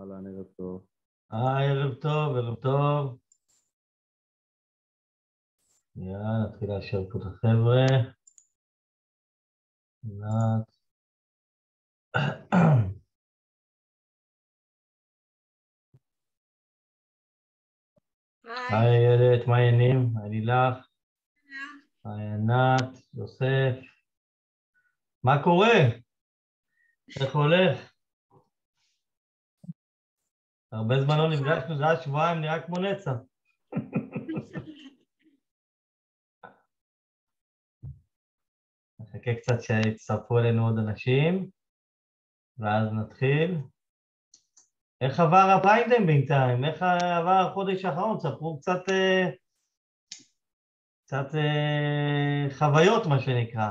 אהלן, ערב טוב. היי, ערב טוב, ערב טוב. יאללה, נתחיל לאשר פה את החבר'ה. היי איילת, מה העניינים? היי לילך. היי ענת, יוסף. מה קורה? איך הולך? הרבה זמן לא נפגשנו, זה היה שבועיים, נראה כמו נצח. נחכה קצת שיצטרפו אלינו עוד אנשים, ואז נתחיל. איך עבר הפיידם בינתיים? איך עבר החודש האחרון? ספרו קצת, אה, קצת אה, חוויות, מה שנקרא.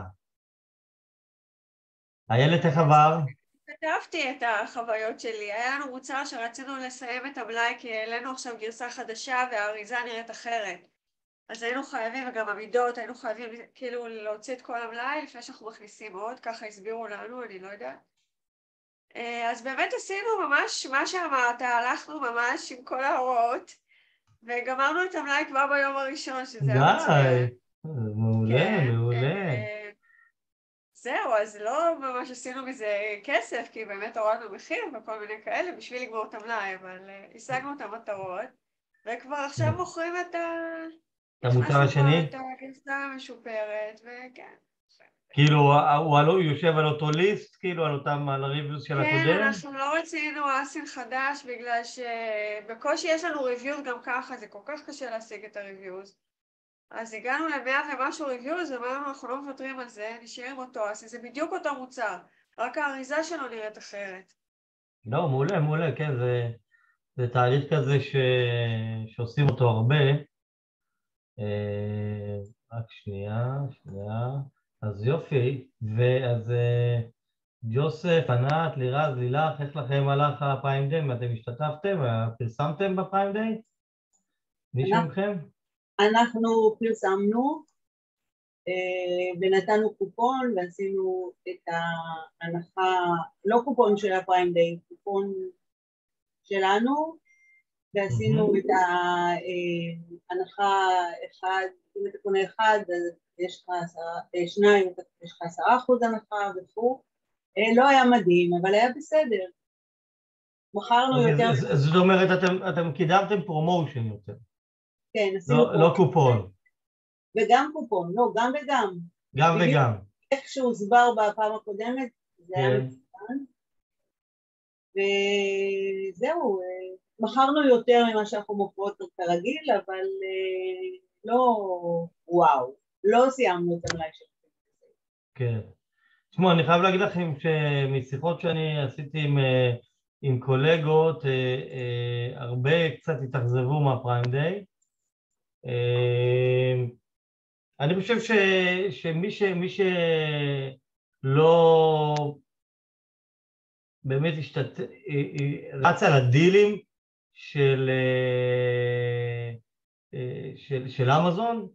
איילת, איך עבר? כתבתי את החוויות שלי. היה לנו מוצר שרצינו לסיים את המלאי כי העלינו עכשיו גרסה חדשה והאריזה נראית אחרת. אז היינו חייבים, וגם המידות, היינו חייבים כאילו להוציא את כל המלאי לפני שאנחנו מכניסים עוד, ככה הסבירו לנו, אני לא יודעת. אז באמת עשינו ממש מה שאמרת, הלכנו ממש עם כל ההוראות, וגמרנו את המלאי כבר ביום הראשון, שזה היה מצוין. די, מעולה, כן, מעולה. זהו, אז לא ממש עשינו מזה כסף, כי באמת הורדנו מחיר וכל מיני כאלה בשביל לגמור את המלאי, אבל אה, השגנו את המטרות, וכבר עכשיו מוכרים את ה... את המוצר השני? את הגרסה המשופרת, וכן. כאילו, הוא הוא יושב על אותו ליסט, כאילו, על אותם, על הריוויוז של כן, הקודם? אנחנו לא רצינו אסין חדש בגלל שבקושי יש לנו ריוויוז גם ככה, זה כל כך קשה להשיג את הריוויוז. אז הגענו למאה ומשהו ריוויוז, אמרנו אנחנו לא מוותרים על זה, נשאר עם אותו אסין, זה בדיוק אותו מוצר, רק האריזה שלו נראית אחרת. לא, מעולה, מעולה, כן, זה, זה תהליך כזה ש... שעושים אותו הרבה. אה, רק שנייה, שנייה. אז יופי, ואז אה, ג'וסף, ענת, לירז, לילך, איך לכם הלך הפריים דיי? אתם השתתפתם? פרסמתם בפריים דיי? מישהו אנחנו- מכם? אנחנו פרסמנו אה, ונתנו קופון ועשינו את ההנחה, לא קופון של הפריים דיי, קופון שלנו ועשינו מהמם. את ההנחה אחד, אם אתה קונה אחד אז יש לך עשרה, אה, שניים יש לך עשרה אחוז הנחה וכו', אה, לא היה מדהים אבל היה בסדר, מכרנו אוקיי, יותר, זאת אומרת, אתם, אתם קידמתם promotion יותר, כן עשינו לא, לא קופון, וגם קופון, לא גם וגם גם. וגם. איך שהוסבר בפעם הקודמת, זה היה כן. מצוין. וזהו, אה, מכרנו יותר ממה שאנחנו מוכרות כרגיל, אבל אה, לא וואו, לא סיימנו את המלאי שלנו. כן. תשמעו, אני חייב להגיד לכם שמשיחות שאני עשיתי עם, אה, עם קולגות, אה, אה, הרבה קצת התאכזבו מהפריים דיי. אה, אני חושב ש, שמי ש, שלא באמת השתת... אה, אה, רץ על הדילים של, אה, של, של אמזון,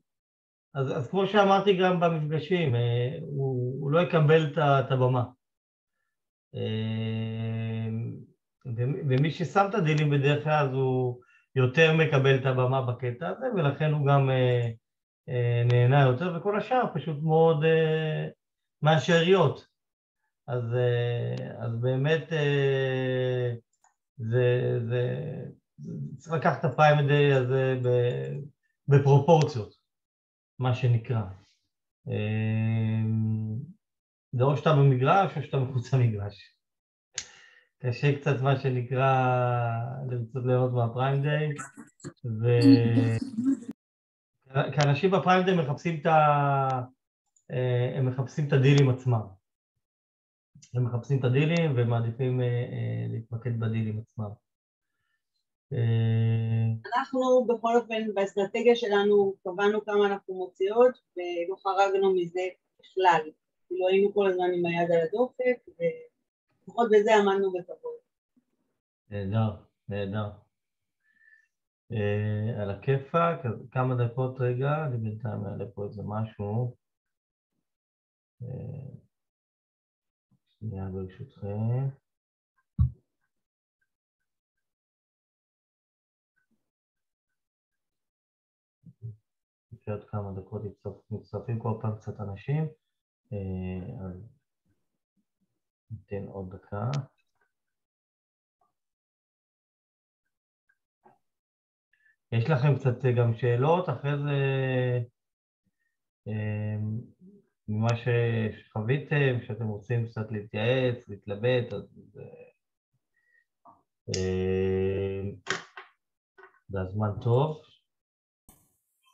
אז, אז כמו שאמרתי גם במפגשים, הוא, הוא לא יקבל את הבמה. ו- ומי ששם את הדילים בדרך כלל, אז הוא יותר מקבל את הבמה בקטע הזה, ולכן הוא גם אה, אה, נהנה יותר, וכל השאר פשוט מאוד אה, מהשאריות. אז, אה, אז באמת אה, זה, זה, צריך לקחת את הפריים דיי הזה ב- בפרופורציות. מה שנקרא. אמ, זה או שאתה במגרש או שאתה מחוץ למגרש. קשה קצת מה שנקרא לרצות ליהנות מהפריים דיי, ו... כי אנשים בפריים דיי מחפשים את ה... אה, הם מחפשים את הדילים עצמם. הם מחפשים את הדילים ומעדיפים אה, אה, להתמקד בדילים עצמם. אנחנו בכל אופן באסטרטגיה שלנו קבענו כמה אנחנו מוציאות ולא חרגנו מזה בכלל. כאילו היינו כל הזמן עם היד על הדופק לפחות בזה עמדנו בכבוד. נהדר, נהדר. אה, על הכיפאק, כמה דקות רגע, אני בינתיים אעלה פה איזה משהו. אה, שנייה ברשותכם. עוד כמה דקות מצטרפים כל פעם קצת אנשים, אה, אז ניתן עוד דקה. יש לכם קצת גם שאלות, אחרי זה ממה שחוויתם, שאתם רוצים קצת להתייעץ, להתלבט, אז זה הזמן טוב.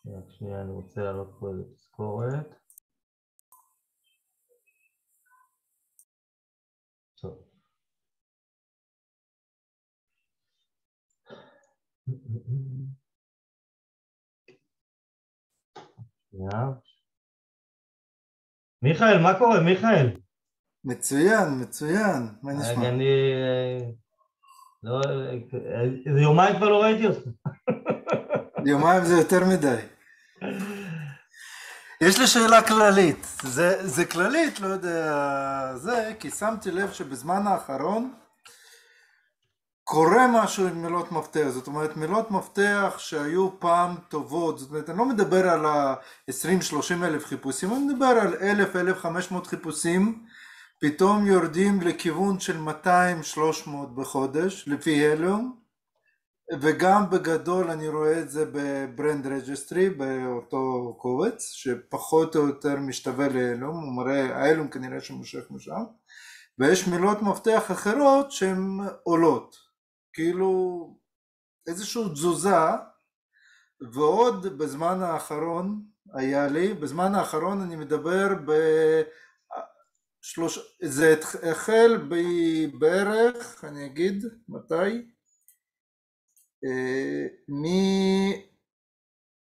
רק שנייה, אני רוצה להעלות פה איזה תזכורת. טוב. שנייה. מיכאל, מה קורה, מיכאל? מצוין, מצוין, מה נשמע? אני... אה, לא, איזה יומיים כבר לא ראיתי אותך. יומיים זה יותר מדי. יש לי שאלה כללית, זה, זה כללית, לא יודע, זה, כי שמתי לב שבזמן האחרון קורה משהו עם מילות מפתח, זאת אומרת מילות מפתח שהיו פעם טובות, זאת אומרת אני לא מדבר על ה-20-30 אלף חיפושים, אני מדבר על 1,000-1,500 חיפושים פתאום יורדים לכיוון של 200-300 בחודש לפי Helium וגם בגדול אני רואה את זה ב Brand Registry באותו קובץ שפחות או יותר משתווה ל Helium, הוא מראה ה Helium כנראה שמושך משם ויש מילות מפתח אחרות שהן עולות כאילו איזושהי תזוזה ועוד בזמן האחרון היה לי, בזמן האחרון אני מדבר ב... שלוש... זה החל בערך, אני אגיד מתי, אה,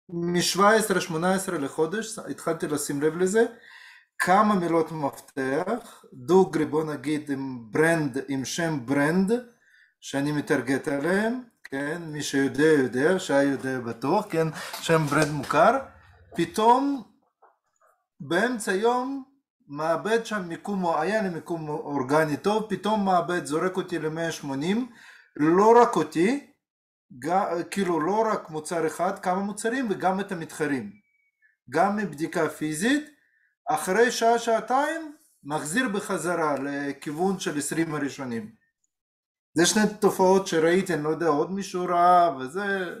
מ-17-18 לחודש התחלתי לשים לב לזה. כמה מילות מפתח, דוגרי בוא נגיד עם brand, עם שם brand שאני מטרגט עליהם, כן, מי שיודע יודע, שי יודע בטוח, כן, שם ברנד מוכר, פתאום באמצע יום מעבד שם מיקום, היה לי מיקום אורגני טוב, פתאום מעבד זורק אותי ל-180, לא רק אותי, כאילו לא רק מוצר אחד, כמה מוצרים וגם את המתחרים. גם מבדיקה פיזית, אחרי שעה שעתיים מחזיר בחזרה לכיוון של 20 הראשונים. זה שני תופעות שראיתי, אני לא יודע, עוד מישהו ראה, וזה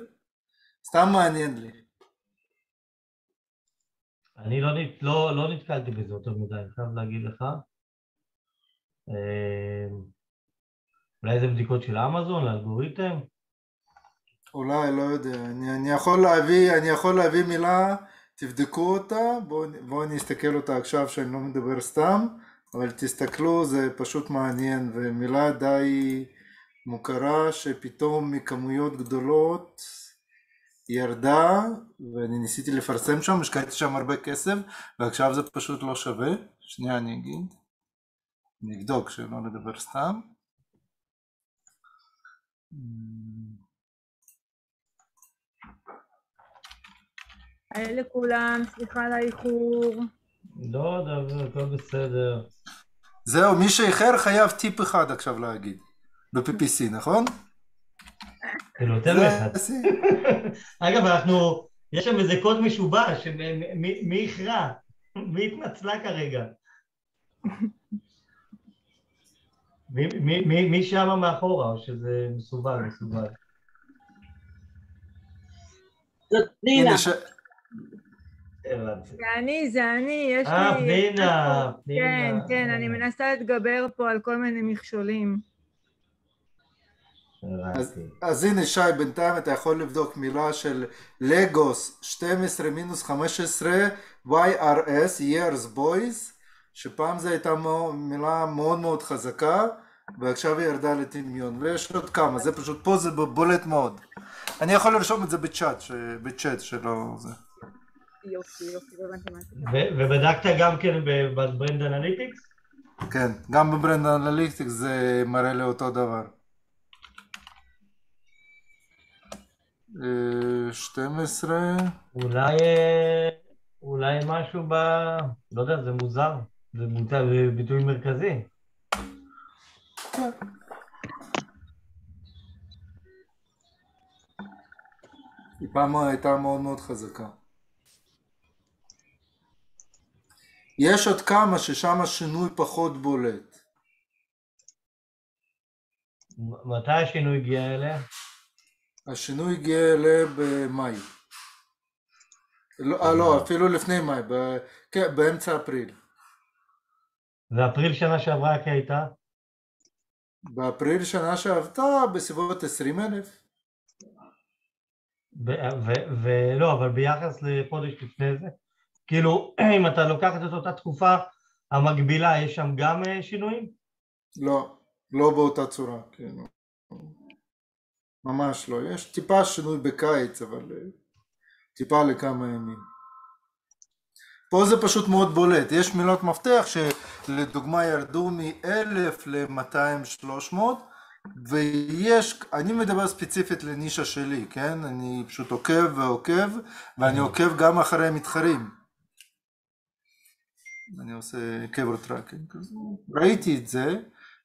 סתם מעניין לי. אני לא, לא, לא נתקלתי בזה יותר מדי, אני חייב להגיד לך. אה, אולי זה בדיקות של אמזון, לאלגוריתם? אולי, לא יודע. אני, אני, יכול להביא, אני יכול להביא מילה, תבדקו אותה, בואו בוא אני אסתכל אותה עכשיו שאני לא מדבר סתם, אבל תסתכלו, זה פשוט מעניין, ומילה די מוכרה שפתאום מכמויות גדולות ירדה ואני ניסיתי לפרסם שם, השקעתי שם הרבה כסף ועכשיו זה פשוט לא שווה, שנייה אני אגיד, אני אבדוק שלא לדבר סתם. היי לכולם, סליחה על האיחור. לא, דבר, הכל בסדר. זהו, מי שאיחר חייב טיפ אחד עכשיו להגיד, ב-PPC, נכון? כאילו יותר מאחד. אגב, אנחנו, יש שם איזה קוד משובש, מי איחרה? מי התנצלה כרגע? מי שמה מאחורה, או שזה מסווג, מסווג? זאת פנינה. זה אני, זה אני, יש לי... אה, פנינה, פנינה. כן, כן, אני מנסה להתגבר פה על כל מיני מכשולים. אז, אז הנה שי, בינתיים אתה יכול לבדוק מילה של לגוס 12 מינוס 15 YRS, years boys, שפעם זו הייתה מילה מאוד מאוד חזקה, ועכשיו היא ירדה לטמיון, ויש עוד כמה, זה פשוט, פה זה בולט מאוד. אני יכול לרשום את זה בצ'אט, ש... בצ'אט שלא זה. יופי, יופי, לא ובדקת גם כן ב Brand Analytics? כן, גם ב Brand Analytics זה מראה לי אותו דבר. 12 אולי, אולי משהו ב... לא יודע, זה מוזר. זה, מוזר, זה ביטוי מרכזי. היא פעם הייתה מאוד מאוד חזקה. יש עוד כמה ששם השינוי פחות בולט. מתי השינוי הגיע אליה? השינוי הגיע אליה במאי. לא, אה, לא, אפילו לפני מאי, ב, כן, באמצע אפריל. ואפריל שנה שעברה כי הייתה? באפריל שנה שעברה בסביבות 20 אלף. ולא, אבל ביחס לחודש לפני זה? כאילו, אם אתה לוקח את אותה תקופה המקבילה, יש שם גם אה, שינויים? לא, לא באותה צורה, כן. ממש לא. יש טיפה שינוי בקיץ, אבל אה, טיפה לכמה ימים. פה זה פשוט מאוד בולט. יש מילות מפתח שלדוגמה ירדו מ-1000 ל-200-300 ויש, אני מדבר ספציפית לנישה שלי, כן? אני פשוט עוקב ועוקב ואני עוקב גם אחרי המתחרים. אני עושה keyword tracking. ראיתי את זה.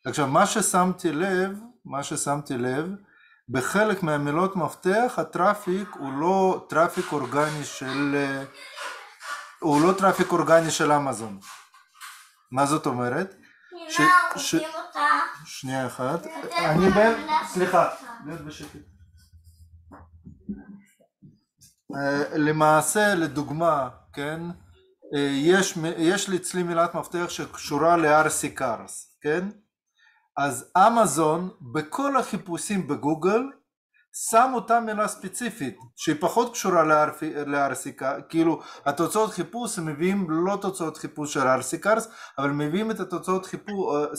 עכשיו מה ששמתי לב, מה ששמתי לב, בחלק מהמילות מפתח ה traffic הוא לא traffic אורגני של הוא לא traffic אורגני של אמזון. מה זאת אומרת? ש- ש- שנייה אחת. אני בין... סליחה. להיות בשקט. אה, למעשה, לדוגמה, כן, אה, יש, יש לי אצלי מילת מפתח שקשורה ל-RC Cars, כן? אז אמזון בכל החיפושים בגוגל שם אותה מילה ספציפית שהיא פחות קשורה ל-RC, כאילו התוצאות חיפוש הם מביאים לא תוצאות חיפוש של Cars אבל מביאים את התוצאות חיפוש,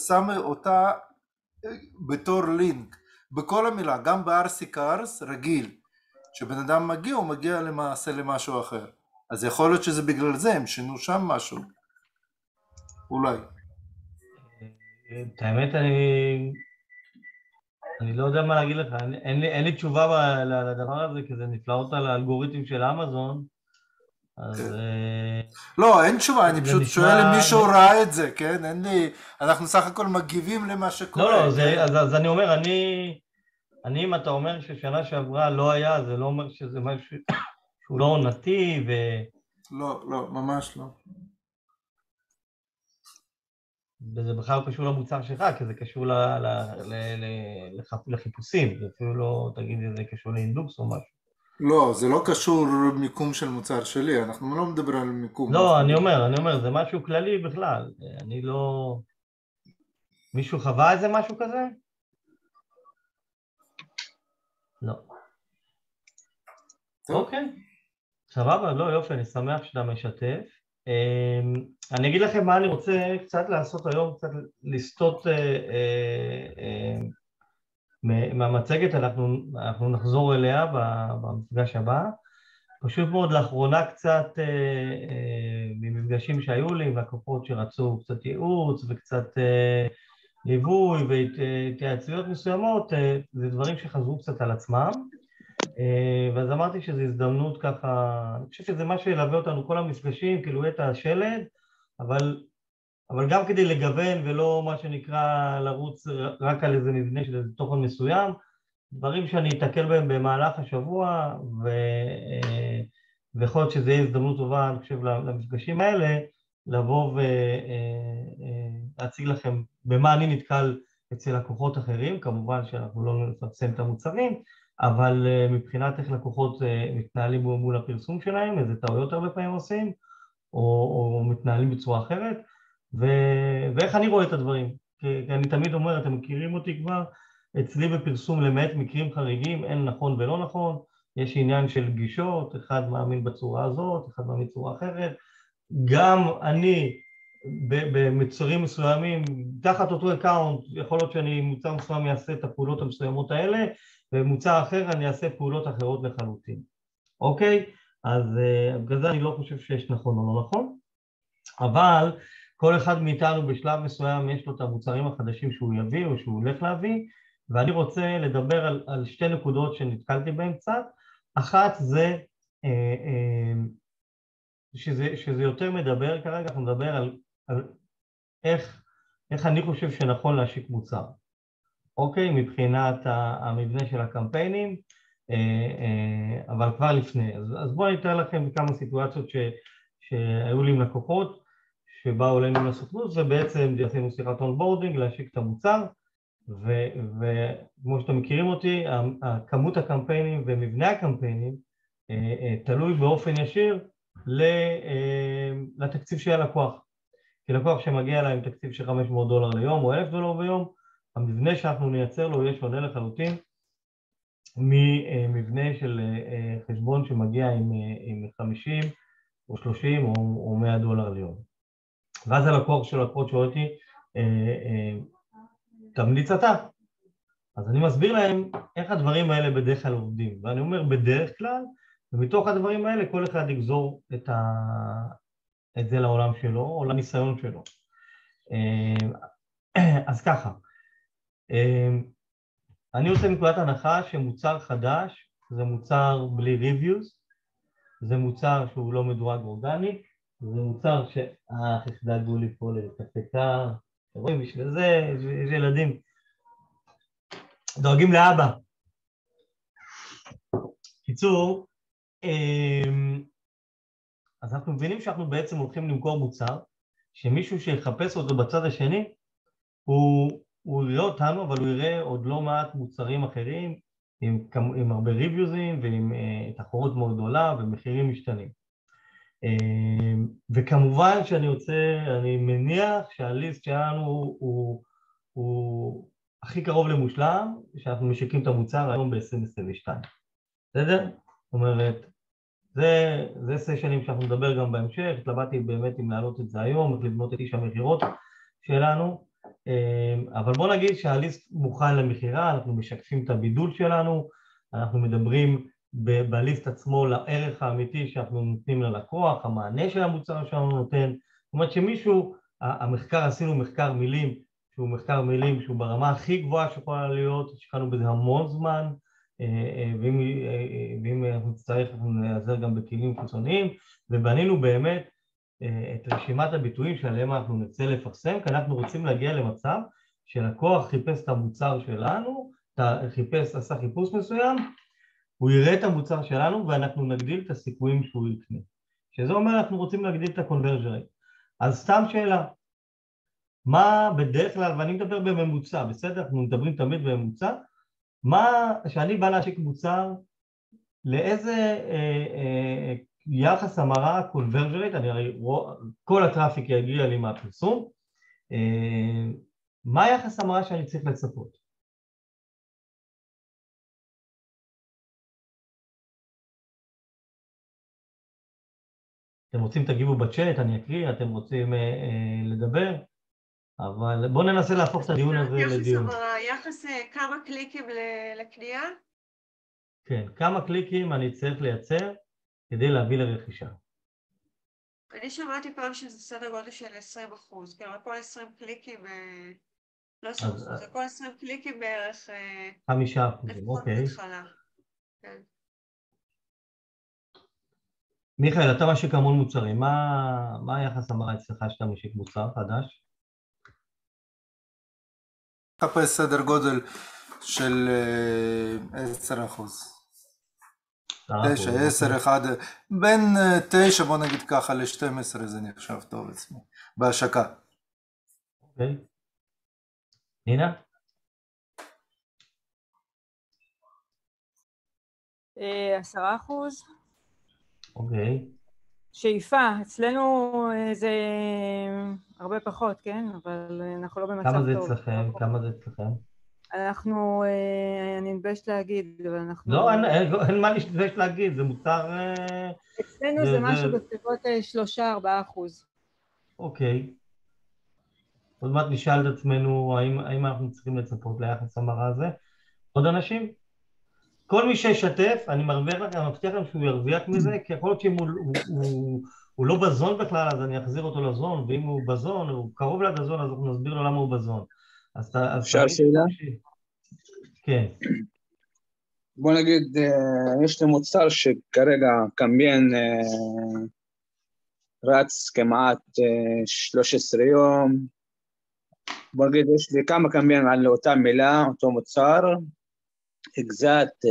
שם אותה בתור לינק. בכל המילה, גם Cars רגיל. כשבן אדם מגיע הוא מגיע למעשה למשהו אחר. אז יכול להיות שזה בגלל זה הם שינו שם משהו. אולי את האמת אני... אני לא יודע מה להגיד לך, אין, אין, לי, אין לי תשובה ב- ל- לדבר הזה, כי זה נפלאות על האלגוריתם של אמזון, אז... כן. אה, לא, אין תשובה, אני פשוט נשמע- שואל אם מישהו ראה את זה, כן? אין לי... אנחנו סך הכל מגיבים למה שקורה. לא, לא, זה, כן? אז, אז אני אומר, אני, אני, אם אתה אומר ששנה שעברה לא היה, זה לא אומר שזה משהו שהוא לא עונתי, ו... לא, לא, ממש לא. וזה בכלל לא קשור למוצר שלך, כי זה קשור ל, ל, ל, ל, לח, לחיפושים, זה אפילו לא, תגיד, זה קשור לאינדוקס או משהו. לא, זה לא קשור למיקום של מוצר שלי, אנחנו לא מדברים על מיקום. לא, אני אומר, אני אומר, זה משהו כללי בכלל. אני לא... מישהו חווה איזה משהו כזה? לא. טוב. אוקיי. סבבה, לא, יופי, אני שמח שאתה משתף. אמ, אני אגיד לכם מה אני רוצה קצת לעשות היום, קצת לסטות אה, אה, אה, מהמצגת, אנחנו, אנחנו נחזור אליה במפגש הבא. פשוט מאוד לאחרונה קצת ממפגשים שהיו לי עם לקוחות שרצו קצת ייעוץ וקצת ליווי והתייעצויות מסוימות, זה דברים שחזרו קצת על עצמם. אה, ואז אמרתי שזו הזדמנות ככה, אני חושב שזה מה שילווה אותנו כל המפגשים, כאילו את השלד, אבל, אבל גם כדי לגוון ולא מה שנקרא לרוץ רק על איזה מבנה של איזה תוכן מסוים, דברים שאני אתקל בהם במהלך השבוע, ו... אה, ויכול להיות שזו יהיה הזדמנות טובה, אני חושב, למפגשים האלה, לבוא ולהציג לכם במה אני נתקל אצל לקוחות אחרים, כמובן שאנחנו לא נפרסם את המוצרים, אבל אה, מבחינת איך לקוחות אה, מתנהלים מול הפרסום שלהם, איזה טעויות הרבה פעמים עושים, או, או מתנהלים בצורה אחרת, ו... ואיך אני רואה את הדברים. כי, אני תמיד אומר, אתם מכירים אותי כבר, אצלי בפרסום למעט מקרים חריגים אין נכון ולא נכון, יש עניין של גישות, אחד מאמין בצורה הזאת, אחד מאמין בצורה אחרת. גם אני במוצרים מסוימים, תחת אותו account, יכול להיות שאני מוצר מסוים יעשה את הפעולות המסוימות האלה, ומוצר אחר אני אעשה פעולות אחרות לחלוטין. אוקיי? אז אה, בגלל זה אני לא חושב שיש נכון או לא נכון, אבל כל אחד מאיתנו בשלב מסוים יש לו את המוצרים החדשים שהוא יביא או שהוא הולך להביא, ואני רוצה לדבר על, על שתי נקודות שנתקלתי בהן קצת. אחת זה אה, אה, שזה, שזה יותר מדבר כרגע, אנחנו נדבר על, על איך, איך אני חושב שנכון להשיק מוצר, אוקיי? מבחינת המבנה של הקמפיינים, אה, אה, אבל כבר לפני. אז, אז בואו אני אתאר לכם כמה סיטואציות ש, שהיו לי עם לקוחות, שבאו אלינו לסוכנות ובעצם עשינו שיחת onboarding להשיק את המוצר וכמו שאתם מכירים אותי, כמות הקמפיינים ומבנה הקמפיינים תלוי באופן ישיר לתקציב של הלקוח. כי לקוח שמגיע אליי עם תקציב של 500 דולר ליום או 1,000 דולר ביום, המבנה שאנחנו נייצר לו יהיה שונה לחלוטין ממבנה של חשבון שמגיע עם, עם 50 או 30 או, או 100 דולר ליום. ואז הלקוח של לקוחות שואל אותי, תמליץ אתה. אז אני מסביר להם איך הדברים האלה בדרך כלל עובדים, ואני אומר בדרך כלל, ומתוך הדברים האלה כל אחד יגזור את, ה... את זה לעולם שלו או לניסיון שלו. אז ככה, אני עושה נקודת הנחה שמוצר חדש זה מוצר בלי ריוויוז, זה מוצר שהוא לא מדורג אורגני, זה מוצר ש... אה, איך דאגו לי פה לתקתקה, רואים, בשביל זה יש ילדים דואגים לאבא. קיצור, אז אנחנו מבינים שאנחנו בעצם הולכים למכור מוצר, שמישהו שיחפש אותו בצד השני, הוא, הוא יראה אותנו, אבל הוא יראה עוד לא מעט מוצרים אחרים, עם, עם הרבה ריוויוזים ועם uh, תחרות מאוד גדולה ומחירים משתנים. Uh, וכמובן שאני רוצה, אני מניח שהליסט שלנו הוא, הוא, הוא הכי קרוב למושלם, שאנחנו משיקים את המוצר היום ב-2022. בסדר? זאת אומרת, זה, זה סשנים שאנחנו נדבר גם בהמשך, התלבטתי באמת אם להעלות את זה היום, איך לבנות את איש המכירות שלנו, אבל בוא נגיד שהליסט מוכן למכירה, אנחנו משקפים את הבידול שלנו, אנחנו מדברים ב- בליסט עצמו לערך האמיתי שאנחנו נותנים ללקוח, המענה של המוצר שלנו נותן, זאת אומרת שמישהו, המחקר, עשינו מחקר מילים, שהוא מחקר מילים שהוא ברמה הכי גבוהה שיכולה להיות, השקענו בזה המון זמן, אה, אה, ואם, אה, ואם אנחנו נצטרך אנחנו נעזר גם בכלים חיצוניים, ובנינו באמת את רשימת הביטויים שעליהם אנחנו נצא לפרסם, כי אנחנו רוצים להגיע למצב שלקוח חיפש את המוצר שלנו, חיפש, עשה חיפוש מסוים, הוא יראה את המוצר שלנו ואנחנו נגדיל את הסיכויים שהוא יקנה. שזה אומר אנחנו רוצים להגדיל את rate. אז סתם שאלה, מה בדרך כלל, ואני מדבר בממוצע, בסדר? אנחנו מדברים תמיד בממוצע, מה, כשאני בא להשיק מוצר, לאיזה אה, אה, יחס המרה conversion rate, אני הרי, כל הטראפיק יגיע לי מהפרסום, אה, מה יחס המרה שאני צריך לצפות? אתם רוצים תגיבו בצ'אט, אני אקריא, אתם רוצים אה, אה, לדבר? אבל בואו ננסה להפוך את הדיון הזה לדיון. יחס אה, כמה קליקים לקנייה? כן, כמה קליקים אני צריך לייצר כדי להביא לרכישה. אני שמעתי פעם שזה סדר גודל של 20 אחוז, כלומר כל 20 קליקים, אה, לא 20 אחוז, זה כל 20 קליקים בערך... אה, חמישה אחוזים, אוקיי. כן. מיכאל, אתה משיק המון מוצרים, מה היחס המרה אצלך שאתה משיק מוצר חדש? מחפש סדר גודל של 10 אה, אחוז. 9, 10, 1, בין 9 אה, בוא נגיד ככה ל-12 זה נחשב טוב אצלי, בהשקה. אוקיי. נינה? אה, עשרה אחוז. אוקיי. שאיפה, אצלנו זה הרבה פחות, כן? אבל אנחנו לא במצב טוב. כמה זה אצלכם? כמה זה אצלכם? אנחנו, אה, אני מתביישת להגיד, אבל אנחנו... לא, אין, אין, אין מה להתבייש להגיד, זה מותר... אה, אצלנו זה, זה משהו זה... בסביבות אה, שלושה, ארבעה אחוז. אוקיי. עוד מעט נשאל את עצמנו האם, האם אנחנו צריכים לצפות ליחס המרה הזה. עוד אנשים? כל מי שישתף, אני מרוויח לכם, אני מבטיח לכם שהוא ירוויח מזה, כי יכול להיות שאם הוא, הוא, הוא, הוא לא בזון בכלל, אז אני אחזיר אותו לזון, ואם הוא בזון, הוא קרוב לדזון, אז אנחנו נסביר לו למה הוא בזון. אפשר שאלה? כן. בוא נגיד, אה, יש לי מוצר שכרגע קמביין אה, רץ כמעט 13 אה, יום. בוא נגיד, יש לי כמה קמביין על אותה מילה, אותו מוצר, אקזט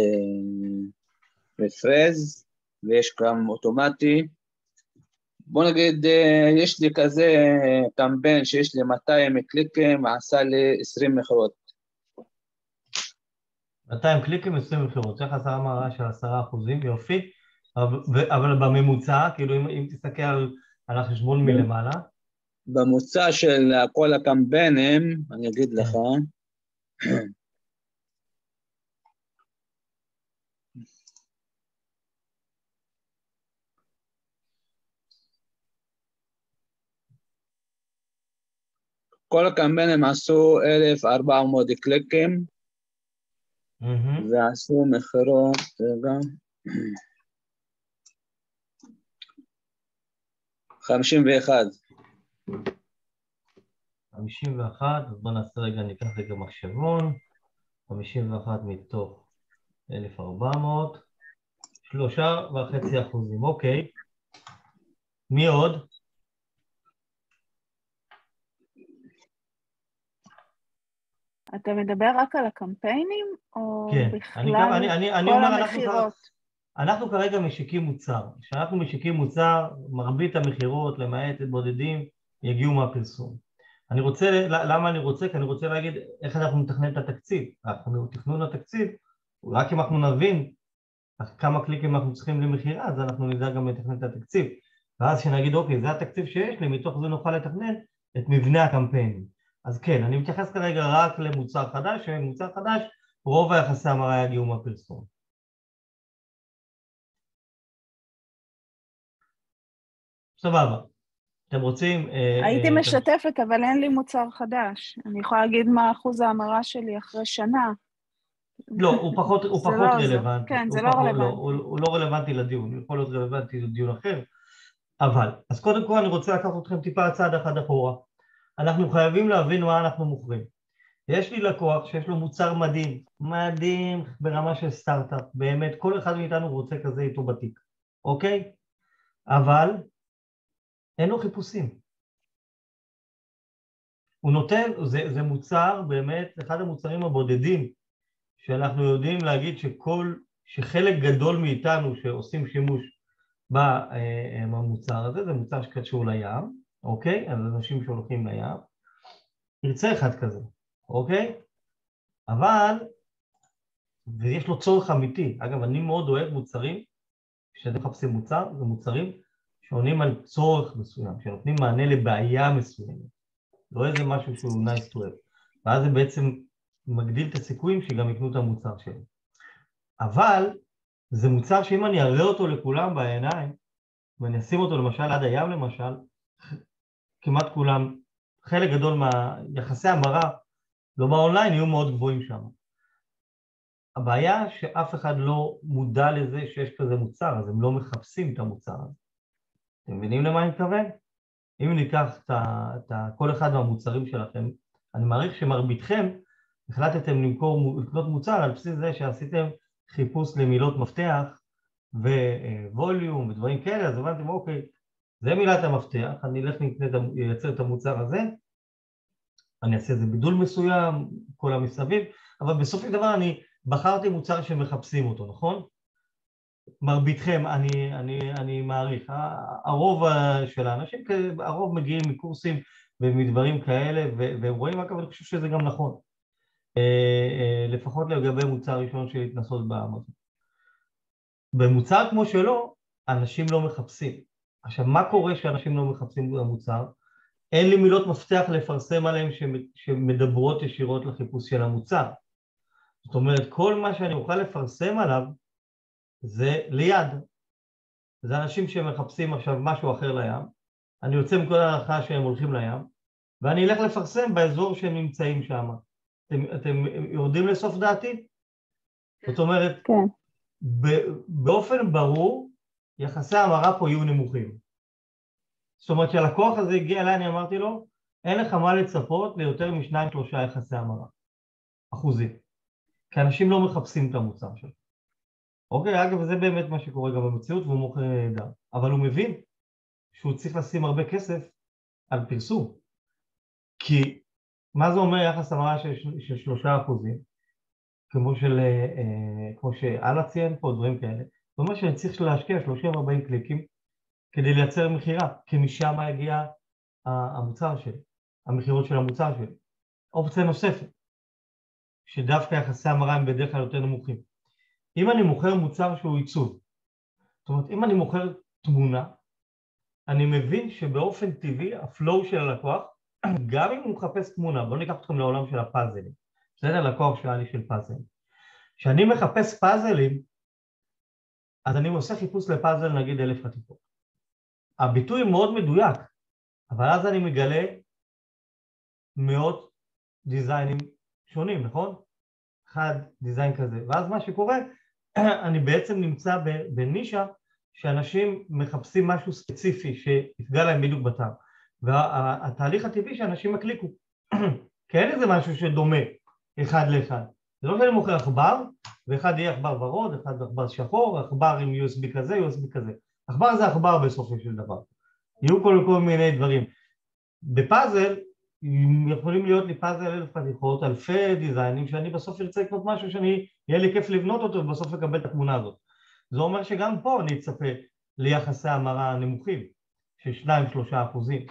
ופרז, ויש גם אוטומטי. בוא נגיד, אה, יש לי כזה קמפיין שיש לי 200 קליקים, עשה לי 20 מכירות. 200 קליקים, 20 מכירות, צריך עשרה המרה של 10 אחוזים, יופי, אבל, אבל בממוצע, כאילו אם, אם תסתכל על, על החשבון מלמעלה, בממוצע של כל הקמפיינים, אני אגיד לך, כל הקמפיינים עשו 1,400 קליקים. ועשו מכירות, רגע, 51. 51, אז בוא נעשה רגע, ניקח רגע מחשבון, 51 מתוך 1,400, שלושה וחצי אחוזים, אוקיי. מי עוד? אתה מדבר רק על הקמפיינים, או כן, בכלל אני, אני, אני כל אומר, אנחנו, המכירות? אנחנו כרגע משיקים מוצר. כשאנחנו משיקים מוצר, מרבית המכירות, למעט בודדים, יגיעו מהפרסום. אני רוצה, למה אני רוצה? כי אני רוצה להגיד איך אנחנו נתכנן את התקציב. אנחנו, תכנון התקציב, רק אם אנחנו נבין כמה קליקים אנחנו צריכים למכירה, אז אנחנו נדע גם לתכנן את התקציב. ואז כשנגיד, אוקיי, זה התקציב שיש לי, מתוך זה נוכל לתכנן את מבנה הקמפיינים. אז כן, אני מתייחס כרגע רק למוצר חדש, שמוצר חדש, רוב היחסי המרה יגיעו מהפרסום. סבבה. אתם רוצים... אה, הייתי אה, משתפת, אבל אין לי מוצר חדש. אני יכולה להגיד מה אחוז ההמרה שלי אחרי שנה. לא, הוא פחות, הוא זה פחות לא זה. רלוונטי. כן, זה לא פחות- רלוונטי. הוא, הוא לא רלוונטי לדיון, הוא יכול להיות רלוונטי לדיון אחר. אבל, אז קודם כל אני רוצה לקחת אתכם טיפה צעד אחד אחורה. אנחנו חייבים להבין מה אנחנו מוכרים. יש לי לקוח שיש לו מוצר מדהים, מדהים ברמה של סטארט-אפ, באמת, כל אחד מאיתנו רוצה כזה איתו בתיק, אוקיי? אבל אין לו חיפושים. הוא נותן, זה, זה מוצר באמת, אחד המוצרים הבודדים שאנחנו יודעים להגיד שכל, שחלק גדול מאיתנו שעושים שימוש במוצר הזה, זה מוצר שקשור לים, אוקיי? אז אנשים שהולכים לים, ירצה אחד כזה, אוקיי? אבל, ויש לו צורך אמיתי. אגב, אני מאוד אוהב מוצרים, כשאתם מחפשים מוצר, זה מוצרים שעונים על צורך מסוים, שנותנים מענה לבעיה מסוימת. לא איזה משהו שהוא nice to have. ואז זה בעצם מגדיל את הסיכויים שגם יקנו את המוצר שלי. אבל זה מוצר שאם אני אראה אותו לכולם בעיניים, ואני אשים אותו למשל עד הים למשל, כמעט כולם, חלק גדול מהיחסי המרה, לא באונליין, יהיו מאוד גבוהים שם. הבעיה שאף אחד לא מודע לזה שיש כזה מוצר, אז הם לא מחפשים את המוצר הזה. אתם מבינים למה אני מתכוון? אם ניקח את את כל אחד מהמוצרים שלכם, אני מעריך שמרביתכם החלטתם למכור, לקנות מוצר על בסיס זה שעשיתם חיפוש למילות מפתח וווליום ודברים כאלה, אז הבנתם, אוקיי, זה מילת המפתח, אני אלך לייצר את המוצר הזה, אני אעשה איזה בידול מסוים, כל המסביב, אבל בסופו של דבר אני בחרתי מוצר שמחפשים אותו, נכון? מרביתכם, אני, אני, אני מעריך, הרוב של האנשים, הרוב מגיעים מקורסים ומדברים כאלה, והם רואים, אגב, אני חושב שזה גם נכון. לפחות לגבי מוצר ראשון של התנסות באמזון. במוצר כמו שלו, אנשים לא מחפשים. עכשיו, מה קורה שאנשים לא מחפשים במוצר? אין לי מילות מפתח לפרסם עליהם שמדברות ישירות לחיפוש של המוצר. זאת אומרת, כל מה שאני אוכל לפרסם עליו זה ליד. זה אנשים שמחפשים עכשיו משהו אחר לים, אני יוצא מכל ההנחה שהם הולכים לים, ואני אלך לפרסם באזור שהם נמצאים שם. אתם, אתם יורדים לסוף דעתי? זאת אומרת, כן. באופן ברור, יחסי המרה פה יהיו נמוכים. זאת אומרת שהלקוח הזה הגיע אליי, אני אמרתי לו, אין לך מה לצפות ליותר משניים שלושה יחסי המרה, אחוזים. כי אנשים לא מחפשים את המוצר שלו. אוקיי, אגב, זה באמת מה שקורה גם במציאות והוא מוכר נהדר. אבל הוא מבין שהוא צריך לשים הרבה כסף על פרסום. כי מה זה אומר יחס המרה של, של שלושה אחוזים? כמו, של, אה, כמו שאללה ציין פה, דברים כאלה. זאת אומרת שאני צריך להשקיע 30-40 קליקים כדי לייצר מכירה, כי משם יגיע המוצר שלי, המכירות של המוצר שלי. אופציה נוספת, שדווקא יחסי המרה הם בדרך כלל יותר נמוכים. אם אני מוכר מוצר שהוא עיצוב, זאת אומרת אם אני מוכר תמונה, אני מבין שבאופן טבעי הפלואו של הלקוח, גם אם הוא מחפש תמונה, בואו ניקח אתכם לעולם של הפאזלים, בסדר? לקוח שהיה לי של פאזלים. כשאני מחפש פאזלים, אז אני עושה חיפוש לפאזל נגיד אלף חתיכות. הביטוי מאוד מדויק, אבל אז אני מגלה מאות דיזיינים שונים, נכון? אחד דיזיין כזה, ואז מה שקורה, אני בעצם נמצא בנישה שאנשים מחפשים משהו ספציפי שיפגע להם בדיוק בטעם, והתהליך הטבעי שאנשים יקליקו, כי אין איזה משהו שדומה אחד לאחד. זה לא שאני מוכר עכבר, ואחד יהיה עכבר ורוד, אחד עכבר שחור, עכבר עם USB כזה, USB כזה. עכבר זה עכבר בסופו של דבר. יהיו כל, כל מיני דברים. בפאזל יכולים להיות לי פאזל אלף חתיכות, אלפי דיזיינים, שאני בסוף ארצה לקנות משהו שאני, יהיה לי כיף לבנות אותו ובסוף לקבל את התמונה הזאת. זה אומר שגם פה אני אצפה ליחסי המרה הנמוכים, של שניים שלושה אחוזים.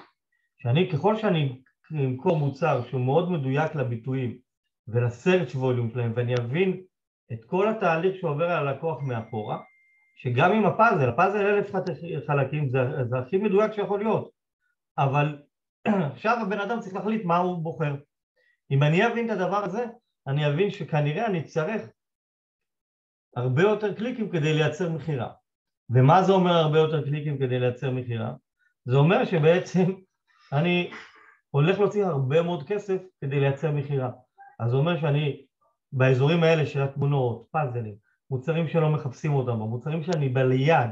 שאני, ככל שאני אמכור מוצר שהוא מאוד מדויק לביטויים ולסרצ' ווליום שלהם ואני אבין את כל התהליך שעובר על הלקוח מאחורה, שגם עם הפאזל, הפאזל אלף חלקים זה, זה הכי מדויק שיכול להיות, אבל עכשיו הבן אדם צריך להחליט מה הוא בוחר. אם אני אבין את הדבר הזה, אני אבין שכנראה אני אצטרך הרבה יותר קליקים כדי לייצר מכירה. ומה זה אומר הרבה יותר קליקים כדי לייצר מכירה? זה אומר שבעצם אני הולך להוציא הרבה מאוד כסף כדי לייצר מכירה. אז זה אומר שאני באזורים האלה של התמונות, פאזלים, מוצרים שלא מחפשים אותם, מוצרים שאני בא ליד,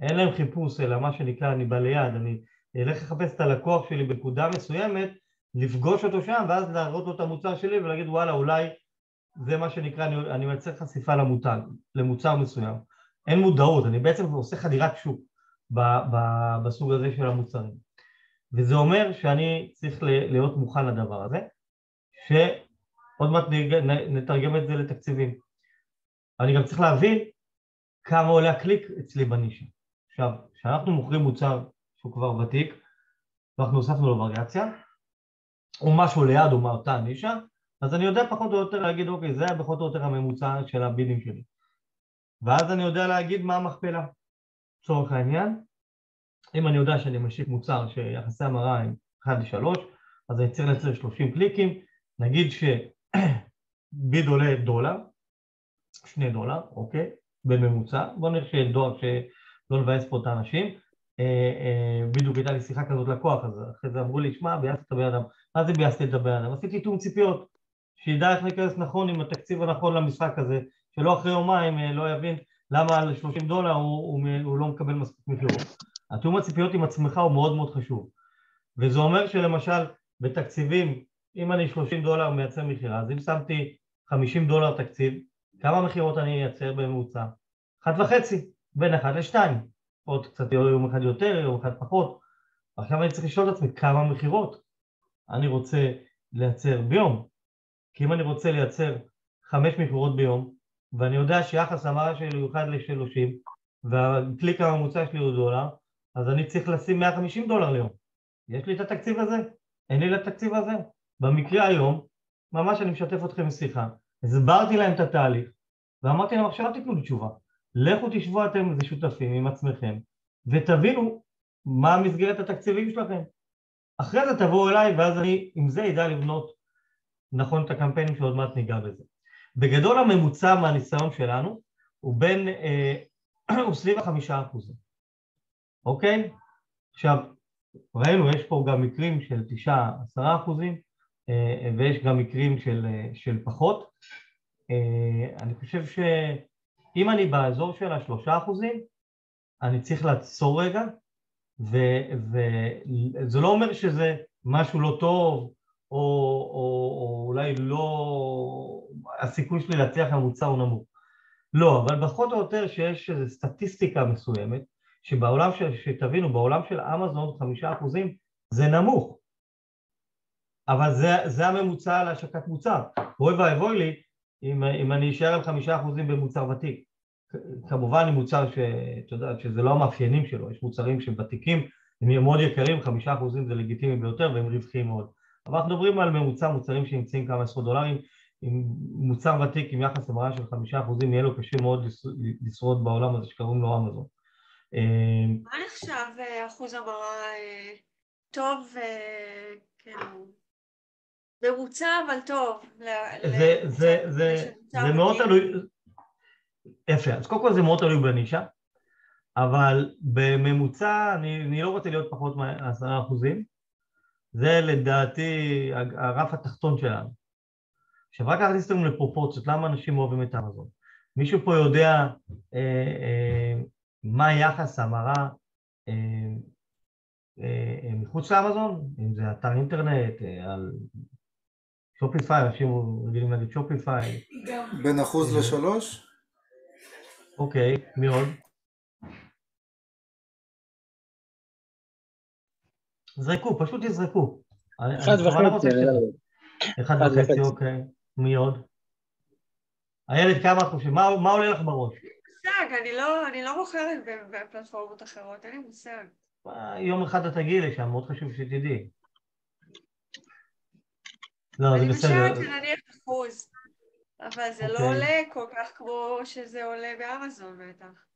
אין להם חיפוש אלא מה שנקרא אני בא ליד, אני אלך לחפש את הלקוח שלי בנקודה מסוימת, לפגוש אותו שם ואז להראות לו את המוצר שלי ולהגיד וואלה אולי זה מה שנקרא, אני, אני מייצר חשיפה למותג, למוצר מסוים. אין מודעות, אני בעצם עושה חדירת שוק ב, ב, בסוג הזה של המוצרים. וזה אומר שאני צריך להיות מוכן לדבר הזה, שעוד מעט נתרגם את זה לתקציבים. אני גם צריך להבין כמה עולה הקליק אצלי בנישה. עכשיו, כשאנחנו מוכרים מוצר שהוא כבר ותיק, ואנחנו הוספנו לו וריאציה, או משהו ליד או מאותה נישה, אז אני יודע פחות או יותר להגיד, אוקיי, זה היה פחות או יותר הממוצע של הבידים שלי. ואז אני יודע להגיד מה המכפלה. לצורך העניין, אם אני יודע שאני משיק מוצר שיחסי המרה הם 1 ל-3, אז אני צריך לייצר 30 קליקים, נגיד שביד עולה דולר, 2 דולר, אוקיי, בממוצע, בואו נראה שדולר, שלא נבאס פה את האנשים, אה, אה, בדיוק הייתה לי שיחה כזאת לקוח, אז אחרי זה אמרו לי, שמע, ביאסתי את הבן אדם, מה זה ביאסתי את הבן אדם? עשיתי תיאום ציפיות, שידע איך להיכנס נכון עם התקציב הנכון למשחק הזה, שלא אחרי יומיים אה, לא יבין למה על 30 דולר הוא, הוא, הוא לא מקבל מספיק מחירות. התיאום הציפיות עם עצמך הוא מאוד מאוד חשוב, וזה אומר שלמשל בתקציבים, אם אני 30 דולר מייצר מכירה, אז אם שמתי 50 דולר תקציב, כמה מכירות אני אייצר בממוצע? אחת וחצי, בין אחד לשתיים, עוד קצת יום אחד יותר, יום אחד פחות. עכשיו אני צריך לשאול את עצמי כמה מכירות אני רוצה לייצר ביום, כי אם אני רוצה לייצר חמש מכירות ביום, ואני יודע שיחס המרה שלי הוא 1 ל-30, והקליק הממוצע שלי הוא דולר, אז אני צריך לשים 150 דולר ליום. יש לי את התקציב הזה? אין לי את התקציב הזה? במקרה היום, ממש אני משתף אתכם בשיחה, הסברתי להם את התהליך, ואמרתי להם עכשיו תיתנו לי תשובה, לכו תשבו אתם איזה שותפים עם עצמכם, ותבינו מה המסגרת התקציבים שלכם. אחרי זה תבואו אליי ואז אני עם זה אדע לבנות נכון את הקמפיינים שעוד מעט ניגע בזה. בגדול הממוצע מהניסיון שלנו הוא בין, אה, הוא סביב החמישה אחוזים, אוקיי? עכשיו, ראינו, יש פה גם מקרים של תשעה, עשרה אחוזים, ויש גם מקרים של, אה, של פחות. אה, אני חושב שאם אני באזור של השלושה אחוזים, אני צריך לעצור רגע, וזה לא אומר שזה משהו לא טוב, או, או, או אולי לא, הסיכוי שלי להצליח למוצר הוא נמוך. לא, אבל פחות או יותר שיש איזו סטטיסטיקה מסוימת, שבעולם של, שתבינו, בעולם של אמזון חמישה אחוזים זה נמוך, אבל זה, זה הממוצע להשקת מוצר. אוי ואבוי לי אם, אם אני אשאר על חמישה אחוזים במוצר ותיק. כמובן עם מוצר שאת יודעת שזה לא המאפיינים שלו, יש מוצרים שהם ותיקים, הם מאוד יקרים, חמישה אחוזים זה לגיטימי ביותר והם רווחיים מאוד. אבל אנחנו מדברים על ממוצע מוצרים שנמצאים כמה עשרות דולרים, עם מוצר ותיק עם יחס המראה של חמישה אחוזים, יהיה לו קשה מאוד לשרוד בעולם הזה שקוראים לו אמזון. אה, מה נחשב אה, אחוז המרה אה, טוב, כאילו, ממוצע אבל טוב? זה מאוד תלוי, יפה, אז קודם כל זה מאוד תלוי בנישה, אבל בממוצע אני, אני לא רוצה להיות פחות מעשרה אחוזים, זה לדעתי הרף התחתון שלנו. עכשיו רק להכניס אותנו לפרופורציות, למה אנשים אוהבים את אמזון? מישהו פה יודע אה, אה, מה יחס המרה אה, אה, אה, מחוץ לאמזון? אם זה אתר אינטרנט, אה, על שופיפיי, אנשים רגילים להגיד שופיפיי. בין אחוז אה, לשלוש? אוקיי, מי עוד? זרקו, פשוט יזרקו. אחד וחצי. אחד וחצי, אוקיי. מי עוד? איילת, כמה את חושבת? מה עולה לך בראש? מושג, אני לא מוכרת לא בפלטפורמות אחרות, אין לי מושג. יום אחד את תגיעי לשם, מאוד חשוב שתדעי. לא, זה בסדר. אני חושבת שנניח אחוז, אבל זה לא אוקיי. עולה כל כך כמו שזה עולה באמזון בטח.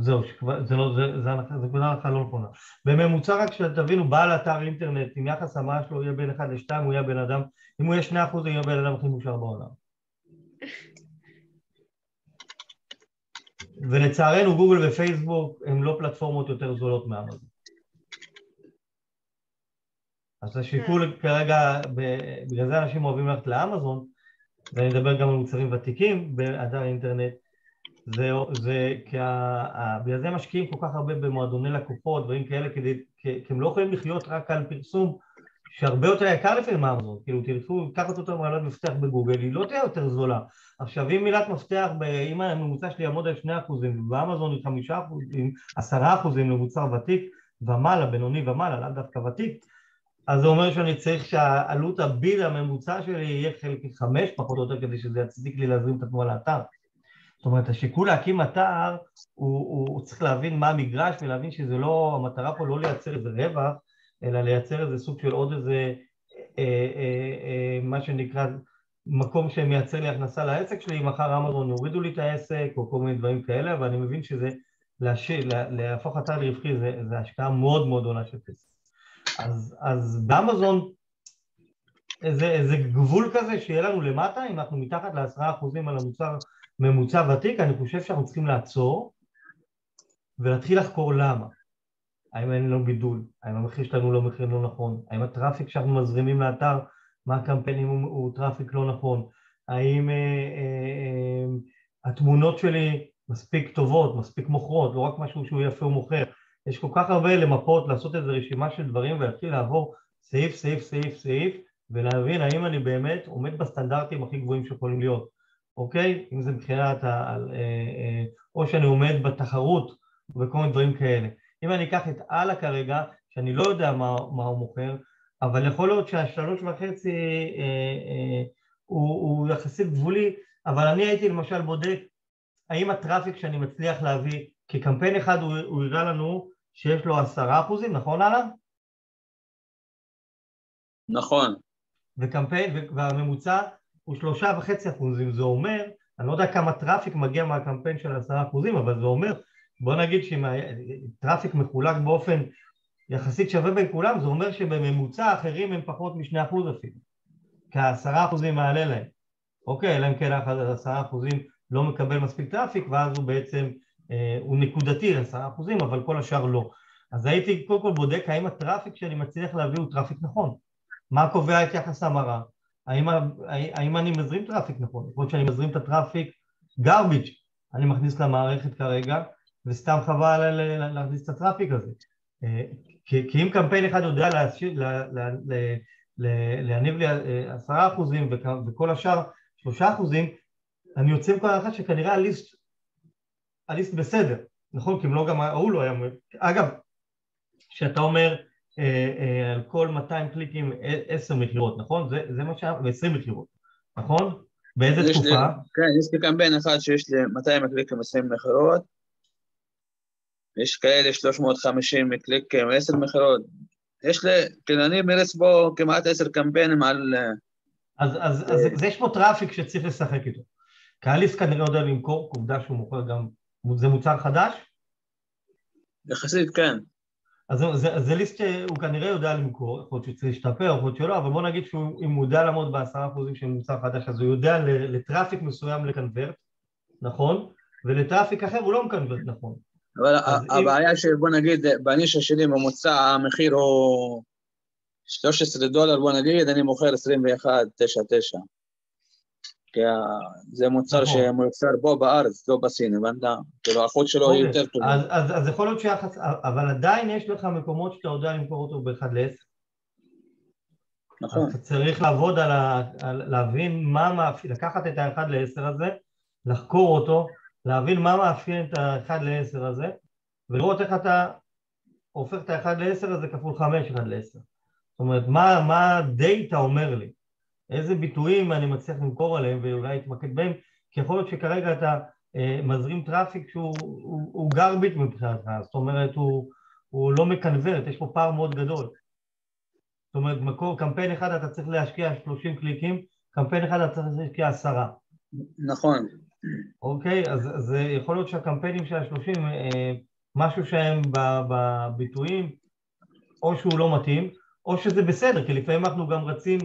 זהו, זה לא, זה, זה, זה לך לא נכונה. בממוצע רק שתבינו, בעל אתר אינטרנט, אם יחס המרה שלו יהיה בין 1 ל-2, הוא יהיה בן אדם, אם הוא יהיה 2 אחוז, הוא יהיה בן אדם הכי מאושר בעולם. ולצערנו גוגל ופייסבוק הם לא פלטפורמות יותר זולות מאמזון. אז השיקול כן. כרגע, בגלל זה אנשים אוהבים ללכת לאמזון, ואני אדבר גם על מוצרים ותיקים באתר אינטרנט, זה, זה כי בגלל זה משקיעים כל כך הרבה במועדוני לקוחות, דברים כאלה, כדי, כי הם לא יכולים לחיות רק על פרסום שהרבה יותר יקר לפעמים מאמזון, כאילו תלכו, לקחת אותו מילת מפתח בגוגל, היא לא תהיה יותר זולה. עכשיו אם מילת מפתח, אם הממוצע שלי יעמוד על 2 אחוזים, ובאמזון היא 5 אחוזים, 10 אחוזים למוצר ותיק ומעלה, בינוני ומעלה, לאו דווקא ותיק, אז זה אומר שאני צריך שהעלות הביד הממוצע שלי יהיה חלקי 5 פחות או יותר כדי שזה יצדיק לי להזרים את התנועה לאתר. זאת אומרת, השיקול להקים אתר, הוא, הוא, הוא צריך להבין מה המגרש ולהבין שזה לא, המטרה פה לא לייצר איזה רווח, אלא לייצר איזה סוג של עוד איזה, אה, אה, אה, מה שנקרא, מקום שמייצר לי הכנסה לעסק שלי, מחר אמזון יורידו לי את העסק או כל מיני דברים כאלה, ואני מבין שזה, להש... להפוך אתר לרווחי זה, זה השקעה מאוד מאוד גדולה של כסף. אז, אז באמזון איזה, איזה גבול כזה שיהיה לנו למטה, אם אנחנו מתחת לעשרה אחוזים על המוצר מוצר ותיק, אני חושב שאנחנו צריכים לעצור ולהתחיל לחקור למה. האם אין לנו גידול? האם המחיר שלנו לא מחיר לא נכון? האם ה traffic שאנחנו מזרימים לאתר, מהקמפיינים הוא, הוא traffic לא נכון? האם אה, אה, אה, התמונות שלי מספיק טובות, מספיק מוכרות, לא רק משהו שהוא יפה ומוכר? יש כל כך הרבה למפות, לעשות איזו רשימה של דברים ולהתחיל לעבור סעיף, סעיף, סעיף, סעיף ולהבין האם אני באמת עומד בסטנדרטים הכי גבוהים שיכולים להיות. אוקיי? אם זה מבחינת, ה, אה, אה, או שאני עומד בתחרות וכל מיני דברים כאלה. אם אני אקח את אללה כרגע, שאני לא יודע מה, מה הוא מוכר, אבל יכול להיות שהשלוש וחצי אה, אה, הוא, הוא יחסית גבולי, אבל אני הייתי למשל בודק האם ה traffic שאני מצליח להביא, כי קמפיין אחד הוא, הוא הראה לנו שיש לו עשרה אחוזים, נכון אללה? נכון. וקמפיין, והממוצע הוא שלושה וחצי אחוזים, זה אומר, אני לא יודע כמה traffic מגיע מהקמפיין של עשרה אחוזים, אבל זה אומר, בוא נגיד שאם traffic מחולק באופן יחסית שווה בין כולם, זה אומר שבממוצע אחרים הם פחות משני אחוז אפילו, כי העשרה אחוזים מעלה להם, אוקיי, אלא אם כן עשרה אחוזים לא מקבל מספיק traffic, ואז הוא בעצם, הוא נקודתי לעשרה אחוזים, אבל כל השאר לא. אז הייתי קודם כל בודק האם ה traffic שאני מצליח להביא הוא traffic נכון, מה קובע את יחס ההמרה, האם, האם אני מזרים traffic נכון? יכול להיות שאני מזרים את ה traffic garbage, אני מכניס למערכת כרגע, וסתם חבל להכניס את הטראפיק הזה. אה, כי, אם קמפיין אחד יודע להניב לי אה, עשרה אחוזים וכל השאר שלושה אחוזים, אני יוצא מכל הנחה שכנראה הליסט, הליסט בסדר, נכון? כי אם לא גם ההוא לא היה... אגב, כשאתה אומר אה, אה, על כל 200 קליקים 10 מכירות, נכון? זה, זה מה שהיה, ו-20 מכירות, נכון? באיזה יש לי- תקופה? כן, יש לי קמפיין אחד שיש לי 200 קליקים 20 מכירות, יש כאלה 350 קליקים 10 מכירות. יש לי, כאילו אני מריץ בו כמעט 10 קמפיינים על... אה, אז, אז, אז, אז יש פה traffic שצריך לשחק איתו. כי ה list כנראה יודע למכור, עובדה שהוא מוכר גם, זה מוצר חדש, יחסית כן. אז זה, זה, זה list שהוא כנראה יודע למכור, יכול להיות שהוא צריך להשתפר, יכול להיות שלא, אבל בוא נגיד שאם הוא יודע לעמוד בעשרה אחוזים של מוצר חדש, אז הוא יודע ל traffic מסוים לקנברט, נכון? ולטראפיק אחר הוא לא מקנברט נכון. אבל אז ה- אם- הבעיה שבוא נגיד, בנישה שלי ממוצע המחיר הוא 13 דולר, בוא נגיד, אני מוכר 21.99. כי ה- זה מוצר נכון. שמיוצר פה בארץ, לא בסין, הבנת? כאילו האיכות שלו היא אוקיי, יותר טובה. אז, אז, אז יכול להיות שיחס, אבל עדיין יש לך מקומות שאתה יודע למכור אותו באחד לעשר. נכון. אז אתה צריך לעבוד על ה... על להבין מה מאפיין, לקחת את האחד לעשר הזה, לחקור אותו, להבין מה מאפיין את האחד לעשר הזה, ולראות איך אתה הופך את האחד לעשר הזה כפול חמש אחד לעשר. זאת אומרת, מה, מה הדאטה אומר לי? איזה ביטויים אני מצליח למכור עליהם ואולי להתמקד בהם, כי יכול להיות שכרגע אתה אה, מזרים traffic שהוא הוא, הוא garbage מבחינתך, זאת אומרת, הוא, הוא לא מקנברט, יש פה פער מאוד גדול. זאת אומרת, מקור, קמפיין אחד אתה צריך להשקיע 30 קליקים, קמפיין אחד אתה צריך להשקיע עשרה, נכון. אוקיי? אז זה יכול להיות שהקמפיינים של ה-30, אה, משהו שהם בביטויים, או שהוא לא מתאים, או שזה בסדר, כי לפעמים אנחנו גם רצים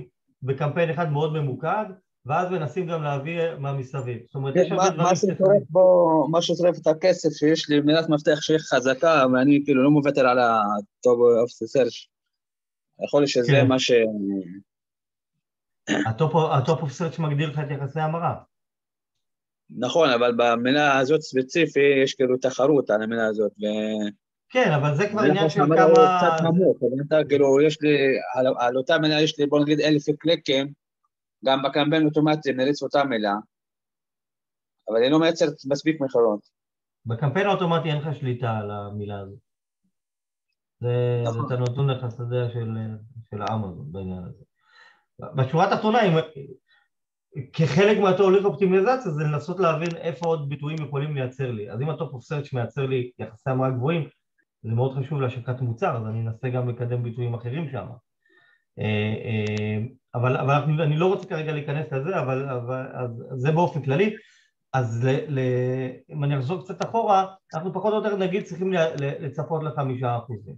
בקמפיין אחד מאוד ממוקד, ואז מנסים גם להביא מהמסביב. זאת אומרת, יש הרבה מה- דברים מה. ששורף בו, מה ששורף את הכסף, שיש לי מילת מפתח שהיא חזקה, ואני כאילו לא מוותר על ה-top of the search. יכול להיות שזה כן. מה ש... ה top of search מגדיר לך את יחסי המרה. נכון, אבל במילה הזאת ספציפי, יש כאילו תחרות על המילה הזאת, ו... כן, אבל זה כבר עניין של כמה... קצת נמוך, הבנת? כאילו, יש לי, על, על אותה מילה יש לי, בוא נגיד, אלף קליקים, גם בקמפיין אוטומטי מריץ אותה מילה, אבל היא לא מייצרת מספיק מכירות. בקמפיין האוטומטי אין לך שליטה על המילה הזאת. זה, נכון. זה אתה נתון לך שדה של, של האמזון בעניין הזה. בשורה התחתונה, אם, כחלק מהתהליך אופטימיזציה זה לנסות להבין איפה עוד ביטויים יכולים לייצר לי. אז אם ה top of search מייצר לי יחסי המרה גבוהים, זה מאוד חשוב להשקת מוצר, אז אני אנסה גם לקדם ביטויים אחרים שם. אה, אה, אבל, אבל אנחנו- אני לא רוצה כרגע להיכנס לזה, אבל, אבל אז, זה באופן כללי. אז ל, ל, אם אני אחזור קצת אחורה, אנחנו פחות או יותר נגיד צריכים לצפות לחמישה אחוזים.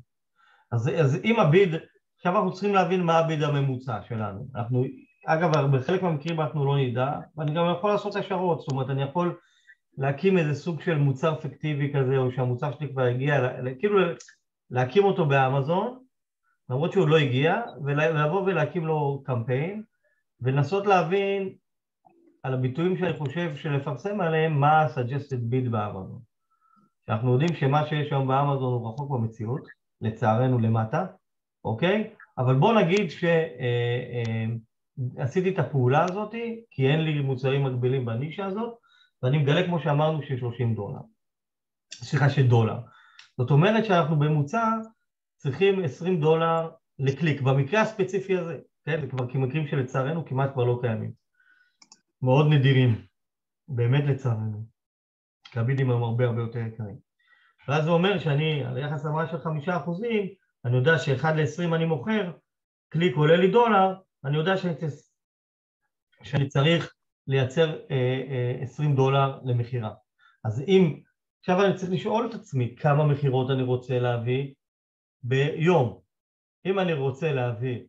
אז, אז אם הביד, עכשיו אנחנו צריכים להבין מה הביד הממוצע שלנו. אנחנו, אגב, בחלק מהמקרים אנחנו לא נדע, ואני גם יכול לעשות השערות, זאת אומרת, אני יכול להקים איזה סוג של מוצר פיקטיבי כזה, או שהמוצר שלי כבר הגיע, כאילו להקים אותו באמזון, למרות שהוא לא הגיע, ולבוא ולהקים לו קמפיין, ולנסות להבין על הביטויים שאני חושב שלפרסם עליהם מה ה-suggested bid באמזון. שאנחנו יודעים שמה שיש היום באמזון הוא רחוק במציאות, לצערנו למטה, אוקיי? אבל בוא נגיד שעשיתי את הפעולה הזאת, כי אין לי מוצרים מקבילים בנישה הזאת, ואני מגלה, כמו שאמרנו, של 30 דולר. סליחה, של דולר. זאת אומרת שאנחנו בממוצע צריכים 20 דולר לקליק, במקרה הספציפי הזה, כן? זה כבר מקרים שלצערנו כמעט כבר לא קיימים. מאוד נדירים, באמת לצערנו. כי הבידים הם הרבה הרבה יותר יקרים. ואז זה אומר שאני, על יחס המרה של חמישה אחוזים, אני יודע שאחד ל-20 אני מוכר, קליק עולה לי דולר, אני יודע שאני, שאני צריך לייצר אה, אה, 20 דולר למכירה. אז אם, עכשיו אני צריך לשאול את עצמי כמה מכירות אני רוצה להביא ביום. אם אני רוצה להביא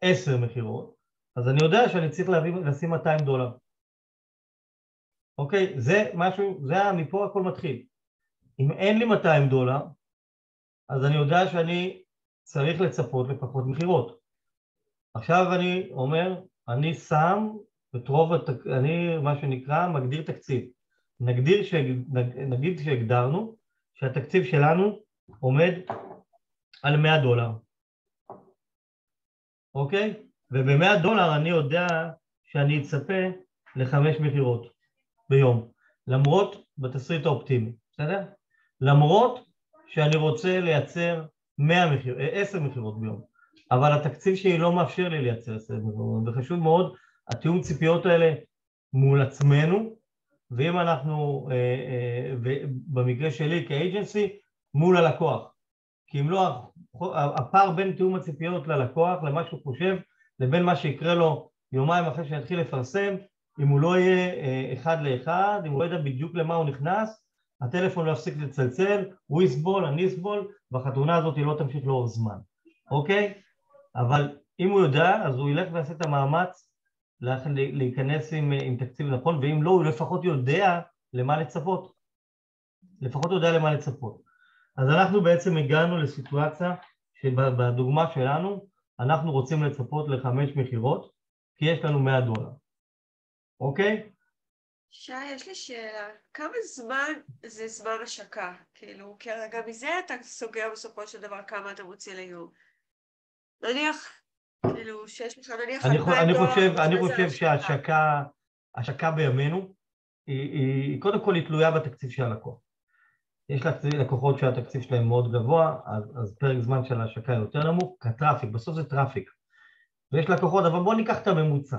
10 מכירות, אז אני יודע שאני צריך להביא, לשים 200 דולר. אוקיי? זה משהו, זה היה- מפה הכל מתחיל. אם אין לי 200 דולר, אז אני יודע שאני צריך לצפות לפחות מכירות. עכשיו אני אומר, אני שם את רוב, התק... אני מה שנקרא מגדיר תקציב. נגדיר ש... נג... נגיד שהגדרנו שהתקציב שלנו עומד על 100 דולר, אוקיי? וב-100 דולר אני יודע שאני אצפה לחמש מכירות ביום, למרות בתסריט האופטימי, בסדר? למרות שאני רוצה לייצר 100 מכיר, 10 מכירות ביום, אבל התקציב שלי לא מאפשר לי לייצר 10 מכירות, וחשוב מאוד, התיאום ציפיות האלה מול עצמנו, ואם אנחנו, אה, אה, במקרה שלי כאג'נסי, מול הלקוח. כי אם לא, הפער בין תיאום הציפיות ללקוח, למה שהוא חושב, לבין מה שיקרה לו יומיים אחרי שנתחיל לפרסם, אם הוא לא יהיה אה, אחד לאחד, אם הוא לא ידע בדיוק למה הוא נכנס, הטלפון לא יפסיק לצלצל, הוא יסבול, אני אסבול, והחתונה הזאת לא תמשיך לאורך זמן, אוקיי? אבל אם הוא יודע, אז הוא ילך ויעשה את המאמץ להיכנס עם, עם תקציב נכון, ואם לא, הוא לפחות יודע למה לצפות. לפחות יודע למה לצפות. אז אנחנו בעצם הגענו לסיטואציה שבדוגמה שלנו אנחנו רוצים לצפות לחמש מכירות, כי יש לנו 100 דולר, אוקיי? שי, יש לי שאלה. כמה זמן זה זמן השקה? כאילו, כי גם מזה אתה סוגר בסופו של דבר כמה אתה מוציא ליום. נניח, כאילו, שיש לך נניח דולר... חושב, אני חושב שההשקה, השקה בימינו, היא, היא, קודם כל היא תלויה בתקציב של הלקוח. יש לקוחות שהתקציב שלהם מאוד גבוה, אז, אז פרק זמן של ההשקה יותר נמוך, כ traffic, בסוף זה traffic. ויש לקוחות, אבל בואו ניקח את הממוצע,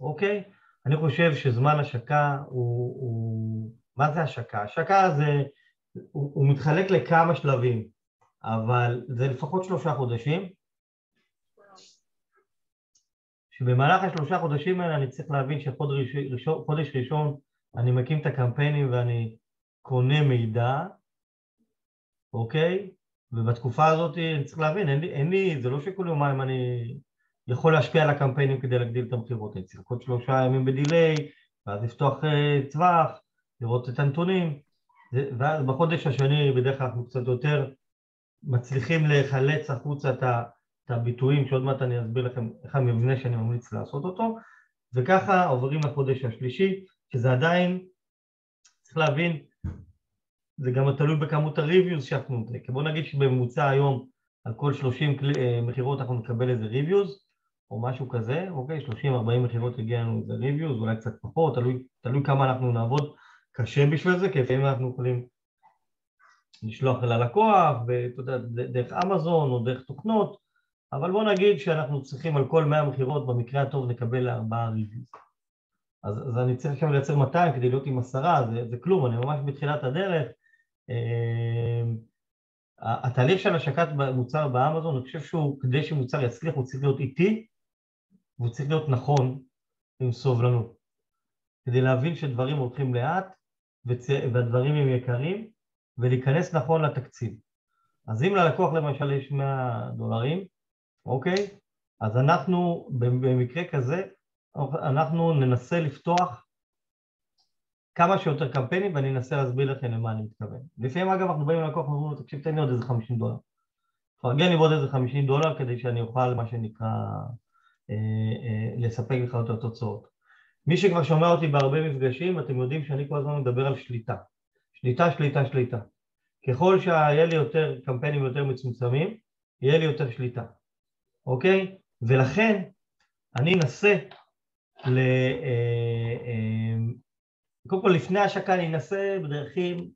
אוקיי? אני חושב שזמן השקה הוא... הוא... מה זה השקה? השקה זה... הוא, הוא מתחלק לכמה שלבים, אבל זה לפחות שלושה חודשים, שבמהלך השלושה חודשים האלה אני צריך להבין שחודש ראשון, ראשון אני מקים את הקמפיינים ואני קונה מידע, אוקיי? ובתקופה הזאת אני צריך להבין, אין לי, אין לי, זה לא שכל יומיים אני יכול להשפיע על הקמפיינים כדי להגדיל את המכירות, אני צריך לחכות שלושה ימים בדיליי, ואז לפתוח uh, טווח, לראות את הנתונים, ואז בחודש השני בדרך כלל אנחנו קצת יותר מצליחים לחלץ החוצה את, ה, הביטויים, שעוד מעט אני אסביר לכם איך המבנה שאני ממליץ לעשות אותו, וככה עוברים לחודש השלישי, שזה עדיין, צריך להבין, זה גם תלוי בכמות ה-reviews שאנחנו נותנים, כי בוא נגיד שבממוצע היום על כל 30 אה, מכירות אנחנו נקבל איזה reviews או משהו כזה, אוקיי? 30-40 מכירות הגיע לנו איזה reviews, אולי קצת פחות, תלוי, תלוי כמה אנחנו נעבוד קשה בשביל זה, כי לפעמים אנחנו יכולים לשלוח ללקוח, ואתה יודע, דרך אמזון או דרך תוכנות, אבל בוא נגיד שאנחנו צריכים על כל 100 מכירות, במקרה הטוב נקבל 4 reviews. אז, אז אני צריך עכשיו לייצר 200 כדי להיות עם עשרה, זה, זה כלום, אני ממש בתחילת הדרך, אמ, התהליך של השקת מוצר באמזון, אני חושב שהוא, כדי שמוצר יצליח, הוא צריך להיות איטי והוא צריך להיות נכון עם סובלנות. כדי להבין שדברים הולכים לאט והדברים הם יקרים ולהיכנס נכון לתקציב. אז אם ללקוח למשל יש 100 דולרים, אוקיי? אז אנחנו במקרה כזה, אנחנו ננסה לפתוח כמה שיותר קמפיינים ואני אנסה להסביר לכם למה אני מתכוון. לפעמים אגב אנחנו באים ללקוח ואומרים לו תקשיב תן לי עוד איזה 50 דולר. תפרגן לי עוד איזה 50 דולר כדי שאני אוכל מה שנקרא אה, אה, לספק לך יותר תוצאות. מי שכבר שומע אותי בהרבה מפגשים אתם יודעים שאני כל הזמן מדבר על שליטה. שליטה, שליטה, שליטה. ככל שיהיה לי יותר קמפיינים יותר מצומצמים, יהיה לי יותר שליטה, אוקיי? ולכן אני אנסה ל... אה, אה, קודם כל לפני ההשקה אני אנסה בדרכים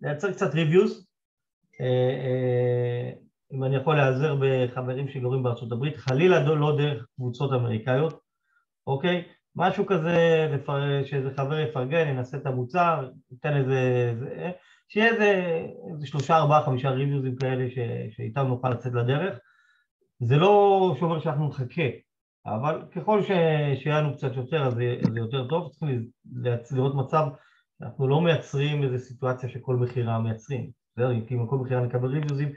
לייצר קצת ריוויוז אה, אה, אם אני יכול להיעזר בחברים שגורים בארצות הברית, חלילה לא דרך קבוצות אמריקאיות, אוקיי? משהו כזה, שאיזה חבר יפרגן, ינסה את המוצר, ייתן איזה... שיהיה איזה, איזה שלושה, ארבעה, חמישה ריוויוזים כאלה ש, שאיתם נוכל לצאת לדרך. זה לא שאומר שאנחנו נחכה, אבל ככל שיהיה לנו קצת יותר אז זה, יותר טוב, צריכים לראות מצב שאנחנו לא מייצרים איזו סיטואציה שכל מכירה מייצרים, בסדר? כי אם כל מכירה נקבל ריוויוזים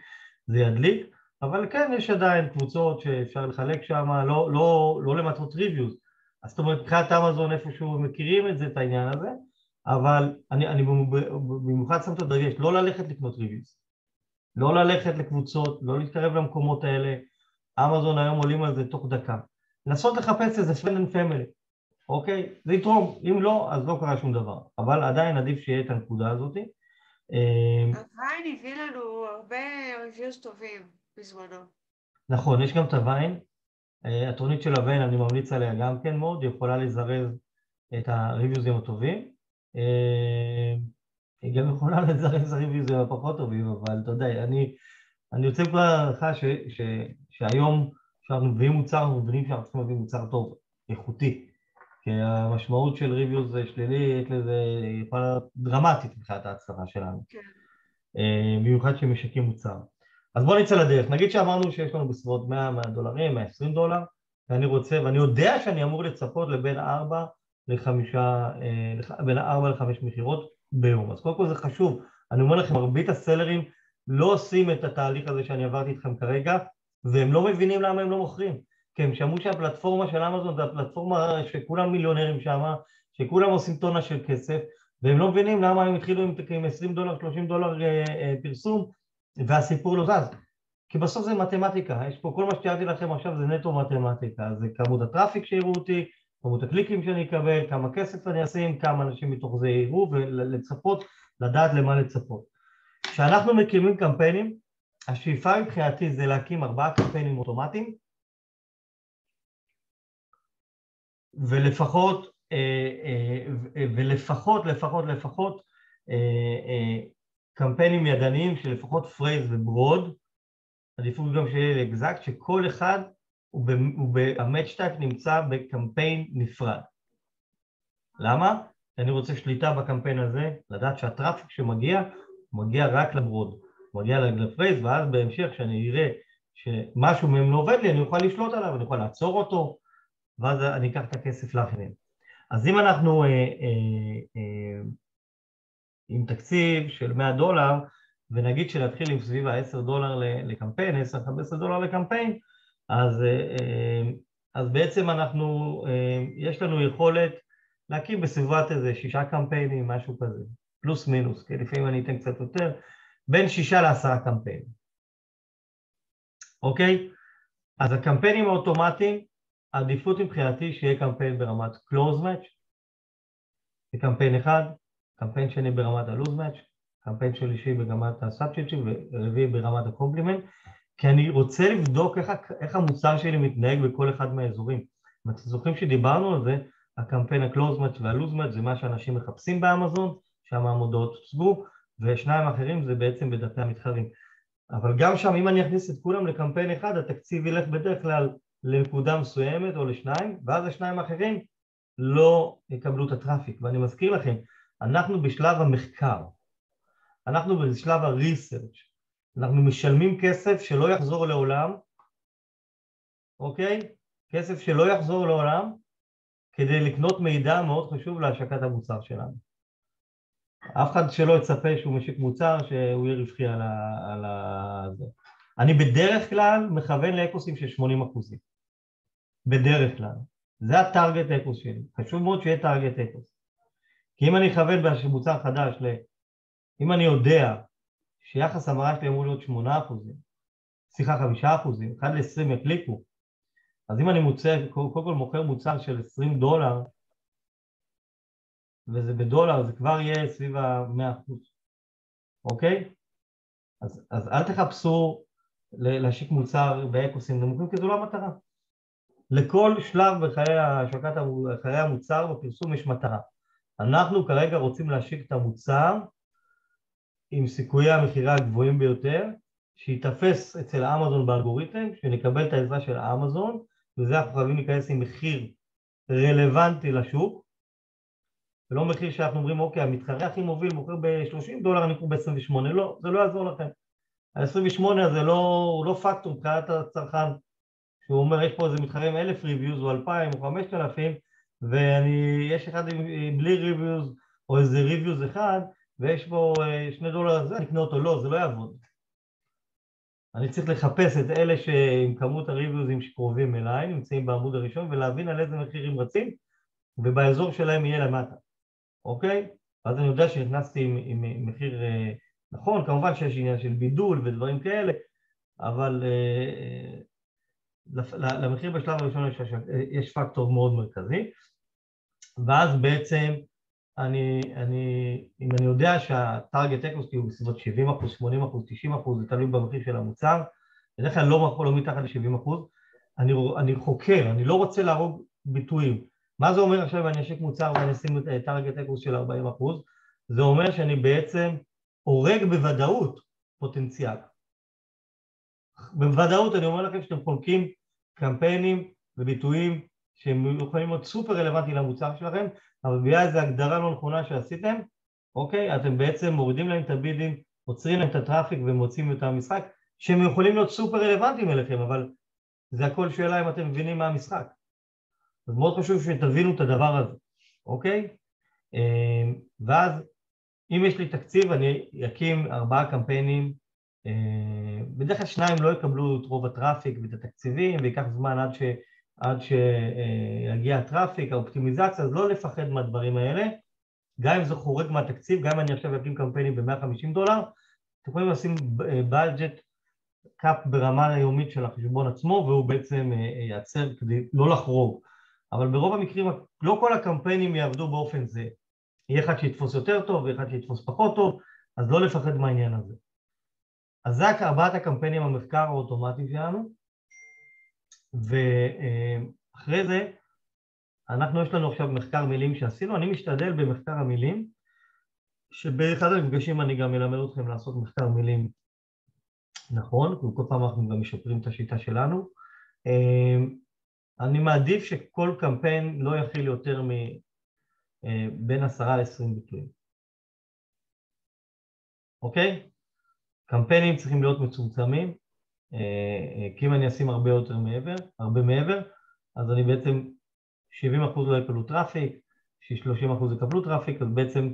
זה ידליק, אבל כן יש עדיין קבוצות שאפשר לחלק שם, לא, לא, לא למטרות ריוויוז, אז זאת אומרת מבחינת אמזון איפשהו מכירים את זה, את העניין הזה, אבל אני, אני במיוחד שם את הדגש, לא ללכת לקנות ריוויוז, לא ללכת לקבוצות, לא להתקרב למקומות האלה, אמזון היום עולים על זה תוך דקה. לנסות לחפש איזה friend and family, אוקיי? זה יתרום, אם לא, אז לא קרה שום דבר, אבל עדיין עדיף שיהיה את הנקודה הזאת. הוויין אמ, הביא לנו הרבה ריוויוז טובים בזמנו. נכון, יש גם את הוויין. אה, התוכנית של הוויין, אני ממליץ עליה גם כן מאוד, יכולה לזרז את הריוויוזים הטובים. אה, היא גם יכולה לזרז הריוויוזים הפחות טובים, אבל אתה יודע, אני, אני רוצה כבר לך שהיום כשאנחנו מביאים מוצר, אנחנו מבינים שאנחנו צריכים להביא מוצר טוב, איכותי. כי המשמעות של ריוויוז שלילית לזה יכולה להיות דרמטית מבחינת ההצלחה שלנו. כן. אה, במיוחד שמשקים מוצר. אז בואו נצא לדרך. נגיד שאמרנו שיש לנו בסביבות 100 דולרים, 120 דולר, ואני רוצה, ואני יודע שאני אמור לצפות לבין 4 לחמישה, אה, בין 4 ל-5 מכירות ביום. אז קודם כל זה חשוב. אני אומר לכם, מרבית הסלרים לא עושים את התהליך הזה שאני עברתי איתכם כרגע, והם לא מבינים למה הם לא מוכרים. כי הם שמעו שהפלטפורמה של אמזון זה הפלטפורמה שכולם מיליונרים שם, שכולם עושים טונה של כסף, והם לא מבינים למה הם התחילו עם, עם 20 דולר, 30 דולר אה, אה, פרסום, והסיפור לא זז. כי בסוף זה מתמטיקה, יש פה כל מה שתיארתי לכם עכשיו זה נטו מתמטיקה, זה כמות הטראפיק שיראו אותי, כמות הקליקים שאני אקבל, כמה כסף אני אשים, כמה אנשים מתוך זה יראו, ולצפות, לדעת למה לצפות. כשאנחנו מקימים קמפיינים, השאיפה מבחינתי זה להקים ארבעה קמפיינים אוטומטיים, ולפחות, אה, אה, ולפחות, לפחות, לפחות אה, קמפיינים ידניים של לפחות phrase ו broad, עדיפות גם שיהיה exact, שכל אחד הוא ב-match type נמצא בקמפיין נפרד. למה? כי אני רוצה שליטה בקמפיין הזה, לדעת שה traffic שמגיע, מגיע רק ל broad, מגיע ל phrase, ואז בהמשך כשאני אראה שמשהו מהם לא עובד לי, אני אוכל לשלוט עליו, אני אוכל לעצור אותו, ואז אני אקח את הכסף לאחרים. אז אם אנחנו אה, אה, אה, עם תקציב של 100 דולר, ונגיד שנתחיל עם סביב ה-10 דולר לקמפיין, 10-15 דולר לקמפיין, אז, אה, אה, אז בעצם אנחנו, אה, יש לנו יכולת להקים בסביבת איזה שישה קמפיינים, משהו כזה, פלוס מינוס, כי לפעמים אני אתן קצת יותר, בין שישה לעשרה קמפיינים, אוקיי? אז הקמפיינים האוטומטיים, העדיפות מבחינתי שיהיה קמפיין ברמת close match, זה קמפיין אחד, קמפיין שני ברמת ה-lose match, קמפיין שלישי ברמת ה-substitute ורביעי ברמת ה-complement, כי אני רוצה לבדוק איך, איך המוצר שלי מתנהג בכל אחד מהאזורים. אם אתם זוכרים שדיברנו על זה, הקמפיין ה-close match וה-lose match זה מה שאנשים מחפשים באמזון, שם המודעות הוצגו, ושניים אחרים זה בעצם בדפי המתחרים. אבל גם שם, אם אני אכניס את כולם לקמפיין אחד, התקציב ילך בדרך כלל לנקודה מסוימת או לשניים, ואז השניים האחרים לא יקבלו את הטראפיק. ואני מזכיר לכם, אנחנו בשלב המחקר, אנחנו בשלב ה-research, אנחנו משלמים כסף שלא יחזור לעולם, אוקיי? כסף שלא יחזור לעולם כדי לקנות מידע מאוד חשוב להשקת המוצר שלנו. אף אחד שלא יצפה שהוא משיק מוצר שהוא יהיה רווחי על ה... על ה... אני בדרך כלל מכוון לאקוסים של 80 אחוזים. בדרך כלל. זה הטארגט אקוס שלי. חשוב מאוד שיהיה טארגט אקוס. כי אם אני אכוון במוצר חדש, ל... אם אני יודע שיחס המרה שלי אמור להיות 8 אחוזים, סליחה 5 אחוזים, 1 ל-20 יקליקו, אז אם אני מוצא, קודם כל מוכר מוצר של 20 דולר, וזה בדולר, זה כבר יהיה סביב ה-100 אחוז, אוקיי? אז, אז אל תחפשו להשיק מוצר באקוסים נמוכים, כי זו לא המטרה. לכל שלב בחיי השקת, המוצר בפרסום יש מטרה. אנחנו כרגע רוצים להשיק את המוצר עם סיכויי המכירה הגבוהים ביותר, שייתפס אצל אמזון באלגוריתם, שנקבל את העזרה של אמזון, וזה אנחנו חייבים להיכנס עם מחיר רלוונטי לשוק, ולא מחיר שאנחנו אומרים, אוקיי, המתחרה הכי מוביל מוכר ב-30 דולר, אני קורא ב-28, לא, זה לא יעזור לכם. ה-28 הזה לא, הוא לא פקטור מבחינת הצרכן, שהוא אומר, יש פה איזה מתחרה עם אלף reviews או אלפיים או חמשת אלפים, ויש אחד עם, בלי reviews או איזה reviews אחד, ויש בו אה, שני דולר זה, אני אקנה אותו, לא, זה לא יעבוד. אני צריך לחפש את אלה שעם כמות ה reviewsים שקרובים אליי, נמצאים בעמוד הראשון, ולהבין על איזה מחירים רצים, ובאזור שלהם יהיה למטה, אוקיי? אז אני יודע שנכנסתי עם, עם, עם מחיר אה, נכון, כמובן שיש עניין של בידול ודברים כאלה, אבל אה, למחיר בשלב הראשון יש, יש פקטור מאוד מרכזי, ואז בעצם אני, אני, אם אני יודע שהטארגט אקוסטי הוא בסביבות 70 אחוז, 80 אחוז, 90 אחוז, זה תלוי במחיר של המוצר, בדרך כלל לא, לא מתחת ל-70 אחוז, אני, אני חוקר, אני לא רוצה להרוג ביטויים. מה זה אומר עכשיו אני אשיק מוצר ואני אשים את טארגט אקוס של 40 אחוז? זה אומר שאני בעצם הורג בוודאות פוטנציאל. בוודאות אני אומר לכם שאתם חולקים קמפיינים וביטויים שהם יכולים להיות סופר רלוונטיים למוצר שלכם, אבל בגלל איזו הגדרה לא נכונה שעשיתם, אוקיי? אתם בעצם מורידים להם את הבידים, עוצרים להם את הטראפיק ומוצאים אותם מהמשחק, שהם יכולים להיות סופר רלוונטיים אליכם, אבל זה הכל שאלה אם אתם מבינים מה המשחק. אז מאוד חשוב שתבינו את הדבר הזה, אוקיי? אה, ואז אם יש לי תקציב אני אקים ארבעה קמפיינים, אה, בדרך כלל שניים לא יקבלו את רוב הטראפיק ואת התקציבים וייקח זמן עד, ש, עד שיגיע הטראפיק, האופטימיזציה, אז לא לפחד מהדברים האלה, גם אם זה חורג מהתקציב, גם אם אני עכשיו אקים קמפיינים ב-150 דולר, אתם יכולים לשים בלג'ט קאפ ברמה היומית של החשבון עצמו והוא בעצם ייעצר כדי לא לחרוג, אבל ברוב המקרים לא כל הקמפיינים יעבדו באופן זה, יהיה אחד שיתפוס יותר טוב ואחד שיתפוס פחות טוב, אז לא לפחד מהעניין הזה. אז זה ארבעת הקמפיינים המחקר האוטומטי שלנו, ואחרי זה אנחנו, יש לנו עכשיו מחקר מילים שעשינו, אני משתדל במחקר המילים, שבאחד המפגשים אני גם אלמד אתכם לעשות מחקר מילים נכון, וכל פעם אנחנו גם משפרים את השיטה שלנו. אני מעדיף שכל קמפיין לא יכיל יותר מבין עשרה לעשרים ביטויים. אוקיי? קמפיינים צריכים להיות מצומצמים, כי אם אני אשים הרבה יותר מעבר, הרבה מעבר, אז אני בעצם 70% לא יקבלו traffic, ש-30% יקבלו traffic, אז בעצם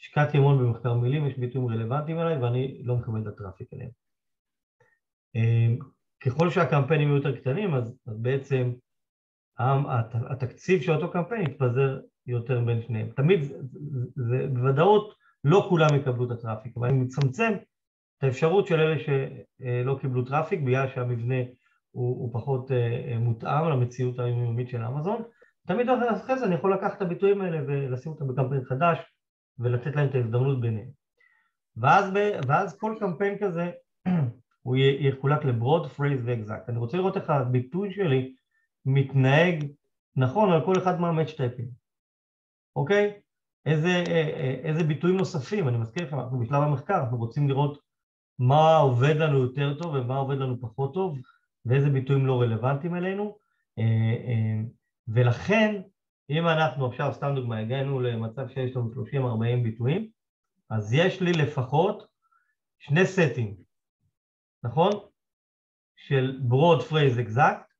השקעתי המון במחקר מילים, יש ביטויים רלוונטיים אליי ואני לא מקבל את ה traffic אליהם. ככל שהקמפיינים יהיו יותר קטנים, אז, אז בעצם התקציב של אותו קמפיין יתפזר יותר בין שניהם. תמיד, זה, זה, בוודאות לא כולם יקבלו את ה traffic, אבל אני מצמצם את האפשרות של אלה שלא קיבלו traffic בגלל שהמבנה הוא, הוא פחות מותאם למציאות היומיומית של אמזון. תמיד אחרי זה אני יכול לקחת את הביטויים האלה ולשים אותם בקמפיין חדש ולתת להם את ההזדמנות ביניהם. ואז, ואז כל קמפיין כזה הוא יחולק ל broad, phrase ו exact. אני רוצה לראות איך הביטוי שלי מתנהג נכון על כל אחד מה match typeים, אוקיי? איזה, איזה ביטויים נוספים, אני מזכיר לכם, אנחנו בשלב המחקר, אנחנו רוצים לראות מה עובד לנו יותר טוב ומה עובד לנו פחות טוב ואיזה ביטויים לא רלוונטיים אלינו ולכן אם אנחנו עכשיו, סתם דוגמא, הגענו למצב שיש לנו 30-40 ביטויים אז יש לי לפחות שני סטים, נכון? של broad phrase exact,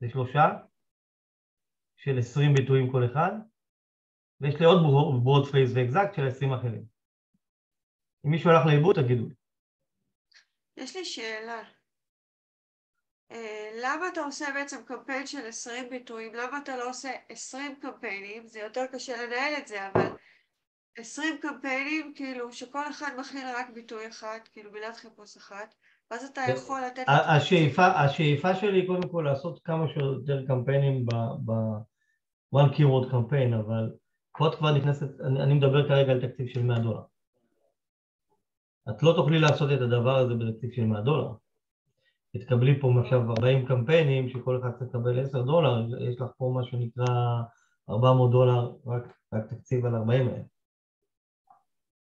זה שלושה, של 20 ביטויים כל אחד, ויש לי עוד broad phrase ו-exact של 20 אחרים. אם מישהו הלך לאיבוד, תגידו לי. יש לי שאלה. למה אתה עושה בעצם קמפיין של 20 ביטויים? למה אתה לא עושה 20 קמפיינים? זה יותר קשה לנהל את זה, אבל 20 קמפיינים, כאילו, שכל אחד מכיל רק ביטוי אחד, כאילו מילת חיפוש אחת, ואז אתה יכול לתת... השאיפה, השאיפה שלי קודם כל לעשות כמה שיותר קמפיינים ב-one keyword קמפיין, אבל פה את כבר נכנסת, אני, אני מדבר כרגע על תקציב של 100 דולר. את לא תוכלי לעשות את הדבר הזה בתקציב של 100 דולר. תתקבלי פה עכשיו 40 קמפיינים שכל אחד צריך לקבל 10 דולר, יש לך פה מה שנקרא 400 דולר, רק, רק תקציב על 40 האלה.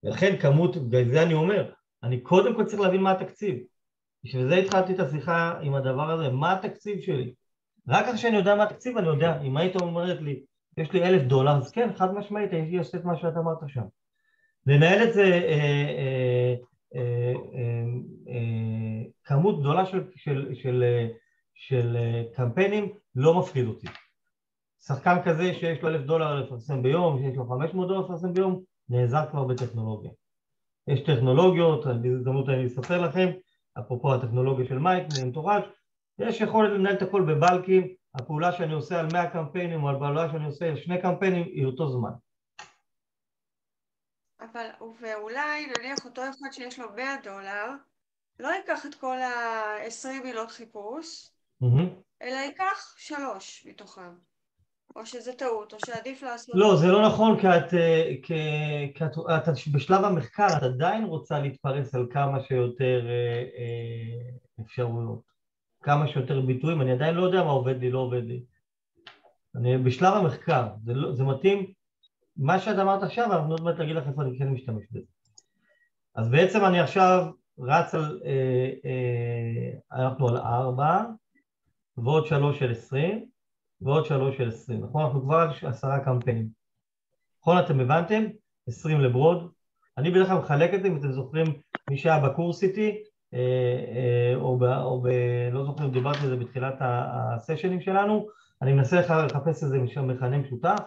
ולכן כמות, בגלל זה אני אומר, אני קודם כל צריך להבין מה התקציב. בשביל זה התחלתי את השיחה עם הדבר הזה, מה התקציב שלי? רק אחרי שאני יודע מה התקציב אני יודע, אם היית אומרת לי, יש לי אלף דולר, אז כן, חד משמעית, הייתי עושה את מה שאת אמרת שם. לנהל את זה אה, אה, אה, כמות גדולה של, של, של, של קמפיינים לא מפחיד אותי. שחקן כזה שיש לו אלף דולר לפרסם ביום, שיש לו חמש מאות דולר לפרסם ביום, נעזר כבר בטכנולוגיה. יש טכנולוגיות, בהזדמנות אני אספר לכם, אפרופו הטכנולוגיה של מייק, מאנטוראז', יש יכולת לנהל את הכל בבלקים, הפעולה שאני עושה על 100 קמפיינים או על פעולה שאני עושה על שני קמפיינים היא אותו זמן. אבל, ואולי נניח אותו אחד שיש לו 100 דולר, לא ייקח את כל ה-20 מילות חיפוש, mm-hmm. אלא ייקח שלוש מתוכם. או שזה טעות, או שעדיף לעשות... לא, זה לא נכון, כי את, כי, כי את, את בשלב המחקר, את עדיין רוצה להתפרס על כמה שיותר אה, אה, אפשרויות, כמה שיותר ביטויים, אני עדיין לא יודע מה עובד לי, לא עובד לי. אני בשלב המחקר, זה, לא, זה מתאים, מה שאת אמרת עכשיו, אנחנו עוד מעט להגיד לך איפה אני כן משתמש בזה. אז בעצם אני עכשיו רץ על, אה, אה, אנחנו על ארבע, ועוד שלוש של עשרים, ועוד שלוש של עשרים, נכון? אנחנו כבר על עשרה קמפיינים. נכון, אתם הבנתם? עשרים לברוד. אני בדרך כלל מחלק את זה, אם אתם זוכרים, מי שהיה בקורס איתי, אה, אה, או, ב, או ב... לא זוכר אם דיברתי על זה בתחילת הסשנים שלנו, אני מנסה לחפש איזה מכנה משותף,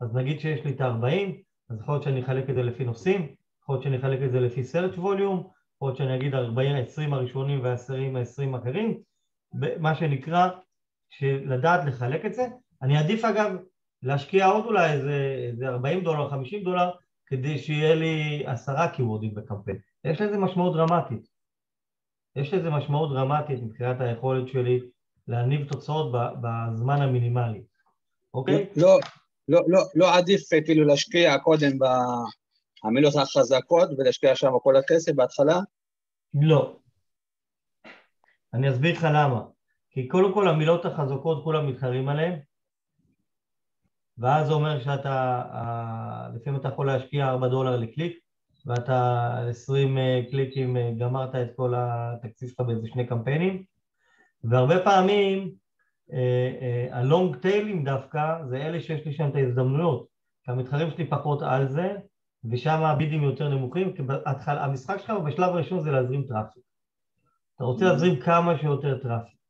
אז נגיד שיש לי את ה-40, אז יכול להיות שאני אחלק את זה לפי נושאים, יכול להיות שאני אחלק את זה לפי search volume, יכול להיות שאני אגיד 40, 20 הראשונים והעשרים ה-20 האחרים, מה שנקרא, לדעת לחלק את זה. אני אעדיף אגב להשקיע עוד אולי איזה, איזה 40 דולר, 50 דולר, כדי שיהיה לי עשרה קיוורדים בקמפיין. יש לזה משמעות דרמטית. יש לזה משמעות דרמטית מבחינת היכולת שלי להניב תוצאות בזמן המינימלי, אוקיי? לא, לא, לא, לא עדיף כאילו להשקיע קודם במילות החזקות ולהשקיע שם כל הכסף בהתחלה? לא. אני אסביר לך למה. כי קודם כל המילות החזקות כולם מתחרים עליהן, ואז זה אומר שאתה, לפעמים אתה יכול להשקיע 4 דולר לקליק, ואתה 20 אה, קליקים אה, גמרת את כל התקציב שלך באיזה שני קמפיינים, והרבה פעמים אה, הלונג טיילים דווקא זה אלה שיש לי שם את ההזדמנויות, כי המתחרים שלי פחות על זה, ושם ה bidים יותר נמוכים, כי המשחק שלך בשלב הראשון זה להזרים traffic. אתה רוצה להזרים כמה שיותר traffic.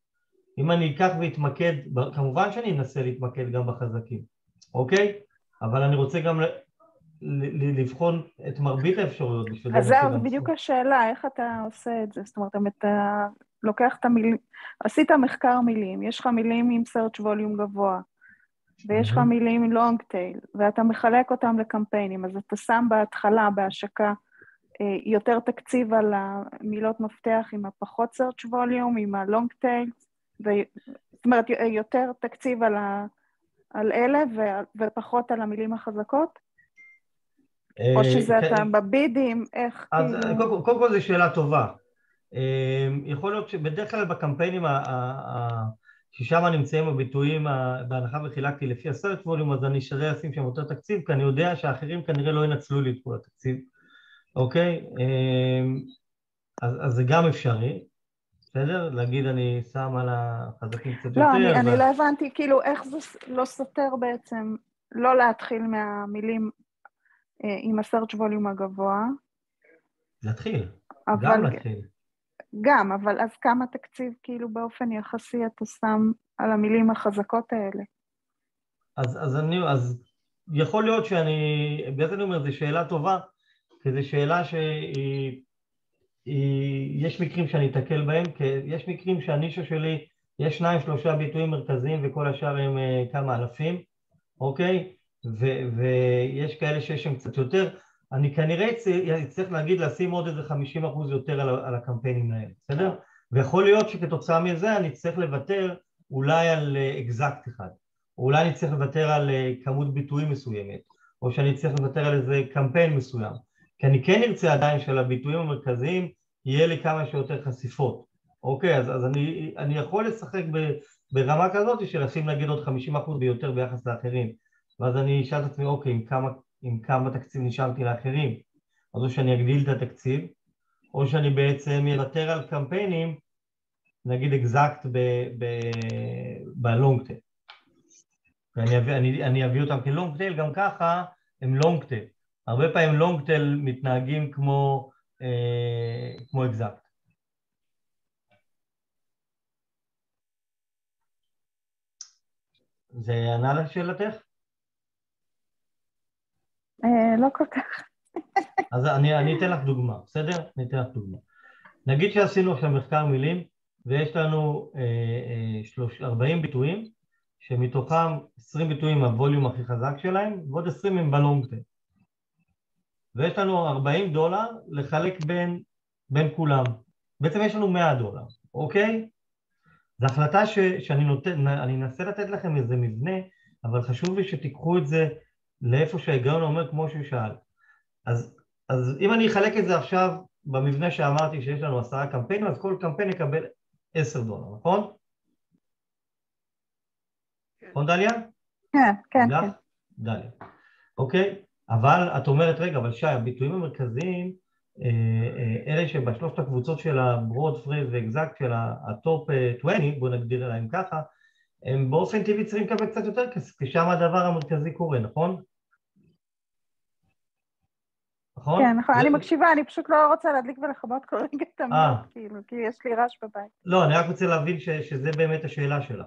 אם אני אקח ואתמקד, כמובן שאני אנסה להתמקד גם בחזקים, אוקיי? אבל אני רוצה גם לבחון את מרבית האפשרויות בשביל... אז זהו, בדיוק השאלה, איך אתה עושה את זה? זאת אומרת, אתה לוקח את המילים, עשית מחקר מילים, יש לך מילים עם search volume גבוה, ויש לך מילים עם long tail, ואתה מחלק אותם לקמפיינים, אז אתה שם בהתחלה, בהשקה, אה, יותר תקציב על המילות מפתח עם הפחות search volume, עם ה-long tail. זאת אומרת, יותר תקציב על, ה... על אלה ו... ופחות על המילים החזקות? או אה, שזה אתה כן. בבידים, איך אז כאילו... קודם כל זו שאלה טובה. אה, יכול להיות שבדרך כלל בקמפיינים ששם נמצאים הביטויים, בהנחה וחילקתי לפי הסרט ווליום, אז אני אשאר לשים שם יותר תקציב, כי אני יודע שהאחרים כנראה לא ינצלו לי את כל התקציב, אוקיי? אה, אז, אז זה גם אפשרי, בסדר? להגיד אני שם על החזקים קצת לא, יותר. לא, אני, ו... אני לא הבנתי, כאילו, איך זה לא סותר בעצם, לא להתחיל מהמילים אה, עם ה-search volume הגבוה. להתחיל, אבל... גם להתחיל. גם, אבל אז כמה תקציב כאילו באופן יחסי אתה שם על המילים החזקות האלה? אז, אז אני, אז יכול להיות שאני, זה אני אומר, זו שאלה טובה, כי זו שאלה שהיא, היא, יש מקרים שאני אתקל בהם, כי יש מקרים שהנישה שלי, יש שניים שלושה ביטויים מרכזיים וכל השאר הם uh, כמה אלפים, אוקיי? ו- ויש כאלה שיש שם קצת יותר, אני כנראה אצטרך להגיד לשים עוד איזה 50 אחוז יותר על, על הקמפיינים האלה, בסדר? ויכול להיות שכתוצאה מזה אני אצטרך לוותר אולי על אקזקט אחד, או אולי אני אצטרך לוותר על אה, כמות ביטויים מסוימת, או שאני אצטרך לוותר על איזה קמפיין מסוים, כי אני כן ארצה עדיין שלביטויים המרכזיים יהיה לי כמה שיותר חשיפות, אוקיי? אז, אז אני, אני יכול לשחק ב, ברמה כזאת של לשים נגיד עוד 50 אחוז ביותר ביחס לאחרים, ואז אני אשאל את עצמי, אוקיי, עם כמה, עם כמה תקציב נשארתי לאחרים? אז או שאני אגדיל את התקציב, או שאני בעצם אוותר על קמפיינים, נגיד exact ב long tail. ואני אביא, אני, אני אביא אותם כ long tail, גם ככה הם long tail. הרבה פעמים long tail מתנהגים כמו, אה, כמו exact. זה ענה לשאלתך? אה, לא כל כך. אז אני, אני אתן לך דוגמה, בסדר? אני אתן לך דוגמה. נגיד שעשינו עכשיו מחקר מילים ויש לנו אה, אה, שלוש, 40 ביטויים שמתוכם 20 ביטויים הווליום הכי חזק שלהם ועוד 20 הם בלונגטל. ויש לנו 40 דולר לחלק בין, בין כולם. בעצם יש לנו 100 דולר, אוקיי? זו החלטה ש, שאני נותן, אני אנסה לתת לכם איזה מבנה, אבל חשוב לי שתיקחו את זה לאיפה שההיגיון אומר כמו שהוא שאל. אז, אז אם אני אחלק את זה עכשיו במבנה שאמרתי שיש לנו עשרה קמפיינים, אז כל קמפיין יקבל עשר דולר, נכון? כן. נכון דליה? כן, כן, כן. דליה. אוקיי? אבל את אומרת, רגע, אבל שי, הביטויים המרכזיים, אה, אה, אלה שבשלושת הקבוצות של ה broad phrase ו exact של ה top 20, בואו נגדיר להם ככה, הם באופן טבעי צריכים לקבל קצת יותר כסף, כי שם הדבר המרכזי קורה, נכון? נכון? כן, נכון, אני מקשיבה, אני פשוט לא רוצה להדליק ולכבות כל רגע את אה. ה mute, כאילו, כי יש לי רעש בבית. לא, אני רק רוצה להבין ש, שזה באמת השאלה שלה.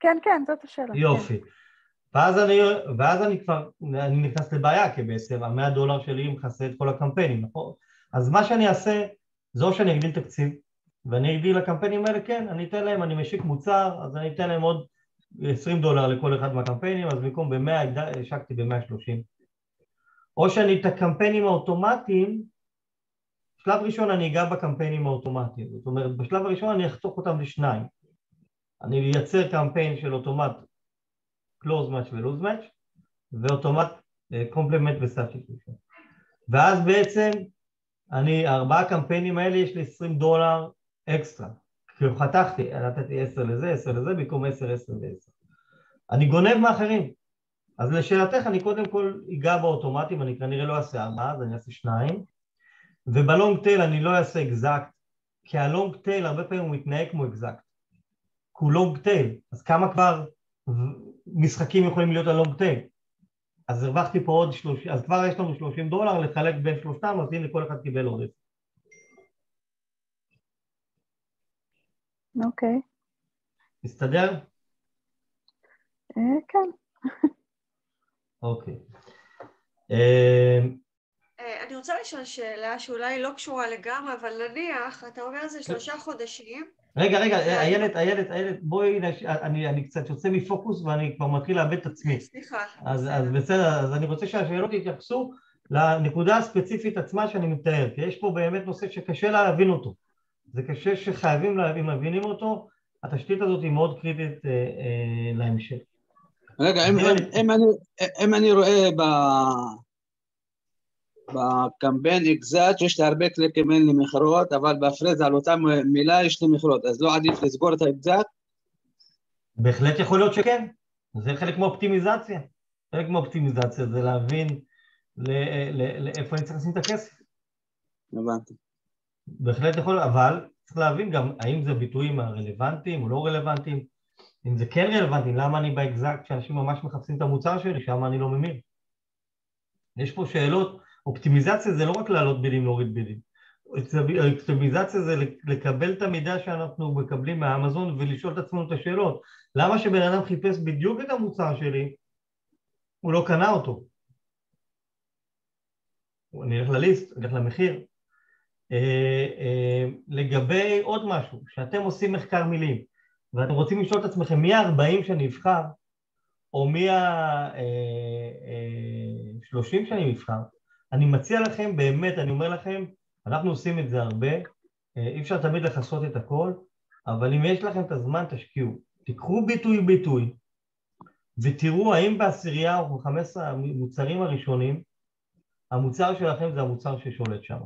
כן, כן, זאת השאלה. כן. ואז אני, ואז אני כבר, אני נכנס לבעיה, כי בעצם המאה דולר שלי מכסה את כל הקמפיינים, נכון? אז מה שאני אעשה, זה או שאני אגדיל תקציב, ואני אגדיל לקמפיינים האלה, כן, אני אתן להם, אני משיק מוצר, אז אני אתן להם עוד 20 דולר לכל אחד מהקמפיינים, אז במקום ב-100 השקתי ב-130. או שאני את הקמפיינים האוטומטיים, שלב ראשון אני אגע בקמפיינים האוטומטיים, זאת אומרת, בשלב הראשון אני אחתוך אותם לשניים. אני אייצר קמפיין של אוטומט close match ו- loose match, ואוטומט complement ו substitution. ואז בעצם אני, ארבעה קמפיינים האלה יש לי 20 דולר אקסטרה. כאילו חתכתי, נתתי 10 לזה, 10 לזה, במקום 10, 10 ו-10. אני גונב מאחרים. אז לשאלתך, אני קודם כל אגע באוטומטים, אני כנראה לא אעשה ארבעה, אז אני אעשה שניים. וב long tail אני לא אעשה exact, כי ה long tail הרבה פעמים הוא מתנהג כמו exact. כי הוא long tail, אז כמה כבר משחקים יכולים להיות על long tail? אז הרווחתי פה עוד 30, אז כבר יש לנו 30 דולר לחלק בין שלושתם, אז הנה כל אחד קיבל עודף. אוקיי. מסתדר? אה, כן. אוקיי. אה, אה, אני רוצה לשאול שאלה שאולי לא קשורה לגמרי, אבל נניח, אתה אומר זה שלושה חודשים, רגע, רגע, איילת, איילת, איילת, בואי, נש- אני, אני קצת יוצא מפוקוס ואני כבר מתחיל לאבד את עצמי. סליחה. אז, אז בסדר, אז אני רוצה שהשאלות יתייחסו לנקודה הספציפית עצמה שאני מתאר, כי יש פה באמת נושא שקשה להבין אותו. זה קשה שחייבים להבין, מבינים אותו, התשתית הזאת היא מאוד קריטית אה, אה, להמשך. רגע, אני- אם, אני, אם אני רואה ב, בקמפיין אקזאט שיש לי הרבה קליקים אין לי מכירות, אבל בהפרזה על אותה מילה יש לי מכירות, אז לא עדיף לסגור את האקזאט? בהחלט יכול להיות שכן, זה חלק מאופטימיזציה. חלק מאופטימיזציה זה להבין לאיפה אני צריך לשים את הכסף. הבנתי. בהחלט יכול, אבל צריך להבין גם האם זה ביטויים הרלוונטיים או לא רלוונטיים. אם זה כן רלוונטי, למה אני באקזקט שאנשים ממש מחפשים את המוצר שלי, שם אני לא ממיר. יש פה שאלות, אופטימיזציה זה לא רק להעלות בידים, להוריד בידים. אופטימיזציה זה לקבל את המידע שאנחנו מקבלים מהאמזון ולשאול את עצמנו את השאלות. למה שבן אדם חיפש בדיוק את המוצר שלי, הוא לא קנה אותו? אני אלך לליסט, אני אלך למחיר. אה, אה, לגבי עוד משהו, כשאתם עושים מחקר מילים ואתם רוצים לשאול את עצמכם מי ה-40 שאני אבחר או מי ה-30 שאני אבחר, אני מציע לכם, באמת, אני אומר לכם, אנחנו עושים את זה הרבה, אה, אי אפשר תמיד לכסות את הכל, אבל אם יש לכם את הזמן, תשקיעו. תיקחו ביטוי ביטוי ותראו האם בעשירייה או ב-15 המוצרים הראשונים, המוצר שלכם זה המוצר ששולט שם.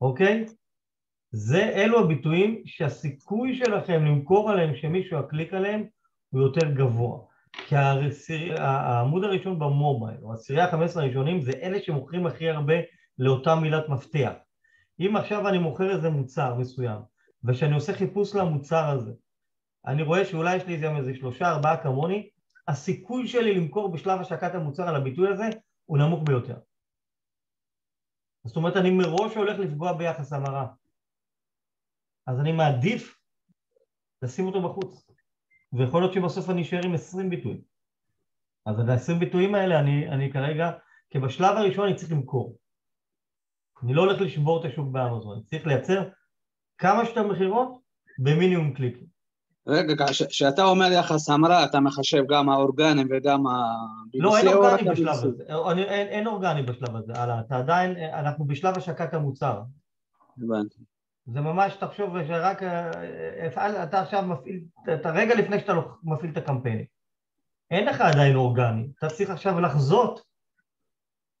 אוקיי? זה, אלו הביטויים שהסיכוי שלכם למכור עליהם, שמישהו יקליק עליהם, הוא יותר גבוה. כי העשיר, העמוד הראשון במובייל, או עשירי ה-15 הראשונים, זה אלה שמוכרים הכי הרבה לאותה מילת מפתח. אם עכשיו אני מוכר איזה מוצר מסוים, ושאני עושה חיפוש למוצר הזה, אני רואה שאולי יש לי גם איזה שלושה, ארבעה כמוני, הסיכוי שלי למכור בשלב השקת המוצר על הביטוי הזה הוא נמוך ביותר. זאת אומרת, אני מראש הולך לפגוע ביחס המרה. אז אני מעדיף לשים אותו בחוץ. ויכול להיות שבסוף אני אשאר עם 20 ביטויים. אז את ה-20 ביטויים האלה אני, אני כרגע, כי בשלב הראשון אני צריך למכור. אני לא הולך לשבור את השוק באמזון, אני צריך לייצר כמה שיותר מכירות במינימום קליקים. רגע, כשאתה אומר יחס המרה, אתה מחשב גם האורגנים וגם ה-BBC לא, אין או רק אורגני בשלב? הזה. אין, אין, אין אורגני בשלב הזה, הלאה. אתה עדיין, אנחנו בשלב השקת המוצר. הבנתי. זה ממש, תחשוב שרק, אה, הפעל, אתה עכשיו מפעיל, אתה רגע לפני שאתה מפעיל את הקמפיינים. אין לך עדיין אורגני, אתה צריך עכשיו לחזות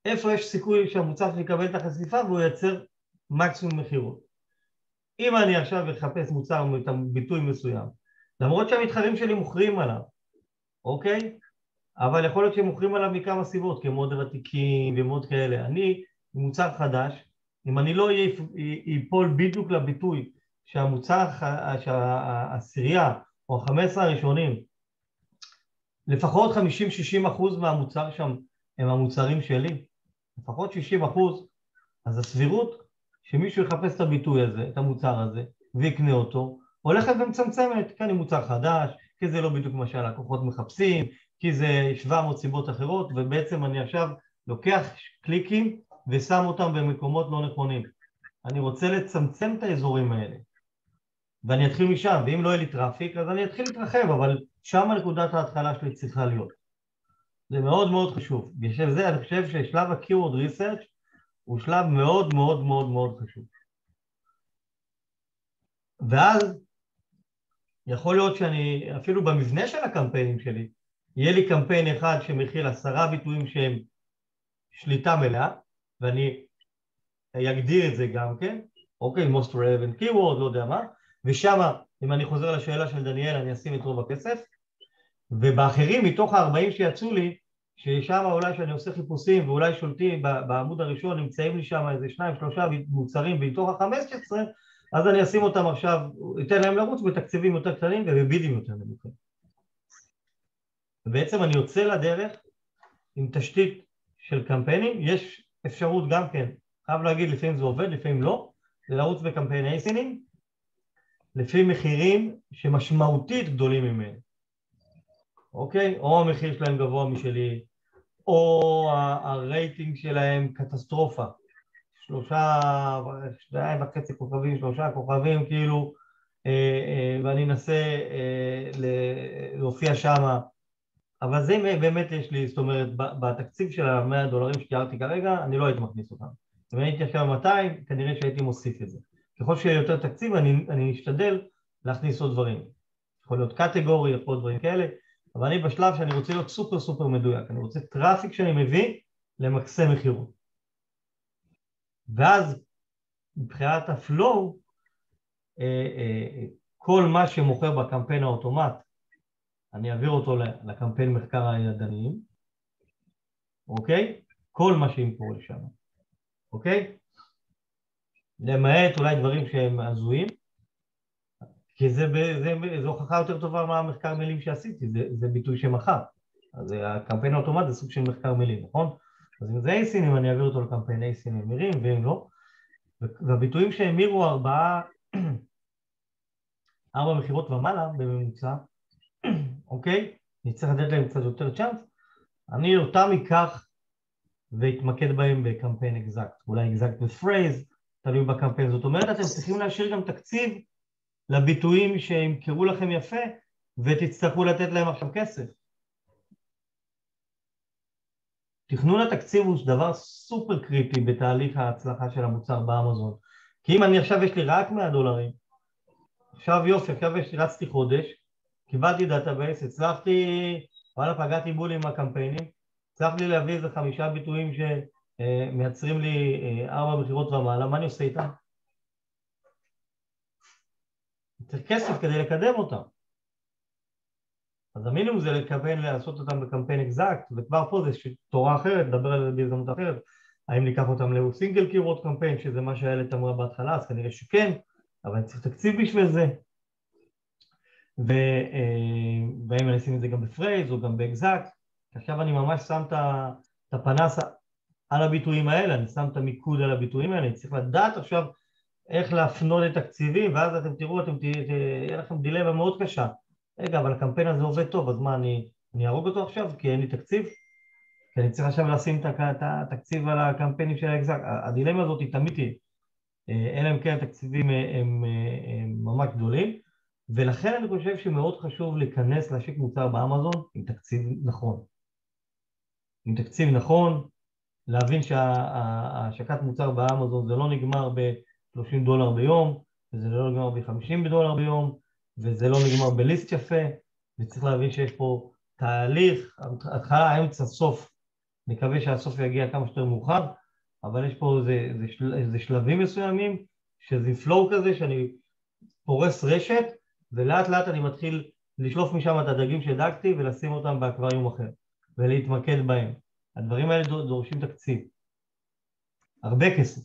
איפה יש סיכוי שהמוצר שלי יקבל את החשיפה והוא ייצר מקסימום מכירות. אם אני עכשיו אחפש מוצר ביטוי מסוים, למרות שהמתחרים שלי מוכרים עליו, אוקיי? אבל יכול להיות שהם מוכרים עליו מכמה סיבות, כמו מאוד ותיקים ומאוד כאלה. אני, מוצר חדש, אם אני לא אפ- אפול בדיוק לביטוי שהמוצר, שהעשירייה או החמש עשרה הראשונים, לפחות 50-60 אחוז מהמוצר שם הם המוצרים שלי, לפחות 60 אחוז, אז הסבירות שמישהו יחפש את הביטוי הזה, את המוצר הזה, ויקנה אותו, הולכת ומצמצמת, כי אני מוצר חדש, כי זה לא בדיוק מה שהלקוחות מחפשים, כי זה 700 סיבות אחרות, ובעצם אני עכשיו לוקח קליקים ושם אותם במקומות לא נכונים. אני רוצה לצמצם את האזורים האלה, ואני אתחיל משם, ואם לא יהיה לי traffic אז אני אתחיל להתרחב, אבל שם נקודת ההתחלה שלי צריכה להיות. זה מאוד מאוד חשוב. בשביל זה אני חושב ששלב ה-Keyword Research הוא שלב מאוד מאוד מאוד מאוד חשוב. ואז יכול להיות שאני, אפילו במבנה של הקמפיינים שלי, יהיה לי קמפיין אחד שמכיל עשרה ביטויים שהם שליטה מלאה, ואני אגדיר את זה גם כן, אוקיי, most relevant keyword, לא יודע מה, ושם, אם אני חוזר לשאלה של דניאל, אני אשים את רוב הכסף, ובאחרים, מתוך ה-40 שיצאו לי, ששם אולי שאני עושה חיפושים ואולי שולטים בעמוד הראשון, נמצאים לי שם איזה שניים, שלושה מוצרים מתוך ה-15, אז אני אשים אותם עכשיו, אתן להם לרוץ בתקציבים יותר קטנים ובבידים יותר נמוכים. ובעצם אני יוצא לדרך עם תשתית של קמפיינים, יש אפשרות גם כן, חייב להגיד לפעמים זה עובד, לפעמים לא, זה לרוץ בקמפיין אייסינים, לפי מחירים שמשמעותית גדולים ממנו, אוקיי? או המחיר שלהם גבוה משלי, או הרייטינג שלהם קטסטרופה, שלושה, שניים וחצי כוכבים, שלושה כוכבים, כאילו, אה, אה, ואני אנסה אה, להופיע שמה, אבל זה באמת יש לי, זאת אומרת, בתקציב של המאה דולרים שתיארתי כרגע, אני לא הייתי מכניס אותם. אם הייתי עכשיו 200, כנראה שהייתי מוסיף את זה. ככל שיהיה יותר תקציב, אני, אני אשתדל להכניס עוד דברים. יכול להיות category, יכול להיות דברים כאלה, אבל אני בשלב שאני רוצה להיות סופר סופר מדויק, אני רוצה traffic שאני מביא למקסם מכירות. ואז מבחינת ה flow, אה, אה, כל מה שמוכר בקמפיין האוטומט, אני אעביר אותו לקמפיין מחקר הידניים, אוקיי? כל מה שימכור לשם, אוקיי? למעט אולי דברים שהם הזויים, כי זה, זה, זה הוכחה יותר טובה מהמחקר מילים שעשיתי, זה, זה ביטוי שמכר. אז הקמפיין האוטומט זה סוג של מחקר מילים, נכון? אז אם זה אייסינים אני אעביר אותו לקמפיין אייסינים מירים, ואם לא, והביטויים שהמירו ארבעה, ארבע מכירות ומעלה בממוצע, אוקיי? נצטרך לתת להם קצת יותר צ'אנס, אני אותם אקח ואתמקד בהם בקמפיין exact, אולי exact ב phrase, תלוי בקמפיין. זאת אומרת, אתם צריכים להשאיר גם תקציב לביטויים שימכרו לכם יפה ותצטרכו לתת להם עכשיו כסף. תכנון התקציב הוא דבר סופר קריטי בתהליך ההצלחה של המוצר באמזון. כי אם אני עכשיו יש לי רק 100 דולרים, עכשיו יופי, עכשיו יש לי, רצתי חודש, קיבלתי database, הצלחתי, וואלה פגעתי בול עם הקמפיינים, הצלחתי להביא איזה חמישה ביטויים שמייצרים לי אה, ארבע מכירות ומעלה, מה אני עושה איתם? צריך כסף כדי לקדם אותם. אז המינימום זה לכוון לעשות אותם בקמפיין אקזקט, וכבר פה זה תורה אחרת, נדבר על זה בהזדמנות אחרת, האם ניקח אותם לסינגל קירות קמפיין, שזה מה שהילד אמרה בהתחלה, אז כנראה שכן, אבל אני צריך תקציב בשביל זה. ו... אה, אשים את זה גם ב phrase או גם ב exact, עכשיו אני ממש שם את הפנס על הביטויים האלה, אני שם את המיקוד על הביטויים האלה, אני צריך לדעת עכשיו איך להפנות את תקציבים, ואז אתם תראו, אתם תהיה לכם דילמה מאוד קשה. רגע, אבל הקמפיין הזה עובד טוב, אז מה, אני, אני אהרוג אותו עכשיו כי אין לי תקציב? כי אני צריך עכשיו לשים את התקציב על הקמפיינים של ה exact. הדילמה הזאת היא תמיד תהיה. אה, אלא אם כן התקציבים הם, הם, הם ממש גדולים, ולכן אני חושב שמאוד חשוב להיכנס להשיק מוצר באמזון עם תקציב נכון. עם תקציב נכון, להבין שהשקת מוצר באמזון זה לא נגמר ב-30 דולר ביום, וזה לא נגמר ב-50 דולר ביום, וזה לא נגמר בליסט יפה, וצריך להבין שיש פה תהליך, התחלה, אמצע, סוף. נקווה שהסוף יגיע כמה שיותר מאוחר, אבל יש פה איזה, איזה, איזה שלבים מסוימים, שזה פלואו כזה שאני פורס רשת, ולאט לאט אני מתחיל לשלוף משם את הדגים שדגתי ולשים אותם באקווריום אחר, ולהתמקד בהם. הדברים האלה דורשים תקציב. הרבה כסף.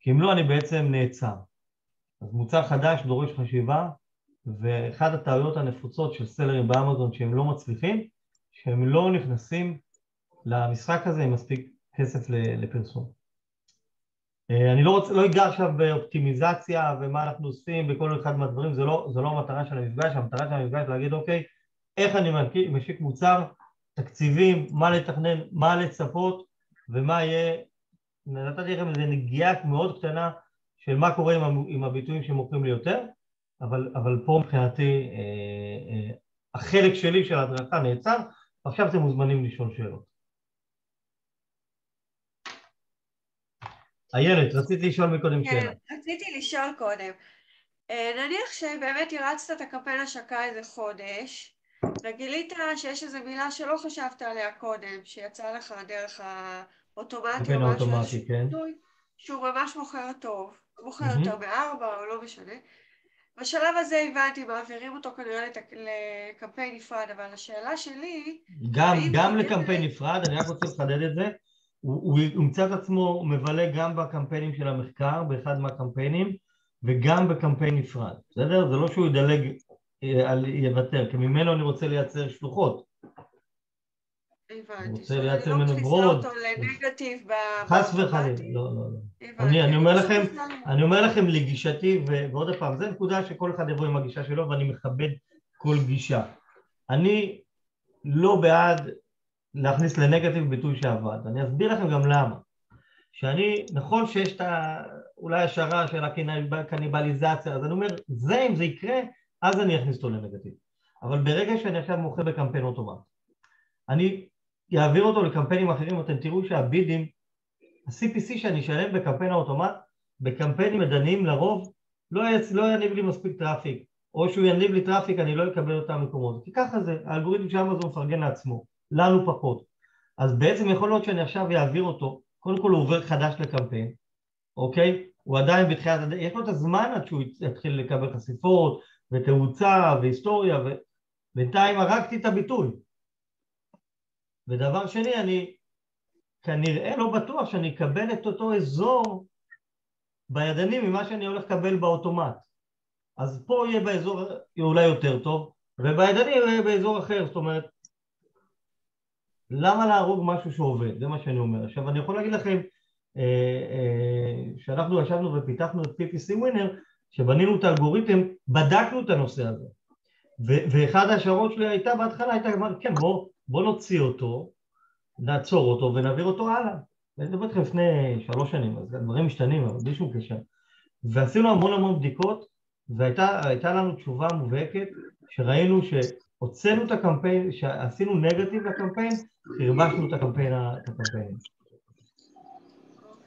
כי אם לא, אני בעצם נעצר. אז מוצר חדש דורש חשיבה, ואחת הטעויות הנפוצות של סלרים באמזון שהם לא מצליחים, שהם לא נכנסים למשחק הזה עם מספיק כסף לפרסום. אה, אני לא, רוצה, לא אגע עכשיו באופטימיזציה ומה אנחנו עושים בכל אחד מהדברים, זה לא, זה לא המטרה של המפגש, המטרה של המפגש להגיד אוקיי, איך אני משיק מוצר, תקציבים, מה לתכנן, מה לצפות ומה יהיה, נתתי לכם איזה נגיעה מאוד קטנה של מה קורה עם, עם הביטויים שמוכרים לי יותר, אבל, אבל פה מבחינתי אה, אה, החלק שלי של ההדרכה נעצר, ועכשיו אתם מוזמנים לשאול שאלות. איילת, רציתי לשאול מקודם כן, שאלה. כן, רציתי לשאול קודם. אה, נניח שבאמת הרצת את הקמפיין השקה איזה חודש, וגילית שיש איזו מילה שלא חשבת עליה קודם, שיצאה לך דרך האוטומטי או משהו, האוטומטי, כן. שהוא ממש מוכר טוב, מוכר mm-hmm. יותר בארבע או לא משנה. בשלב הזה הבנתי, מעבירים אותו כנראה. לקמפיין נפרד, אבל השאלה שלי... גם, גם לקמפיין נפרד, אני רק רוצה לחדד את זה. הוא ימצא את עצמו מבלה גם בקמפיינים של המחקר, באחד מהקמפיינים, וגם בקמפיין נפרד, בסדר? זה לא שהוא ידלג אה, על יוותר, כי ממנו אני רוצה לייצר שלוחות. הבנתי. אני רוצה לייצר ממנו ברוד. אני לא מכניסה אותו לנגטיב חס וחלילה, לא, לא, לא. אני, אני אומר לכם, אני אומר לכם לגישתי, ועוד פעם, זו נקודה שכל אחד יבוא עם הגישה שלו, ואני מכבד כל גישה. אני לא בעד להכניס לנגטיב ביטוי שעבד. אני אסביר לכם גם למה. שאני, נכון שיש את ה... אולי השערה של הקניבליזציה, אז אני אומר, זה אם זה יקרה, אז אני אכניס אותו לנגטיב. אבל ברגע שאני עכשיו מוכר בקמפיין אוטומט, אני אעביר אותו לקמפיינים אחרים, אתם תראו שהבידים, ה-CPC שאני אשלם בקמפיין האוטומט, בקמפיינים הידניים לרוב לא, יצ... לא יניב לי מספיק traffic, או שהוא יניב לי traffic אני לא אקבל אותם מקומות, כי ככה זה, האלגוריתם של אמזון מפרגן לעצמו. לנו פחות. אז בעצם יכול להיות שאני עכשיו אעביר אותו, קודם כל הוא עובר חדש לקמפיין, אוקיי? הוא עדיין בתחילת הדרך, יש לו את הזמן עד שהוא יתחיל לקבל חשיפות ותאוצה והיסטוריה ובינתיים הרגתי את הביטוי. ודבר שני, אני כנראה לא בטוח שאני אקבל את אותו אזור בידני ממה שאני הולך לקבל באוטומט. אז פה יהיה באזור אולי יותר טוב, ובידני יהיה באזור אחר, זאת אומרת, למה להרוג משהו שעובד? זה מה שאני אומר. עכשיו אני יכול להגיד לכם אה, אה, שאנחנו ישבנו ופיתחנו את PPC ווינר, שבנינו את האלגוריתם, בדקנו את הנושא הזה. ואחד ההשערות שלי הייתה בהתחלה, הייתה, כן בוא, בוא נוציא אותו, נעצור אותו ונעביר אותו הלאה. אני מדבר איתכם לפני שלוש שנים, אז הדברים משתנים, אבל בלי שום קשר. ועשינו המון המון בדיקות, והייתה לנו תשובה מובהקת, שראינו ש... הוצאנו את הקמפיין, שעשינו נגטיב לקמפיין, חרבשנו את הקמפיין, את הקמפיין.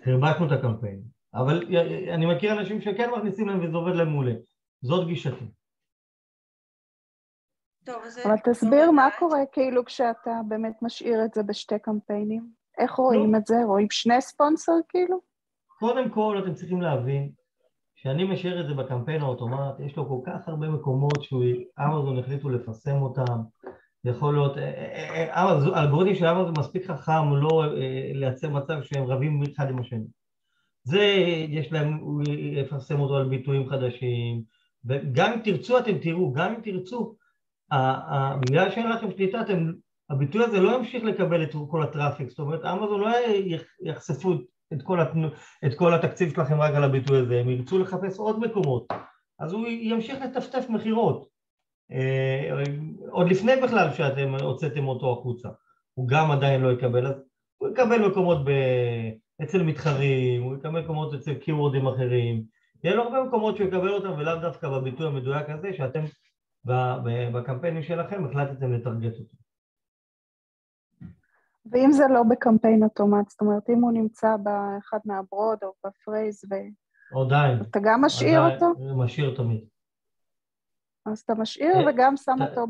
חרבשנו את הקמפיין. אבל אני מכיר אנשים שכן מכניסים להם וזה עובד להם מעולה. זאת גישתי. אבל תסביר מה קורה כאילו כשאתה באמת משאיר את זה בשתי קמפיינים. איך רואים לא. את זה? רואים שני ספונסר כאילו? קודם כל אתם צריכים להבין כשאני משאיר את זה בקמפיין האוטומט, יש לו כל כך הרבה מקומות שאמזון החליטו לפרסם אותם, יכול להיות, האלגוריתם של אמזון מספיק חכם לא לייצר מצב שהם רבים אחד עם השני. זה, יש להם, הוא יפרסם אותו על ביטויים חדשים, וגם אם תרצו אתם תראו, גם אם תרצו, בגלל שאין לכם שליטה, הביטוי הזה לא ימשיך לקבל את כל הטראפיק, זאת אומרת אמזון לא יחשפו את כל, התנ... את כל התקציב שלכם רק על הביטוי הזה, הם ירצו לחפש עוד מקומות, אז הוא ימשיך לטפטף מכירות. אה, עוד לפני בכלל שאתם הוצאתם אותו החוצה, הוא גם עדיין לא יקבל, אז הוא יקבל מקומות ב... אצל מתחרים, הוא יקבל מקומות אצל קיוורדים אחרים, יהיה לו הרבה מקומות שהוא יקבל אותם ולאו דווקא בביטוי המדויק הזה שאתם בקמפיינים שלכם החלטתם לטרגט אותו. ואם זה לא בקמפיין אוטומט, זאת אומרת, אם הוא נמצא באחד מהברוד או בפרייז ו... עדיין. אתה גם משאיר עדיין, אותו? משאיר תמיד. אז אתה משאיר אה, וגם שם אותו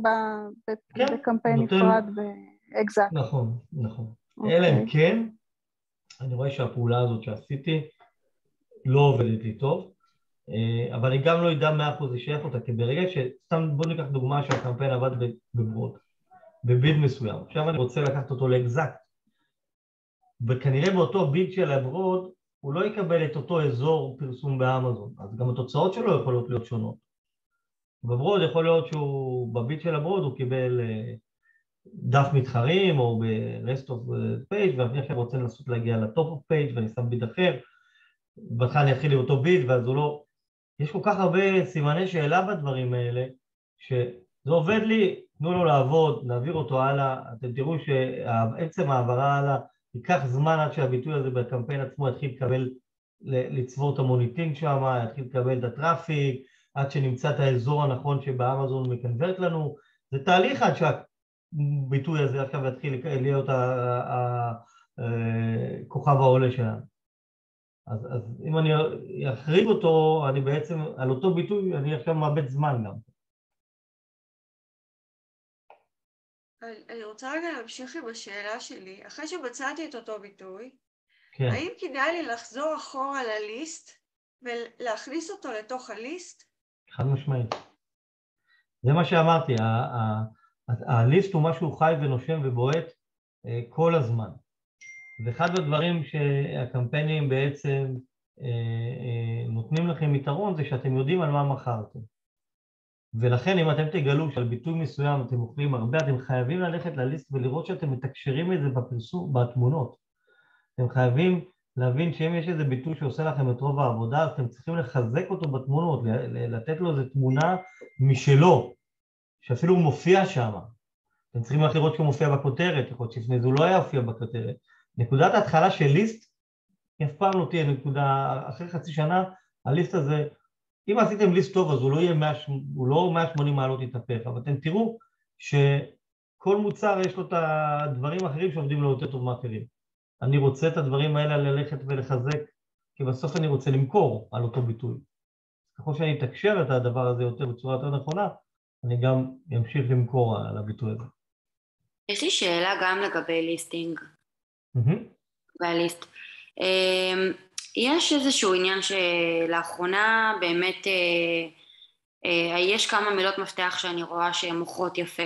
כן, בקמפיין נפרד באקזקט. נכון, נכון. אלא אם אוקיי. כן, אני רואה שהפעולה הזאת שעשיתי לא עובדת לי טוב, אה, אבל אני גם לא אדע מאה אחוז לשייך אותה, כי ברגע ש... סתם בוא ניקח דוגמה שהקמפיין עבד בברוד. בביד מסוים. עכשיו אני רוצה לקחת אותו לאקזקט. וכנראה באותו ביד של הברוד, הוא לא יקבל את אותו אזור פרסום באמזון, אז גם התוצאות שלו יכולות להיות שונות. בברוד יכול להיות שהוא, בביט של הברוד הוא קיבל אה, דף מתחרים או ב-rest of page ואני עכשיו רוצה לנסות להגיע לטופ of page ואני שם ביט אחר, בהתחלה אני אתחיל עם אותו ביט ואז הוא לא... יש כל כך הרבה סימני שאלה בדברים האלה, שזה עובד לי, תנו לו לעבוד, נעביר אותו הלאה, אתם תראו שעצם ההעברה הלאה ייקח זמן עד שהביטוי הזה בקמפיין עצמו יתחיל לקבל, לצבור את המוניטינג שם, יתחיל לקבל את ה traffic, עד שנמצא את האזור הנכון שבאמזון מקנברט לנו, זה תהליך עד שהביטוי הזה עכשיו יתחיל להיות הכוכב העולה שלנו. אז, אז אם אני אהרוג אותו, אני בעצם, על אותו ביטוי, אני עכשיו מאבד זמן גם. אני רוצה רגע להמשיך עם השאלה שלי. אחרי שמצאתי את אותו ביטוי, כן. האם כדאי לי לחזור אחורה לליסט ולהכניס אותו לתוך הליסט? חד משמעית. זה מה שאמרתי, הליסט הוא משהו חי ונושם ובועט אה, כל הזמן. ואחד הדברים שהקמפיינים בעצם אה, אה, נותנים לכם יתרון זה שאתם יודעים על מה מכרתם. ולכן אם אתם תגלו שעל ביטוי מסוים אתם מוכרים הרבה, אתם חייבים ללכת לליסט ולראות שאתם מתקשרים את זה בפרסום, בתמונות. אתם חייבים להבין שאם יש איזה ביטוי שעושה לכם את רוב העבודה, אז אתם צריכים לחזק אותו בתמונות, לתת לו איזה תמונה משלו, שאפילו הוא מופיע שם. אתם צריכים רק לראות שהוא מופיע בכותרת, יכול להיות שלפני זה הוא לא היה מופיע בכותרת. נקודת ההתחלה של ליסט, אף פעם לא תהיה נקודה, אחרי חצי שנה, הליסט הזה אם עשיתם ליסט טוב אז הוא לא יהיה 100, הוא לא 180 מעלות יתהפך, אבל אתם תראו שכל מוצר יש לו את הדברים האחרים שעובדים לו יותר טוב מאחרים. אני רוצה את הדברים האלה ללכת ולחזק, כי בסוף אני רוצה למכור על אותו ביטוי. ככל שאני אתקשר את הדבר הזה יותר בצורה יותר נכונה, אני גם אמשיך למכור על הביטוי הזה. יש לי שאלה גם לגבי ליסטינג. Mm-hmm. והליסט. אמ, יש איזשהו עניין שלאחרונה באמת אה, אה, יש כמה מילות מפתח שאני רואה שהן מוכרות יפה.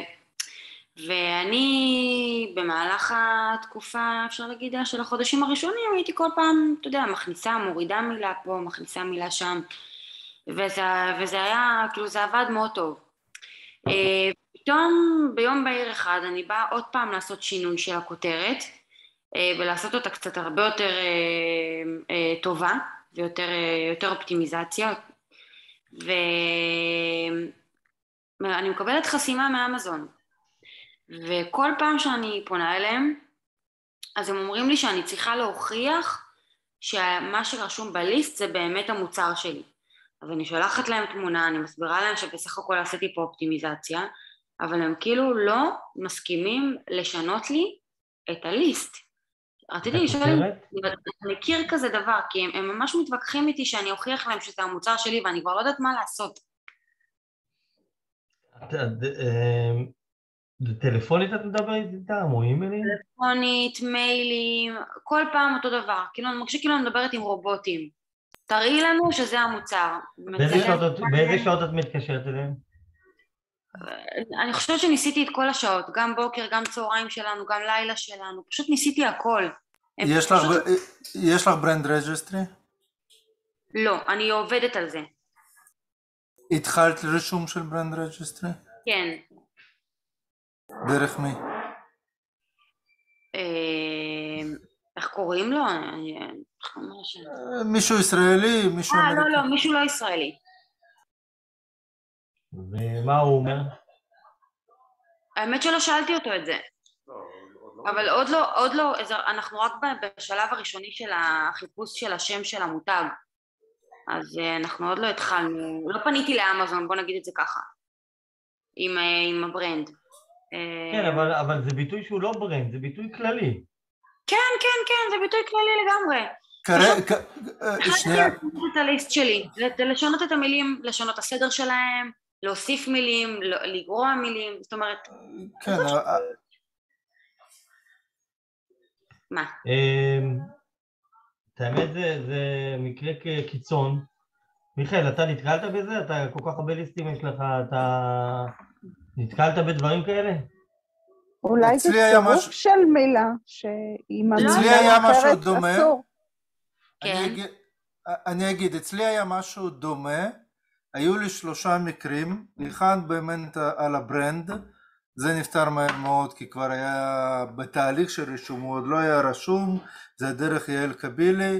ואני במהלך התקופה, אפשר להגיד, של החודשים הראשונים, הייתי כל פעם, אתה יודע, מכניסה, מורידה מילה פה, מכניסה מילה שם, וזה, וזה היה, כאילו זה עבד מאוד טוב. אה, פתאום ביום בהיר אחד אני באה עוד פעם לעשות שינוי של הכותרת, אה, ולעשות אותה קצת הרבה יותר אה, אה, טובה ויותר יותר אופטימיזציה. ואני מקבלת חסימה מאמזון וכל פעם שאני פונה אליהם אז הם אומרים לי שאני צריכה להוכיח שמה שרשום בליסט זה באמת המוצר שלי. אז אני שולחת להם תמונה, אני מסבירה להם שבסך הכל עשיתי פה אופטימיזציה אבל הם כאילו לא מסכימים לשנות לי את הליסט רציתי לשאול אם אתה מכיר כזה דבר, כי הם, הם ממש מתווכחים איתי שאני אוכיח להם שזה המוצר שלי ואני כבר לא יודעת מה לעשות. טלפונית את מדברת איתם או אימיילים? טלפונית, מיילים, כל פעם אותו דבר. כאילו אני מרגישה כאילו אני מדברת עם רובוטים. תראי לנו שזה המוצר. באיזה שעות את מתקשרת אליהם? אני חושבת שניסיתי את כל השעות, גם בוקר, גם צהריים שלנו, גם לילה שלנו, פשוט ניסיתי הכל. יש, פשוט... לך, יש לך brand registry? לא, אני עובדת על זה. התחלת רישום של brand registry? כן. דרך מי? אה, איך קוראים לו? מישהו ישראלי? מישהו... אה, לא, לא, מישהו לא ישראלי. ומה הוא אומר? האמת שלא שאלתי אותו את זה. אבל עוד לא, עוד לא, אנחנו רק בשלב הראשוני של החיפוש של השם של המותג. אז אה, אנחנו עוד לא התחלנו, לא פניתי לאמזון, בוא נגיד את זה ככה, עם, אה, עם ה brand. כן, אבל, אבל זה ביטוי שהוא לא brand, זה ביטוי כללי. כן, כן, כן, זה ביטוי כללי לגמרי. כרגע, שנייה. את הליסט שלי, לשנות את המילים, לשנות את הסדר שלהם, להוסיף מילים, לגרוע מילים, זאת אומרת... כן, מה? אמ, את האמת זה, זה מקרה קיצון. מיכאל, אתה נתקלת בזה? אתה כל כך הרבה ליסטים יש לך, אתה נתקלת בדברים כאלה? אולי זה צירוף משהו... של מילה, שעם המילה אחרת אסור. אני כן. אגיד, אני אגיד, אצלי היה משהו דומה, היו לי שלושה מקרים, אחד באמת על ה brand, זה נפתר מהר מאוד כי כבר היה בתהליך של רישום, הוא עוד לא היה רשום, זה דרך יעל קבילי,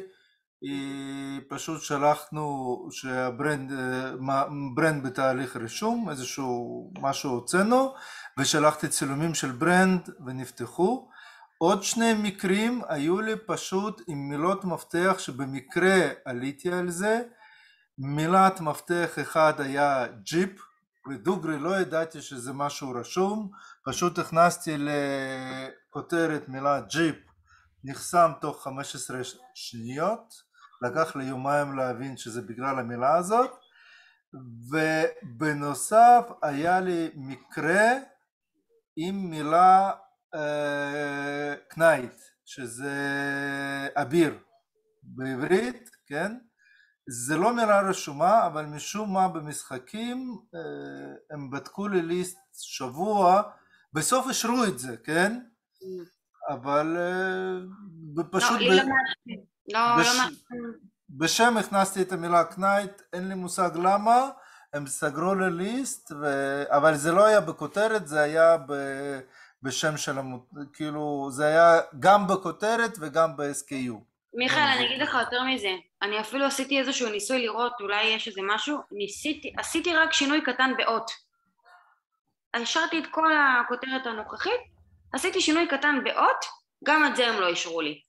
היא פשוט שלחנו שה brand אה, בתהליך רישום, איזשהו משהו הוצאנו, ושלחתי צילומים של brand ונפתחו. עוד שני מקרים היו לי פשוט עם מילות מפתח שבמקרה עליתי על זה, מילת מפתח אחד היה ג'יפ, ודוגרי לא ידעתי שזה משהו רשום, פשוט הכנסתי לכותרת מילה ג'יפ, נחסם תוך 15 ש- שניות, לקח לי יומיים להבין שזה בגלל המילה הזאת, ובנוסף היה לי מקרה עם מילה אה, שזה אביר בעברית, כן? זה לא מילה רשומה, אבל משום מה במשחקים אה, הם בדקו לי ליסט שבוע, בסוף אישרו את זה, כן? אבל אה, פשוט לא, לי ב- לא. לא, בש- לא מאשרים. בשם הכנסתי את המילה קנייט, אין לי מושג למה, הם סגרו לי ליסט, ו... אבל זה לא היה בכותרת, זה היה ב... בשם של המות... כאילו, זה היה גם בכותרת וגם ב-SKU. מיכאל, אני אגיד לך יותר מזה. אני אפילו עשיתי איזשהו ניסוי לראות, אולי יש איזה משהו. ניסיתי, עשיתי רק שינוי קטן באות. השארתי את כל הכותרת הנוכחית, עשיתי שינוי קטן באות, גם את זה הם לא אישרו לי.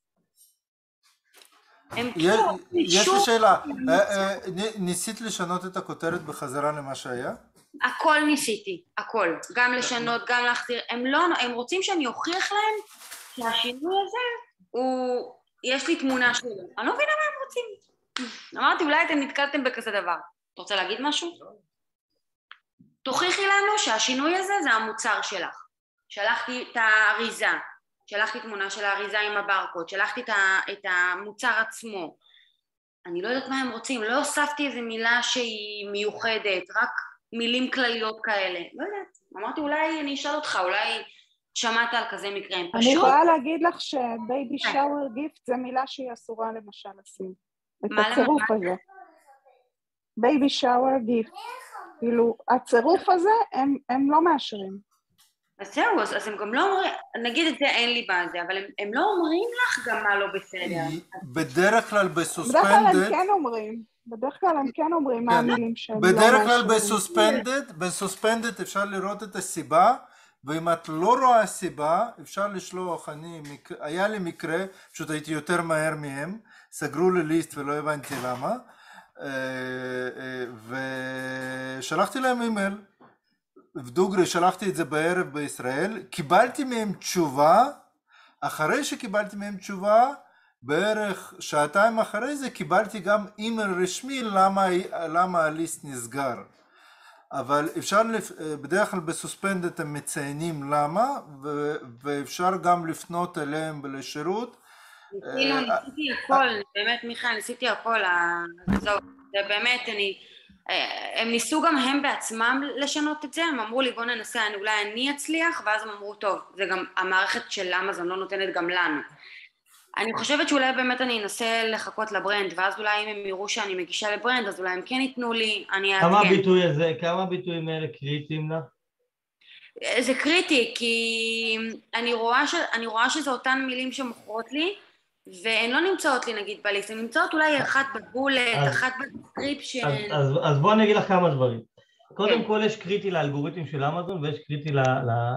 הם כאילו יש לי שאלה, אה, אה, ניסית לשנות את הכותרת בחזרה למה שהיה? הכל ניסיתי, הכל. גם לשנות, גם להחזיר. הם לא, הם רוצים שאני אוכיח להם שהשינוי הזה הוא... יש לי תמונה שלו. אני לא מבינה מה הם רוצים. אמרתי, אולי אתם נתקלתם בכזה דבר. אתה רוצה להגיד משהו? תוכיחי לנו שהשינוי הזה זה המוצר שלך. שלחתי את האריזה, שלחתי תמונה של האריזה עם הברקוד, שלחתי את, את המוצר עצמו. אני לא יודעת מה הם רוצים, לא הוספתי איזה מילה שהיא מיוחדת, רק מילים כלליות כאלה. לא יודעת. אמרתי, אולי אני אשאל אותך, אולי שמעת על כזה מקרה. הם אני פשוט... יכולה להגיד לך שבייבי כן. שאוור גיפט זה מילה שהיא אסורה למשל לשים. את הצירוף הזה. baby shower gift. כאילו, הצירוף הזה, הם, הם לא מאשרים. אז זהו, אז, אז הם גם לא אומרים, נגיד את זה אין לי בזה, אבל הם, הם לא אומרים לך גם מה לא בסדר. בדרך כלל בדרך כלל הם ב suspended, כן אומרים. בדרך כלל הם כן אומרים מה כן. המילים שהם לא בדרך כלל מאשרים. ב suspended, ב suspended אפשר לראות את הסיבה, ואם את לא רואה סיבה, אפשר לשלוח, אני, היה לי מקרה, פשוט הייתי יותר מהר מהם, סגרו לי ליסט ולא הבנתי למה, אה, אה, ושלחתי להם אימייל, ודוגרי שלחתי את זה בערב בישראל, קיבלתי מהם תשובה, אחרי שקיבלתי מהם תשובה, בערך שעתיים אחרי זה קיבלתי גם אימייל רשמי למה, למה הליסט נסגר. אבל אפשר, לפ... בדרך כלל בסוספנדד הם מציינים למה, ו... ואפשר גם לפנות אליהם ולשירות. ניסינו, אה, ניסיתי הכל, באמת מיכאל, ניסיתי הכל, עזוב, זה באמת, אני... אה, הם ניסו גם הם בעצמם לשנות את זה, הם אמרו לי בוא ננסה, אולי אני אצליח, ואז הם אמרו טוב, זה גם המערכת של אמזון לא נותנת גם לנו. אני חושבת שאולי באמת אני אנסה לחכות לברנד, ואז אולי אם הם יראו שאני מגישה לברנד, אז אולי הם כן ייתנו לי, אני כמה אעדכן. הביטוי הזה, כמה הביטויים האלה קריטיים לך? זה קריטי, כי אני רואה, ש... אני רואה שזה אותן מילים שמוכרות לי, והן לא נמצאות לי נגיד ב list, הן נמצאות אולי אחת ב bullet, אז- אחת ב description. אז, אז, אז בוא אני אגיד לך כמה דברים. קודם. כל יש קריטי לאלגוריתם של אמזון ויש קריטי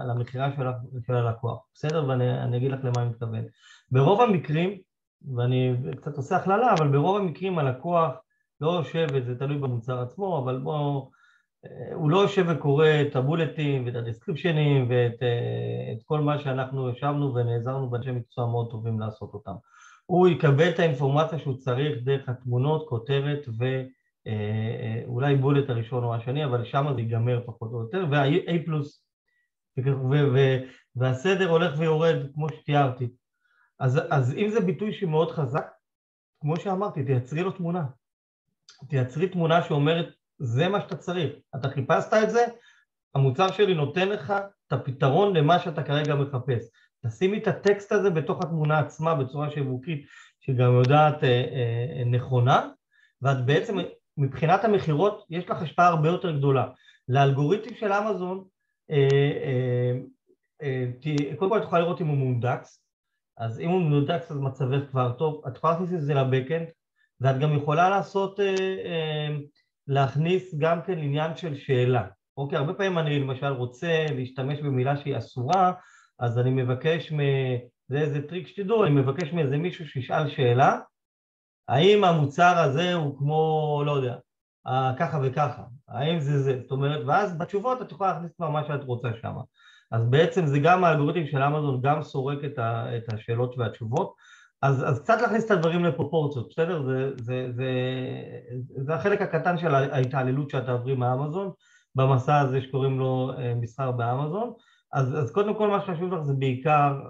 למכירה של, הלקוח, בסדר? ואני אני אגיד לך למה אני מתכוון. ברוב המקרים, ואני קצת עושה הכללה, אבל ברוב המקרים הלקוח לא יושב, וזה תלוי במוצר עצמו, אבל בוא, אה, הוא לא יושב וקורא את הבולטים ואת הדסקריפשנים ואת אה, את כל מה שאנחנו ישבנו ונעזרנו באנשי מקצוע מאוד טובים לעשות אותם. הוא יקבל את האינפורמציה שהוא צריך דרך התמונות, כותרת ואולי בולט הראשון או השני, אבל שם זה ייגמר פחות או יותר, וה-A פלוס, והסדר הולך ויורד כמו שתיארתי. אז, אז אם זה ביטוי שמאוד חזק, כמו שאמרתי, תייצרי לו תמונה. תייצרי תמונה שאומרת, זה מה שאתה צריך. אתה חיפשת את זה, המוצר שלי נותן לך את הפתרון למה שאתה כרגע מחפש. תשימי את הטקסט הזה בתוך התמונה עצמה בצורה שיווקית, שהיא גם יודעת אה, אה, נכונה, ואת בעצם, מבחינת המכירות, יש לך השפעה הרבה יותר גדולה. לאלגוריתם של אמזון, אה, אה, אה, קודם כל את יכולה לראות אם הוא מונדקס, אז אם הוא מונדקס אז מצבך כבר טוב, את יכולה להכניס את זה לבקאנד, ואת גם יכולה לעשות, אה, אה, להכניס גם כן עניין של שאלה. אוקיי, הרבה פעמים אני למשל רוצה להשתמש במילה שהיא אסורה, אז אני מבקש מ... זה איזה טריק שתדעו, אני מבקש מאיזה מישהו שישאל שאלה, האם המוצר הזה הוא כמו, לא יודע, ככה וככה, האם זה זה, זאת אומרת, ואז בתשובות את יכולה להכניס כבר מה שאת רוצה שם. אז בעצם זה גם האלגוריתם של אמזון גם סורק את, ה, את השאלות והתשובות, אז, אז קצת להכניס את הדברים לפרופורציות, בסדר? זה, זה, זה, זה החלק הקטן של ההתעללות שאת תעברי מאמזון, במסע הזה שקוראים לו אה, מסחר באמזון. אז, אז קודם כל מה שחשוב לך זה בעיקר,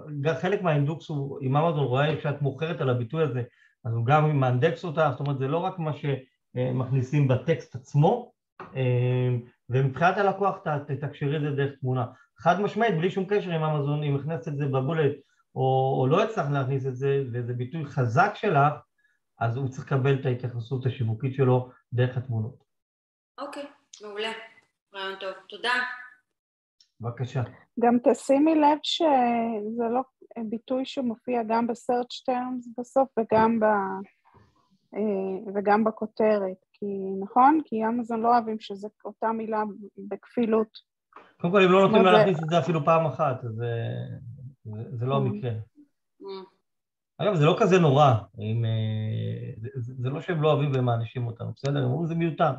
חלק מהאינדוקס הוא, אם אמזון רואה שאת מוכרת על הביטוי הזה, אז הוא גם מאנדקס אותה, זאת אומרת זה לא רק מה שמכניסים בטקסט עצמו, אה, ומבחינת הלקוח תתקשרי את זה דרך תמונה. חד משמעית, בלי שום קשר עם אמזון, אם הכנסת את זה בבולט או, או לא הצלחת להכניס את זה, וזה ביטוי חזק שלך, אז הוא צריך לקבל את ההתייחסות השיווקית שלו דרך התמונות. אוקיי, okay, מעולה. רעיון טוב. תודה. בבקשה. גם תשימי לב שזה לא ביטוי שמופיע גם ב-search terms בסוף וגם, ב, אה, וגם בכותרת. כי נכון? כי אמזון לא אוהבים שזה אותה מילה בכפילות. קודם כל, הם לא נותנים לה להכניס את זה אפילו פעם אחת, אז זה, לא mm. המקרה. Mm. אגב, זה לא כזה נורא, אם, אה, זה, זה לא שהם לא אוהבים והם מענישים אותנו, בסדר? הם אומרים זה מיותר.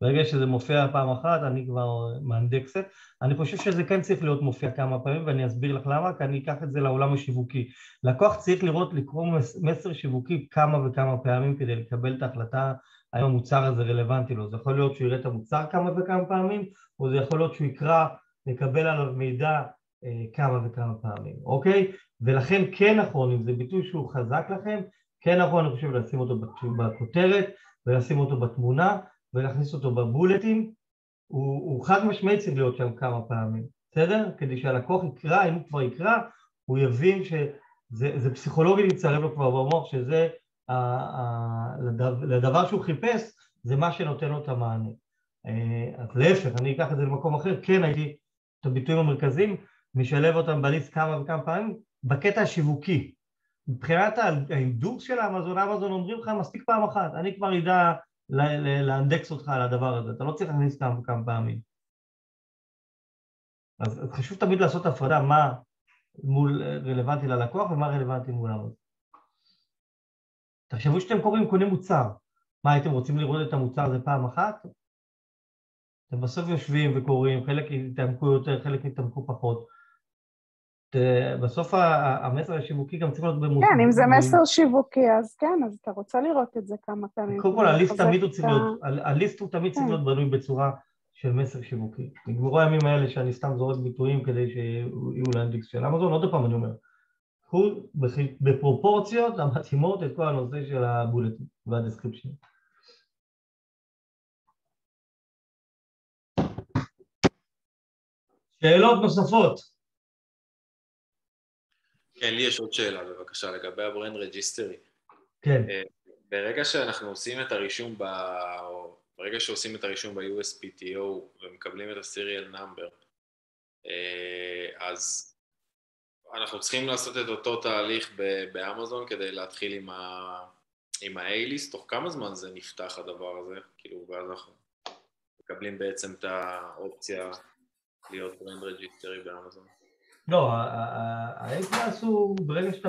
ברגע שזה מופיע פעם אחת, אני כבר מאנדקסת. אני חושב שזה כן צריך להיות מופיע כמה פעמים, ואני אסביר לך למה, כי אני אקח את זה לעולם השיווקי. לקוח צריך לראות, לקרוא מסר שיווקי כמה וכמה פעמים כדי לקבל את ההחלטה האם המוצר הזה רלוונטי לו. זה יכול להיות שהוא יראה את המוצר כמה וכמה פעמים, או זה יכול להיות שהוא יקרא, יקבל עליו מידע אה, כמה וכמה פעמים, אוקיי? ולכן כן נכון, אם זה ביטוי שהוא חזק לכם, כן נכון, אני חושב, לשים אותו בכותרת ולשים אותו בתמונה, ולהכניס אותו בבולטים, הוא, הוא חד משמעית צריך להיות שם כמה פעמים, בסדר? כדי שהלקוח יקרא, אם הוא כבר יקרא, הוא יבין שזה פסיכולוגי להצטרף לו כבר במוח, שזה לדבר, שהוא חיפש, זה מה שנותן לו את המענה. אה, אז להפך, אני אקח את זה למקום אחר, כן הייתי את הביטויים המרכזיים, משלב אותם בליסט כמה וכמה פעמים, בקטע השיווקי. מבחינת האינדוקס של האמזון, האמזון אומרים לך מספיק פעם אחת, אני כבר אדע לאנדקס אותך על הדבר הזה, אתה לא צריך להכניס כמה כמה פעמים. אז, חשוב תמיד לעשות הפרדה מה מול רלוונטי ללקוח ומה רלוונטי מול העוד. תחשבו שאתם קוראים קונים מוצר, מה הייתם רוצים לראות את המוצר הזה פעם אחת? אתם בסוף יושבים וקוראים, חלק יתעמקו יותר, חלק יתעמקו פחות. בסוף המסר השיווקי גם צריך להיות במובן. כן, אם זה מסר שיווקי, אז כן, אז אתה רוצה לראות את זה כמה פעמים. קודם כל, הליסט תמיד הוא צריך להיות, הליסט הוא תמיד צריך כן. להיות בנוי בצורה של מסר שיווקי. נגמרו הימים האלה שאני סתם זורק ביטויים כדי שיהיו לאנדיקס של אמזון, עוד פעם אני אומר, קחו בפרופורציות המתאימות את כל הנושא של הבולטים וה description. שאלות נוספות? כן, לי יש עוד שאלה, בבקשה, לגבי ה brand registry. כן. אה, ברגע שאנחנו עושים את הרישום ב... ברגע שעושים את הרישום ב-USPTO ומקבלים את ה-serial number, אה, אז אנחנו צריכים לעשות את אותו תהליך באמזון כדי להתחיל עם, ה... עם ה-A-list, תוך כמה זמן זה נפתח הדבר הזה? כאילו, ואז אנחנו מקבלים בעצם את האופציה להיות brand registry באמזון. לא, ה-A הוא ברגע שאתה...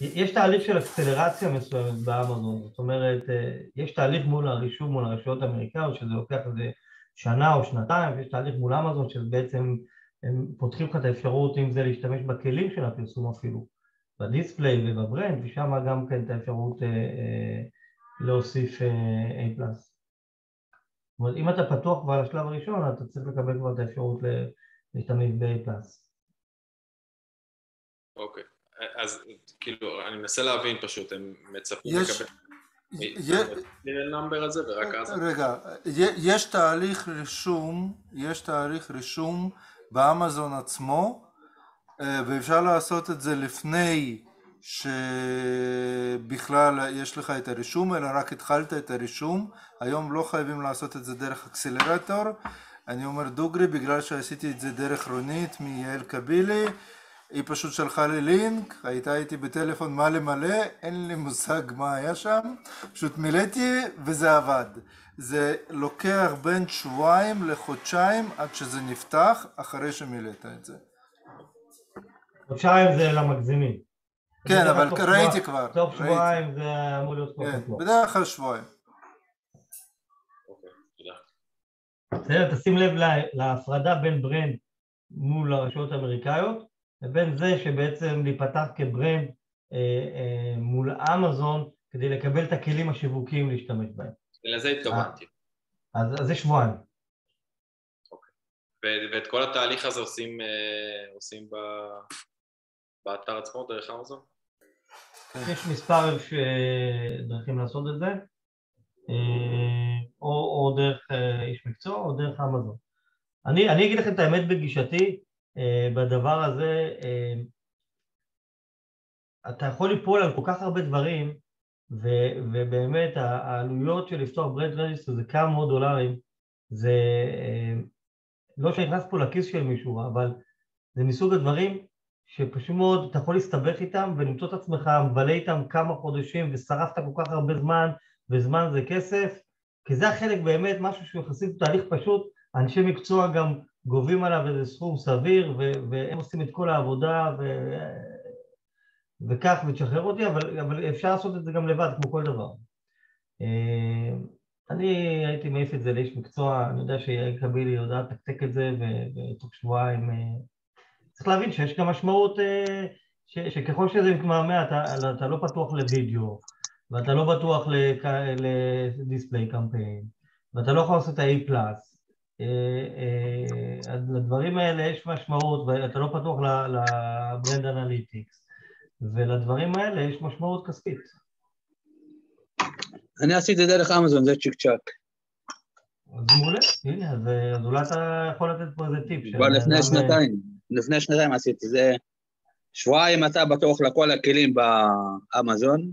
יש תהליך של אקסלרציה מסוימת באמזון, זאת אומרת, אה, יש תהליך מול הרישום מול הרשויות האמריקאיות, שזה לוקח איזה שנה או שנתיים, ויש תהליך מול אמזון שבעצם הם פותחים לך את האפשרות, אם זה להשתמש בכלים של הפרסום אפילו, בדיספליי ובברנד, ושם גם כן את האפשרות אה, אה, להוסיף A+. זאת אומרת, אם אתה פתוח כבר לשלב הראשון, אתה צריך לקבל כבר את האפשרות להשתמש ב-A+. אוקיי, אז כאילו, אני מנסה להבין פשוט, הם מצפים לקבל... נאמבר הזה ורק אז... רגע, יש תהליך רישום, יש תהליך רישום באמזון עצמו, אה, ואפשר לעשות את זה לפני שבכלל יש לך את הרישום, אלא רק התחלת את הרישום, היום לא חייבים לעשות את זה דרך אקסלרטור, אני אומר דוגרי בגלל שעשיתי את זה דרך רונית מיעל קבילי, היא פשוט שלחה לי לינק, הייתה איתי בטלפון מלא מלא, אין לי מושג מה היה שם, פשוט מילאתי וזה עבד. זה לוקח בין שבועיים לחודשיים עד שזה נפתח אחרי שמילאת את זה. חודשיים זה למגזימים. כן, אבל ראיתי שבוע- כבר. תוך ראיתי. שבועיים זה אמור להיות כבר כן, פתוח. בדרך כלל שבועיים. אוקיי. בסדר, תשים לב לה- להפרדה בין ברנד מול הרשויות האמריקאיות לבין זה שבעצם להיפתח כברנד אה, אה, מול אמזון כדי לקבל את הכלים השיווקיים להשתמש בהם. לזה התכוונתי. אז, אז זה שבועיים. ו- ואת כל התהליך הזה עושים, אה, עושים ב- באתר עצמו דרך אמזון? יש מספר ש- דרכים לעשות את זה, אה, או, או דרך אה, איש מקצוע או דרך אמזון. אני, אני אגיד לכם את האמת בגישתי, אה, בדבר הזה, אה, אתה יכול ליפול על כל כך הרבה דברים, ו, ובאמת העלויות של לפתוח brand register זה כמה מאות דולרים, זה אה, לא שנכנס פה לכיס של מישהו, אבל זה מסוג הדברים שפשוט מאוד אתה יכול להסתבך איתם ולמצוא את עצמך מבלה איתם כמה חודשים ושרפת כל כך הרבה זמן, וזמן זה כסף, כי זה החלק באמת, משהו שהוא יחסית תהליך פשוט, אנשי מקצוע גם גובים עליו איזה סכום סביר, והם עושים את כל העבודה, ו- וכך, ותשחרר אותי, אבל, אבל אפשר לעשות את זה גם לבד, כמו כל דבר. אה, אני הייתי מעיף את זה לאיש מקצוע, אני יודע שיעל קבילי יודעת לתקתק את זה, ותוך שבועיים... אה, צריך להבין שיש גם משמעות אה, ש, שככל שזה מתמהמה, אתה, אתה לא פתוח לוידאו, ואתה לא פתוח ל display campaign, ואתה לא יכול לעשות את ה-A+. לדברים האלה יש משמעות, ואתה לא פתוח ל brand analytics, ולדברים האלה יש משמעות כספית. אני עשיתי דרך אמזון, זה צ'יק צ'אק. אז מעולה, הנה, אז, אז אולי אתה יכול לתת פה איזה טיפ. כבר לפני אדם, אה, שנתיים, לפני שנתיים עשיתי זה. שבועיים אתה פתוח לכל הכלים באמזון,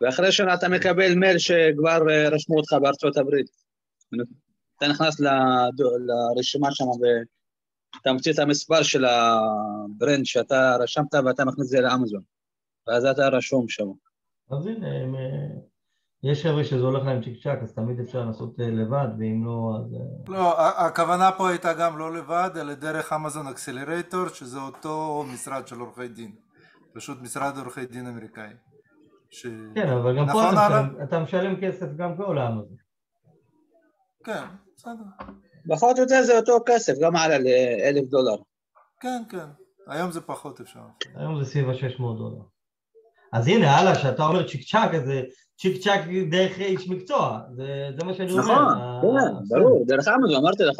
ואחרי שנה אתה מקבל מייל שכבר אה, רשמו אותך בארצות הברית. אתה נכנס לרשימה שם ואתה מוציא את המספר של ה brand שאתה רשמת ואתה מכניס את זה לאמזון. ואז אתה רשום שם. אז הנה, הם, אה, יש חבר'ה שזה הולך להם צ'יק צ'אק, אז תמיד אפשר לעשות אה, לבד, ואם לא, אז... אה, לא, הכוונה פה הייתה גם לא לבד, אלא דרך אמזון אקסלרטור, שזה אותו משרד של עורכי דין. פשוט משרד עורכי דין אמריקאי. ש... כן, אבל גם פה נכון, אתה אתה משלם כסף גם בעולם הזה. כן, בסדר. פחות או יותר זה אותו כסף, גם על אלף דולר. כן, כן. היום זה פחות אפשר. היום זה סביב ה-600 דולר. אז הנה, הלאה, כשאתה אומר צ'יק צ'אק, אז זה צ'יק צ'אק דרך איש מקצוע, זה, זה מה שאני אומר. נכון, ה- כן. ברור, דרך אמזון, אמרתי לך.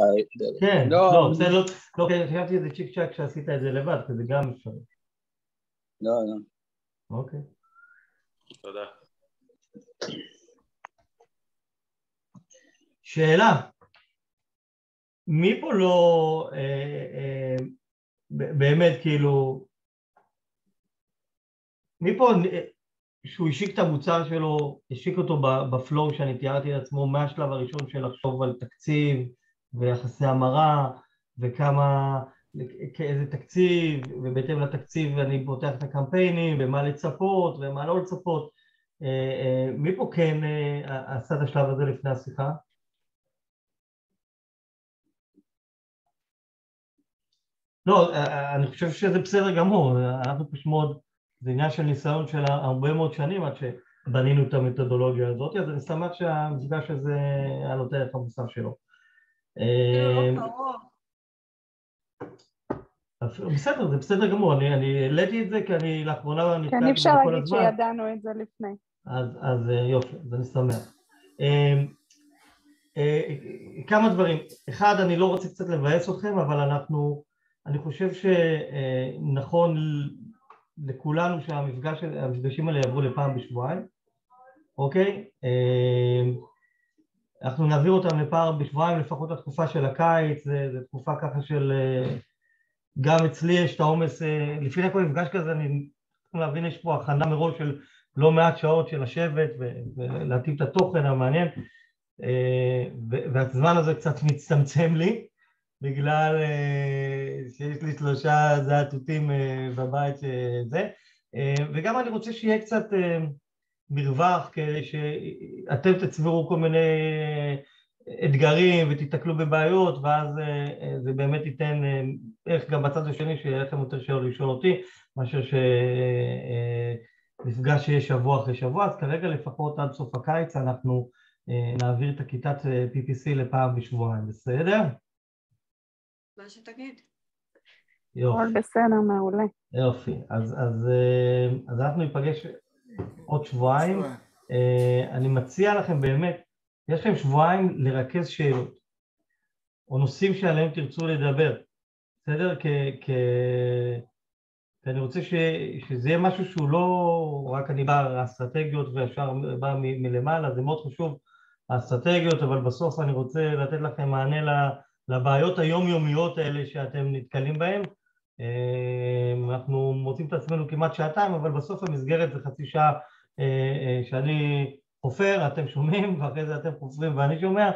כן, לא, לא, בסדר, לא, לא, כי חשבתי שזה צ'יק צ'אק שעשית את זה לבד, כי זה גם אפשרי. לא, לא. אוקיי. תודה. שאלה, מי פה לא אה, אה, באמת כאילו, מי פה אה, שהוא השיק את המוצר שלו, השיק אותו בפלואו שאני תיארתי לעצמו מהשלב הראשון של לחשוב על תקציב ויחסי המרה וכמה, כאיזה תקציב ובהתאם לתקציב אני פותח את הקמפיינים ומה לצפות ומה לא לצפות אה, אה, מי פה כן עשה את השלב הזה לפני השיחה? לא, אה, אני חושב שזה בסדר גמור, אנחנו פשוט מאוד, זה עניין של ניסיון של הרבה מאוד שנים עד שבנינו את המתודולוגיה הזאת, אז אני שמח שהמפגש הזה היה לו את הערך המוסף שלו. כאילו, אה, לא בסדר, זה בסדר גמור, אני אני העליתי את זה כי אני לאחרונה כן, נתקלתי אי אפשר בזה כל להגיד הזמן. שידענו את זה לפני. אז, אז אה, יופי, אז אני שמח. אה, אה, כמה דברים. אחד, אני לא רוצה קצת לבאס אתכם, אבל אנחנו, אני חושב שנכון לכולנו שהמפגשים האלה יעברו לפעם בשבועיים, אוקיי? אה, אנחנו נעביר אותם לפעם בשבועיים, לפחות לתקופה של הקיץ, זו תקופה ככה של... אה, גם אצלי יש את העומס, אה, לפני כל מפגש כזה אני צריכים להבין, יש פה הכנה מראש של לא מעט שעות של לשבת ולהתאים את התוכן המעניין, אה, והזמן הזה קצת מצטמצם לי, בגלל אה, שיש לי שלושה זעתותים אה, בבית שזה, וגם אני רוצה שיהיה קצת מרווח כדי שאתם תצברו כל מיני אתגרים ותיתקלו בבעיות ואז זה באמת ייתן איך גם בצד השני שיהיה לכם יותר שאלות לשאול אותי מאשר שנפגש שיהיה שבוע אחרי שבוע אז כרגע לפחות עד סוף הקיץ אנחנו נעביר את הכיתת PPC לפעם בשבועיים, בסדר? מה שתגיד. יופי. הכל בסדר, מעולה. יופי, אז, אז, אז אנחנו ניפגש עוד שבועיים. אני מציע לכם באמת, יש לכם שבועיים לרכז שאלות, או נושאים שעליהם תרצו לדבר, בסדר? כ... כ... כי אני רוצה ש, שזה יהיה משהו שהוא לא רק אני בא אסטרטגיות וישר בא מ, מלמעלה, זה מאוד חשוב האסטרטגיות, אבל בסוף אני רוצה לתת לכם מענה לבעיות היומיומיות האלה שאתם נתקלים בהן. אה, אנחנו מוצאים את עצמנו כמעט שעתיים, אבל בסוף המסגרת זה חצי שעה אה, אה, שאני חופר, אתם שומעים, ואחרי זה אתם חופרים ואני שומע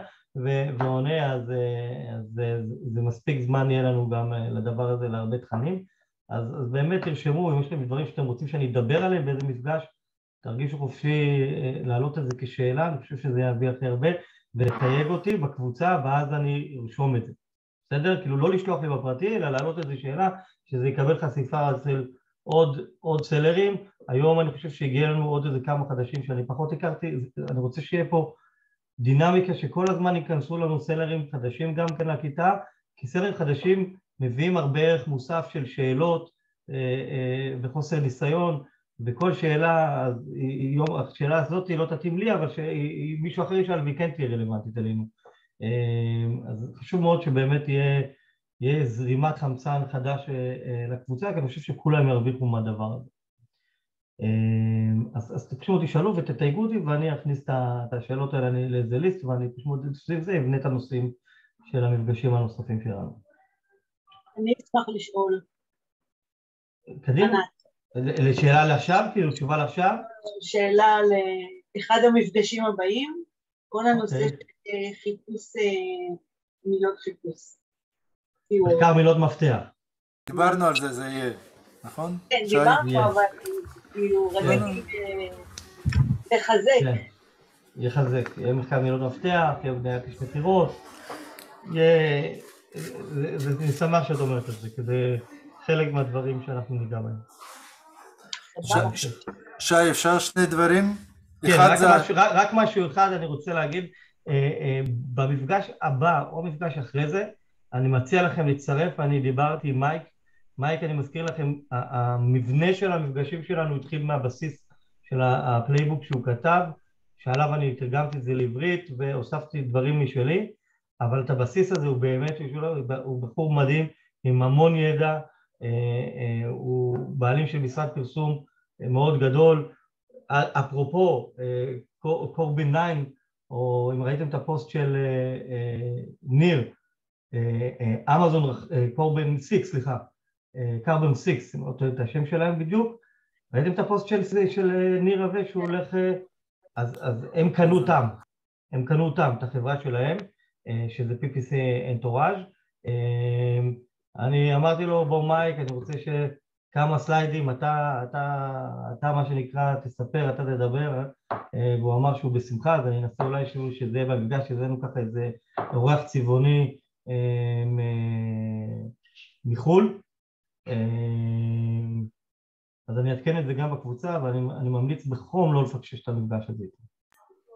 ועונה, אז, אז זה, זה מספיק זמן יהיה לנו גם לדבר הזה להרבה תכנים. אז, אז באמת תרשמו, אם יש לכם דברים שאתם רוצים שאני אדבר עליהם באיזה מפגש, תרגישו חופשי אה, להעלות את זה כשאלה, אני חושב שזה יביא הכי הרבה, ולתייג אותי בקבוצה, ואז אני ארשום את זה. בסדר? כאילו לא לשלוח לי בפרטי, אלא להעלות איזה שאלה, שזה יקבל חשיפה אצל עוד, עוד סלרים. היום אני חושב שהגיע לנו עוד איזה כמה חדשים שאני פחות הכרתי, אני רוצה שיהיה פה דינמיקה שכל הזמן ייכנסו לנו סלרים חדשים גם כן לכיתה, כי סלרים חדשים מביאים הרבה ערך מוסף של שאלות אה, אה, וחוסר ניסיון, וכל שאלה, השאלה הזאת לא תתאים לי, אבל שמישהו אחר ישאל והיא כן תהיה רלוונטית אלינו. אמ, אז חשוב מאוד שבאמת יהיה, יהיה זרימת חמצן חדש אה, לקבוצה, כי אני חושב שכולם ירוויחו מהדבר הזה. אמ, אז, אז פשוט תשאלו ותתייגו אותי ואני אכניס את השאלות האלה לאיזה ליסט ואני פשוט סביב זה אבנה את הנושאים של המפגשים הנוספים שלנו. אני אשמח לשאול. קדימה. לשאלה לעכשיו? כאילו תשובה לעכשיו? שאלה לאחד המפגשים הבאים, כל הנושא אוקיי. של חיפוש, אה, מילות חיפוש. מחקר מילות מפתח. דיברנו על זה, זה יהיה, נכון? כן, דיברנו, אבל כאילו רציתי אה, לחזק. כן, יחזק, יהיה מחקר מילות מפתח, יהיה בניית איש מכירות, יהיה... אני שמח שאת אומרת את זה, כי זה חלק מהדברים שאנחנו ניגע בהם. שי, אפשר שני דברים? כן, רק, זה... משהו, רק, רק משהו אחד אני רוצה להגיד, אה, אה, במפגש הבא או מפגש אחרי זה, אני מציע לכם להצטרף, אני דיברתי עם מייק, מייק אני מזכיר לכם, המבנה של המפגשים שלנו התחיל מהבסיס של ה playbook שהוא כתב, שעליו אני תרגמתי את זה לעברית והוספתי דברים משלי, אבל את הבסיס הזה הוא באמת, הוא בחור מדהים עם המון ידע, הוא בעלים של משרד פרסום אה, מאוד גדול. אפרופו קורבין 9, או אם ראיתם את הפוסט של ניר, אמזון, קורבין 6, סליחה, קרבן 6, אני לא טועה את השם שלהם בדיוק, ראיתם את הפוסט של, של ניר רווה שהוא הולך, אז, אז הם קנו אותם, הם קנו אותם, את החברה שלהם, שזה PPC Entourage, אני אמרתי לו, בוא מייק, אני רוצה שכמה סליידים, אתה, אתה, אתה מה שנקרא, תספר, אתה תדבר, אה, והוא אמר שהוא בשמחה, אז אני אנסה אולי שהוא, שזה יהיה במפגש, לנו ככה איזה אורח צבעוני אה, מחו"ל. אה, אז אני אעדכן את זה גם בקבוצה, ואני ממליץ בחום לא לפקשש את המפגש הזה איתו.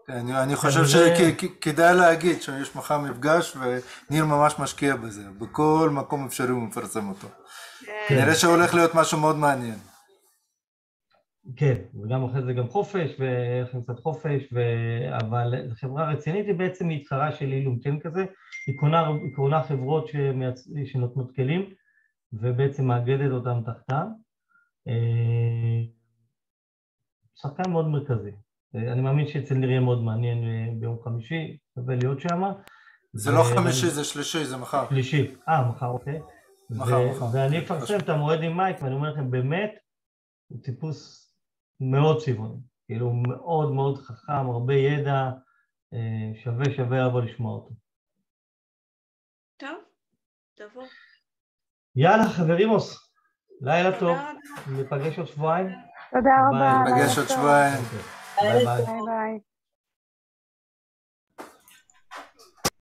אני, אני חושב שכדאי להגיד שיש מחר מפגש וניר ממש משקיע בזה, בכל מקום אפשרי הוא מפרסם אותו. כן. נראה שהולך להיות משהו מאוד מעניין. כן, וגם אחרי זה גם חופש, ויש קצת חופש, ו... אבל חברה רצינית היא בעצם מתחרה של אילום כן כזה, היא קונה, היא קונה חברות שמייצ... שנותנות כלים, ובעצם מאגדת אותם תחתה. אה, שחקן מאוד מרכזי. אני מאמין שאצל ניר יהיה מאוד מעניין אה, ביום חמישי, שווה להיות שם. זה לא חמישי, זה שלישי, זה מחר. שלישי, אה, מחר, אוקיי. מחר, מחר. ואני אפרסם את המועד עם מייק, ואני אומר לכם, באמת, הוא טיפוס מאוד צבעוני, כאילו הוא מאוד מאוד חכם, הרבה ידע, אה, שווה שווה לבוא לשמוע אותו. טוב, תבוא. יאללה, חברימוס, לילה טוב. ניפגש עוד שבועיים. תודה רבה. נפגש עוד. שבועיים. Bye-bye. Bye-bye.